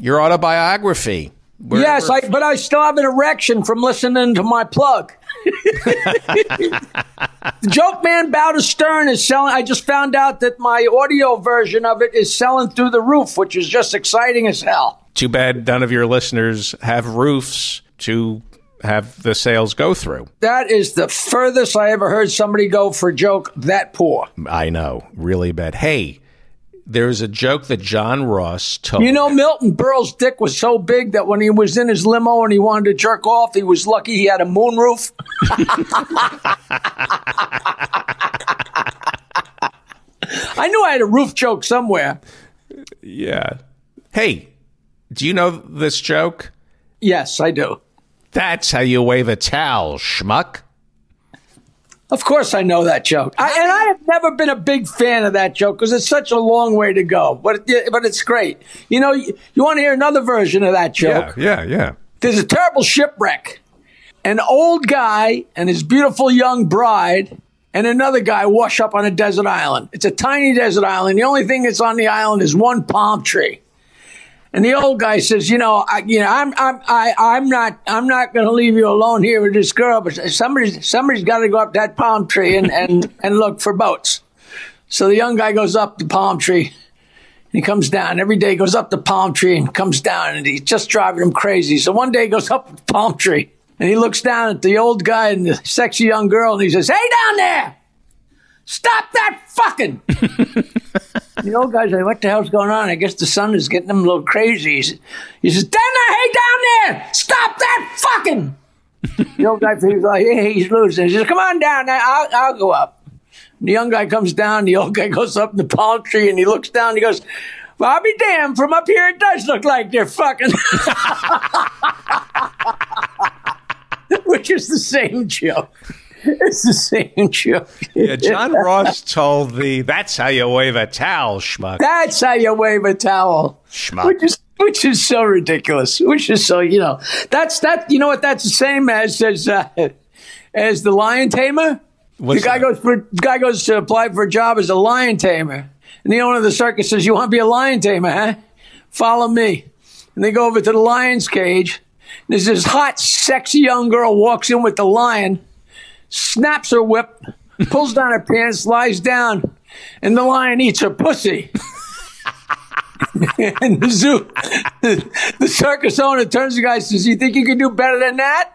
Your autobiography. We're- yes, we're- I, but I still have an erection from listening to my plug. the *laughs* Joke Man Bow to Stern is selling. I just found out that my audio version of it is selling through the roof, which is just exciting as hell. Too bad none of your listeners have roofs to have the sales go through. That is the furthest I ever heard somebody go for a joke that poor. I know, really bad. Hey, there's a joke that John Ross told. You know, Milton Berle's dick was so big that when he was in his limo and he wanted to jerk off, he was lucky he had a moonroof. *laughs* I knew I had a roof joke somewhere. Yeah. Hey, do you know this joke? Yes, I do. That's how you wave a towel, schmuck. Of course, I know that joke, I, and I have never been a big fan of that joke because it's such a long way to go. But but it's great. You know, you, you want to hear another version of that joke? Yeah, yeah, yeah. There's a terrible shipwreck. An old guy and his beautiful young bride and another guy wash up on a desert island. It's a tiny desert island. The only thing that's on the island is one palm tree. And the old guy says, "You know, I, you know, I'm, I'm, I, I'm not, I'm not going to leave you alone here with this girl, but somebody's, somebody's got to go up that palm tree and, and, and look for boats." So the young guy goes up the palm tree. and He comes down every day, goes up the palm tree and comes down, and he's just driving him crazy. So one day he goes up the palm tree and he looks down at the old guy and the sexy young girl, and he says, "Hey, down there, stop that fucking!" *laughs* the old guy's like, "What the hell's going on?" I guess the sun is getting them a little crazy. He says, he says "Down there, hey, down there, stop that fucking!" the old guy feels like oh, yeah, he's losing. He says, "Come on down. I'll, I'll go up." The young guy comes down. The old guy *laughs* goes up in the palm tree and he looks down. And he goes, "Well, I'll be damned. From up here, it does look like they're fucking." *laughs* Which is the same joke. *laughs* It's the same joke. Yeah, John Ross told the "That's how you wave a towel, schmuck." That's how you wave a towel. Schmuck. Which is which is so ridiculous. Which is so you know that's that you know what that's the same as as uh, as the lion tamer. What's the guy that? goes for the guy goes to apply for a job as a lion tamer, and the owner of the circus says, "You want to be a lion tamer, huh? Follow me." And they go over to the lion's cage. And there's this hot, sexy young girl walks in with the lion, snaps her whip, pulls down her pants, lies down, and the lion eats her pussy. *laughs* and the zoo, the circus owner turns to the guy and says, "You think you can do better than that?"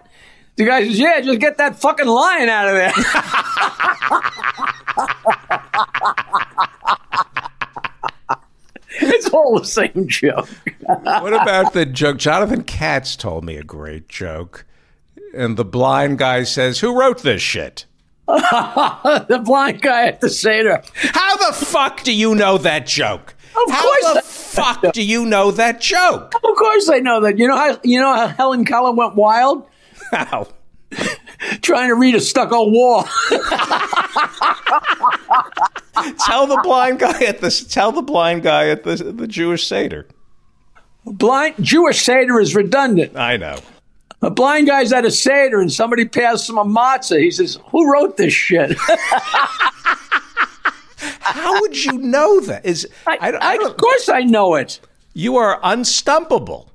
The guy says, "Yeah, just get that fucking lion out of there." *laughs* it's all the same joke. What about the joke? Jonathan Katz told me a great joke, and the blind guy says, "Who wrote this shit?" *laughs* the blind guy at the Seder. How the fuck do you know that joke? Of How course the fuck do you know that joke? Of course I know that. You know how you know how Helen Keller went wild How? trying to read a stucco wall. *laughs* Tell the blind guy at the tell the blind guy at the the Jewish seder. Blind Jewish Seder is redundant. I know. A blind guy's at a Seder and somebody passed him a matzah. He says, Who wrote this shit? *laughs* How would you know that? Is I, I, I, don't. of course I know it. You are unstumpable.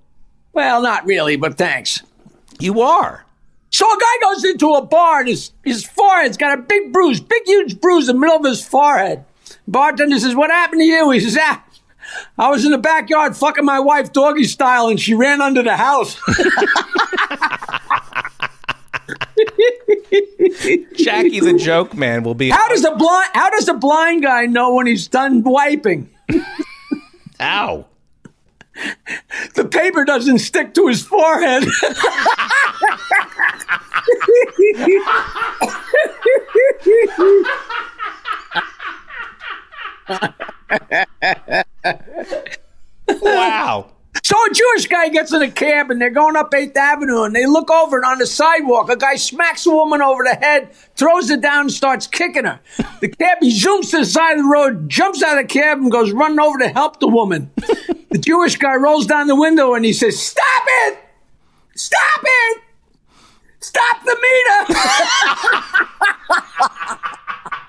Well, not really, but thanks. You are. So a guy goes into a bar and his, his forehead's got a big bruise, big huge bruise in the middle of his forehead. Bartender says, What happened to you? He says, Ah, I was in the backyard fucking my wife doggy style and she ran under the house. *laughs* Jackie the joke man will be. how does a blind how does a blind guy know when he's done wiping? Ow. The paper doesn't stick to his forehead. *laughs* Wow. So a Jewish guy gets in a cab and they're going up 8th Avenue and they look over and on the sidewalk, a guy smacks a woman over the head, throws her down and starts kicking her. The cab, he zooms to the side of the road, jumps out of the cab and goes running over to help the woman. The Jewish guy rolls down the window and he says, Stop it! Stop it! Stop the meter! *laughs*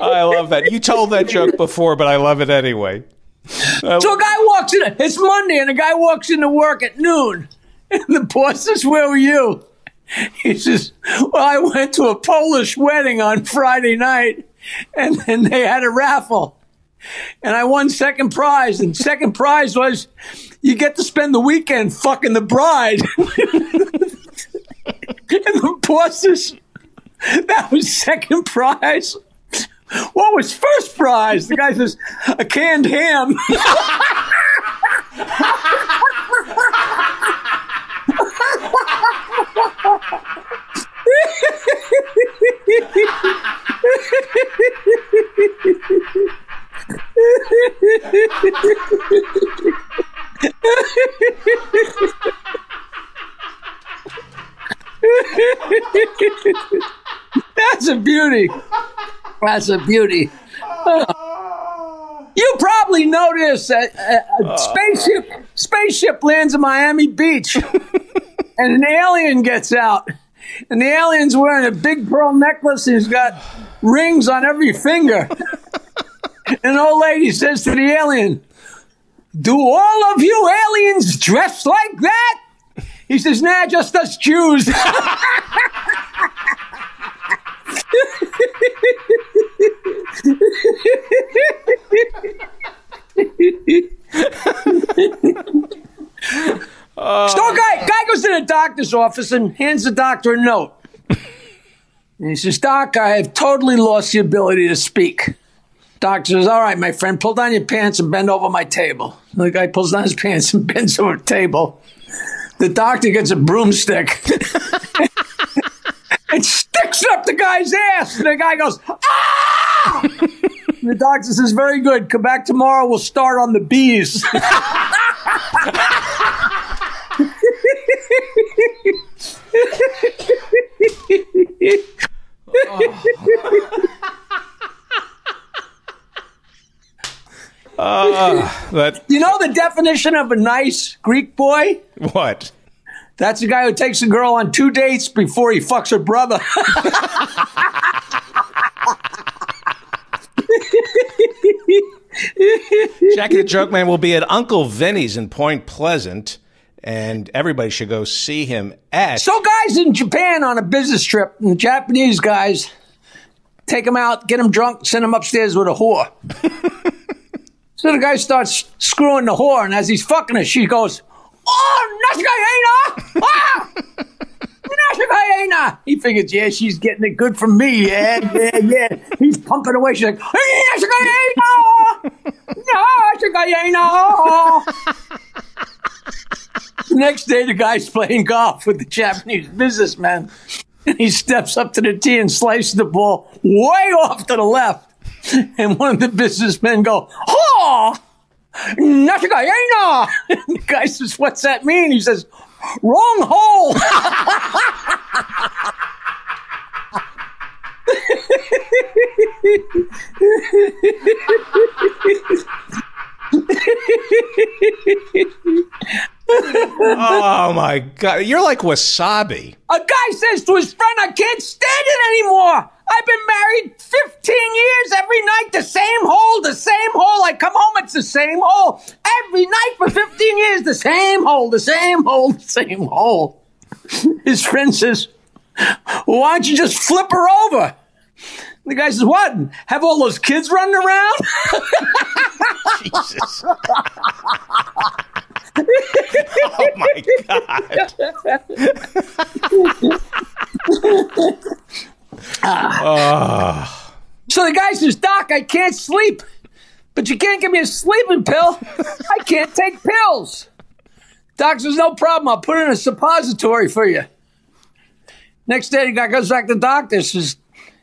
I love that. You told that joke before, but I love it anyway. I So a guy walks in. It's Monday, and a guy walks into work at noon. And the boss says, "Where were you?" He says, "Well, I went to a Polish wedding on Friday night, and then they had a raffle, and I won second prize. And second prize was you get to spend the weekend fucking the bride." *laughs* and the boss says, *laughs* "That was second prize." What was first prize? The guy says, a canned ham. *laughs* That's a beauty. That's a beauty. *laughs* You probably noticed uh, a, a, a spaceship spaceship lands in Miami Beach, *laughs* and an alien gets out, and the alien's wearing a big pearl necklace. And he's got rings on every finger. And *laughs* an old lady says to the alien, "Do all of you aliens dress like that?" He says, "Nah, just us Jews." So guy, guy goes to the doctor's office and hands the doctor a note. And he says, Doc, I have totally lost the ability to speak. Doctor says, All right, my friend, pull down your pants and bend over my table. The guy pulls down his pants and *laughs* bends over the table. The doctor gets a broomstick *laughs* and sticks up the guy's ass. And the guy goes, Ah! The doctor says, Very good. Come back tomorrow. We'll start on the bees. That You know the definition of a nice Greek boy? what? That's the guy who takes a girl on two dates before he fucks her brother. *laughs* Jackie the Joke Man will be at Uncle Vinny's in Point Pleasant, and everybody should go see him at. so, guys in Japan on a business trip, and the Japanese guys take him out, get him drunk, send him upstairs with a whore. *laughs* so the guy starts screwing the whore, and as he's fucking her, she goes, Oh, Nashikaina! Ah! *laughs* Nashikaina! He figures, yeah, she's getting it good from me. Yeah, yeah, yeah. He's pumping away. She's like, Nashikaina! *laughs* Nashikaina! The next day, the guy's playing golf with the Japanese businessman. And he steps up to the tee and slices the ball way off to the left. and one of the businessmen go, "Oh, Natagaina!" *laughs* And the guy says, "What's that mean?" He says, "Wrong hole." Oh my god, you're like wasabi. A guy says to his friend, I can't stand it anymore. I've been married 15 years. Every night, the same hole, the same hole. I come home, it's the same hole. Every night for 15 years, the same hole, the same hole, the same hole. His friend says, Why don't you just flip her over? The guy says, What? Have all those kids running around? Jesus. *laughs* oh my god. *laughs* Ah. So the guy says, Doc, I can't sleep, but you can't give me a sleeping pill. I can't take pills. Doc says, No problem. I'll put in a suppository for you. Next day, the guy goes back to the doctor. Says,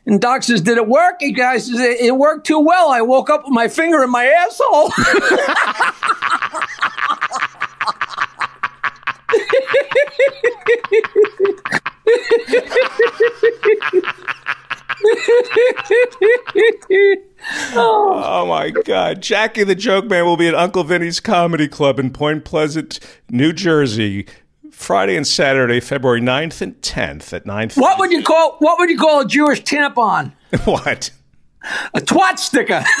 and Doc says, Did it work? The guy says, It it worked too well. I woke up with my finger in my asshole. *laughs* *laughs* Oh my God. Jackie the Joke Man will be at Uncle Vinny's Comedy Club in Point Pleasant, New Jersey, Friday and Saturday, February 9th and 10th at 9 what would you call what would you call a Jewish tampon? *laughs* What? A twat sticker. *laughs*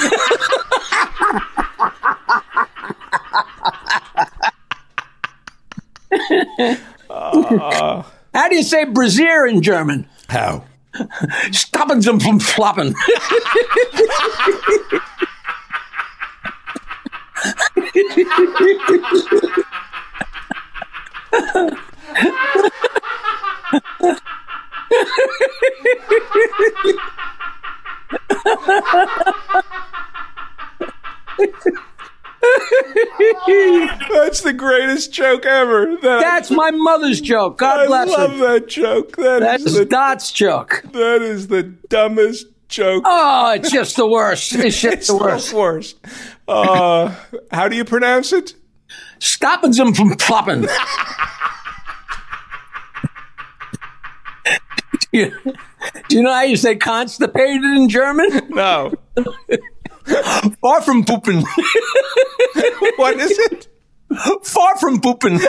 Uh, How do you say brazier in German? How? *laughs* Stopping them from flopping. *laughs* *laughs* *laughs* That's the greatest joke ever. That, That's my mother's joke. God I bless her. I love that joke. That is That's the, Dot's joke. that is the dumbest joke. Oh, it's just the worst. It's just *laughs* it's the the worst. worst. Uh, how do you pronounce it? Stopping them from flopping. *laughs* do you know how you say constipated in German? No. *laughs* Far from pooping. *laughs* What is it? Far from pooping. *laughs*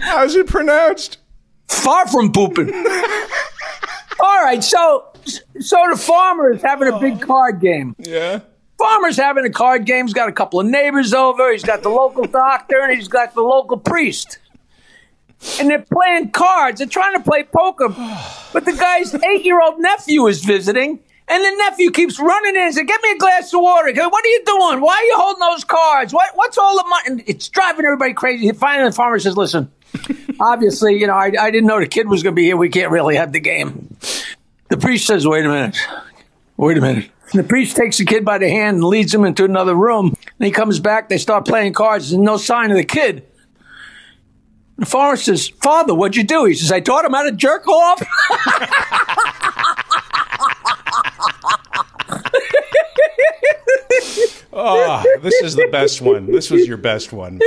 How's it pronounced? Far from pooping. All right, so so the farmer is having a big oh. card game. Yeah. Farmer's having a card game. He's got a couple of neighbors over. He's got the local *laughs* doctor and he's got the local priest. And they're playing cards. They're trying to play poker. But the guy's eight year old nephew is visiting. And the nephew keeps running in and says, Get me a glass of water. What are you doing? Why are you holding those cards? What, what's all the money? And it's driving everybody crazy. Finally, the farmer says, Listen, obviously, you know, I, I didn't know the kid was going to be here. We can't really have the game. The priest says, Wait a minute. Wait a minute. The priest takes the kid by the hand and leads him into another room. And he comes back. They start playing cards. There's no sign of the kid. The farmer says, Father, what'd you do? He says, I taught him how to jerk off. Oh, *laughs* this is the best one. This was your best one.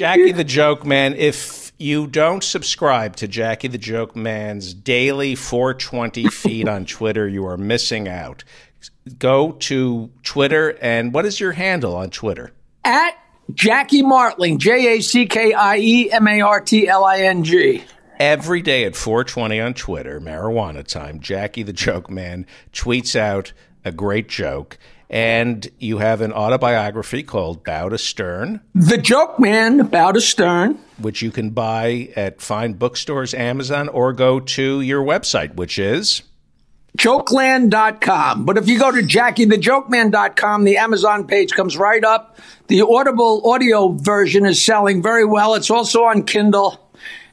Jackie the Joke Man, if you don't subscribe to Jackie the Joke Man's daily 420 *laughs* feed on Twitter, you are missing out. Go to Twitter, and what is your handle on Twitter? At Jackie Martling, J A C K I E M A R T L I N G. Every day at 420 on Twitter, marijuana time, Jackie the Joke Man tweets out a great joke. And you have an autobiography called Bow to Stern, The Joke Man, Bow to Stern. which you can buy at fine bookstores, Amazon, or go to your website, which is jokeland.com. But if you go to jackiethejokeman.com, the Amazon page comes right up. The Audible audio version is selling very well. It's also on Kindle.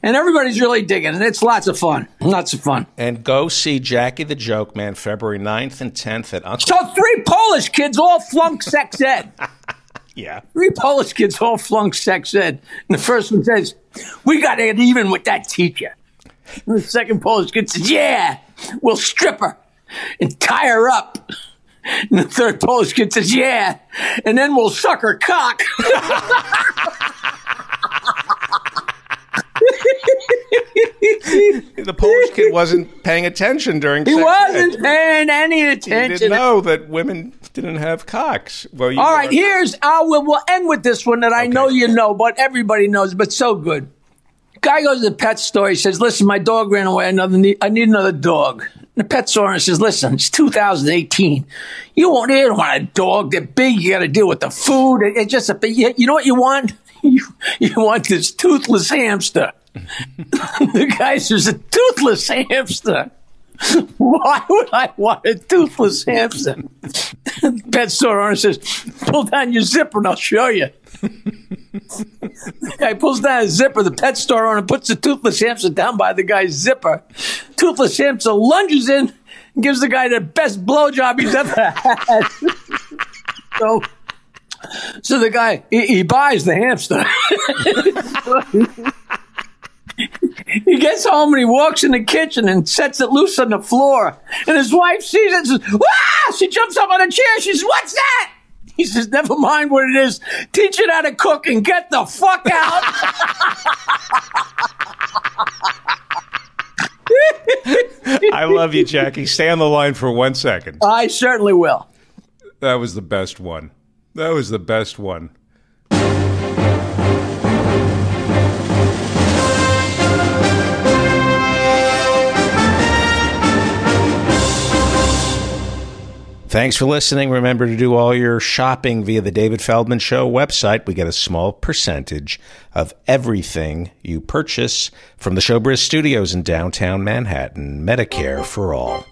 And everybody's really digging it. It's lots of fun. Lots of fun. And go see Jackie the Joke Man February 9th and 10th at Uncle. So three Polish kids all flunk sex ed. *laughs* yeah. Three Polish kids all flunk sex ed. And the first one says, We got to get even with that teacher. And the second Polish kid says, Yeah, we'll strip her and tie her up. And the third Polish kid says, Yeah, and then we'll suck her cock. *laughs* *laughs* The Polish kid wasn't paying attention during He wasn't ed. paying any attention. He didn't know that women didn't have cocks. Well, All right, here's I will we'll end with this one that I know you know, but everybody knows, but so good. Guy goes to the pet store. He says, "Listen, my dog ran away. Another need, I need another dog." The pet store owner says, "Listen, it's 2018. You won't you don't want a dog. They're big. You got to deal with the food. It- It's just a you you know what you want? *laughs* You, you want this toothless hamster." *laughs* the guy says, "A toothless hamster." Why would I want a toothless hamster? *laughs* Pet store owner says, pull down your zipper and I'll show you. the guy pulls down his zipper. The pet store owner puts the toothless hamster down by the guy's zipper. Toothless hamster lunges in and gives the guy the best blowjob he's ever had. *laughs* so, so the guy, he, he buys the hamster. He gets home and he walks in the kitchen and sets it loose on the floor. And his wife sees it and says, Wah! She jumps up on a chair. She says, What's that? He says, Never mind what it is. Teach it how to cook and get the fuck out. *laughs* I love you, Jackie. Stay on the line for one second. I certainly will. That was the best one. That was the best one. Thanks for listening. Remember to do all your shopping via the David Feldman Show website. We get a small percentage of everything you purchase from the Showbiz Studios in downtown Manhattan. Medicare for all.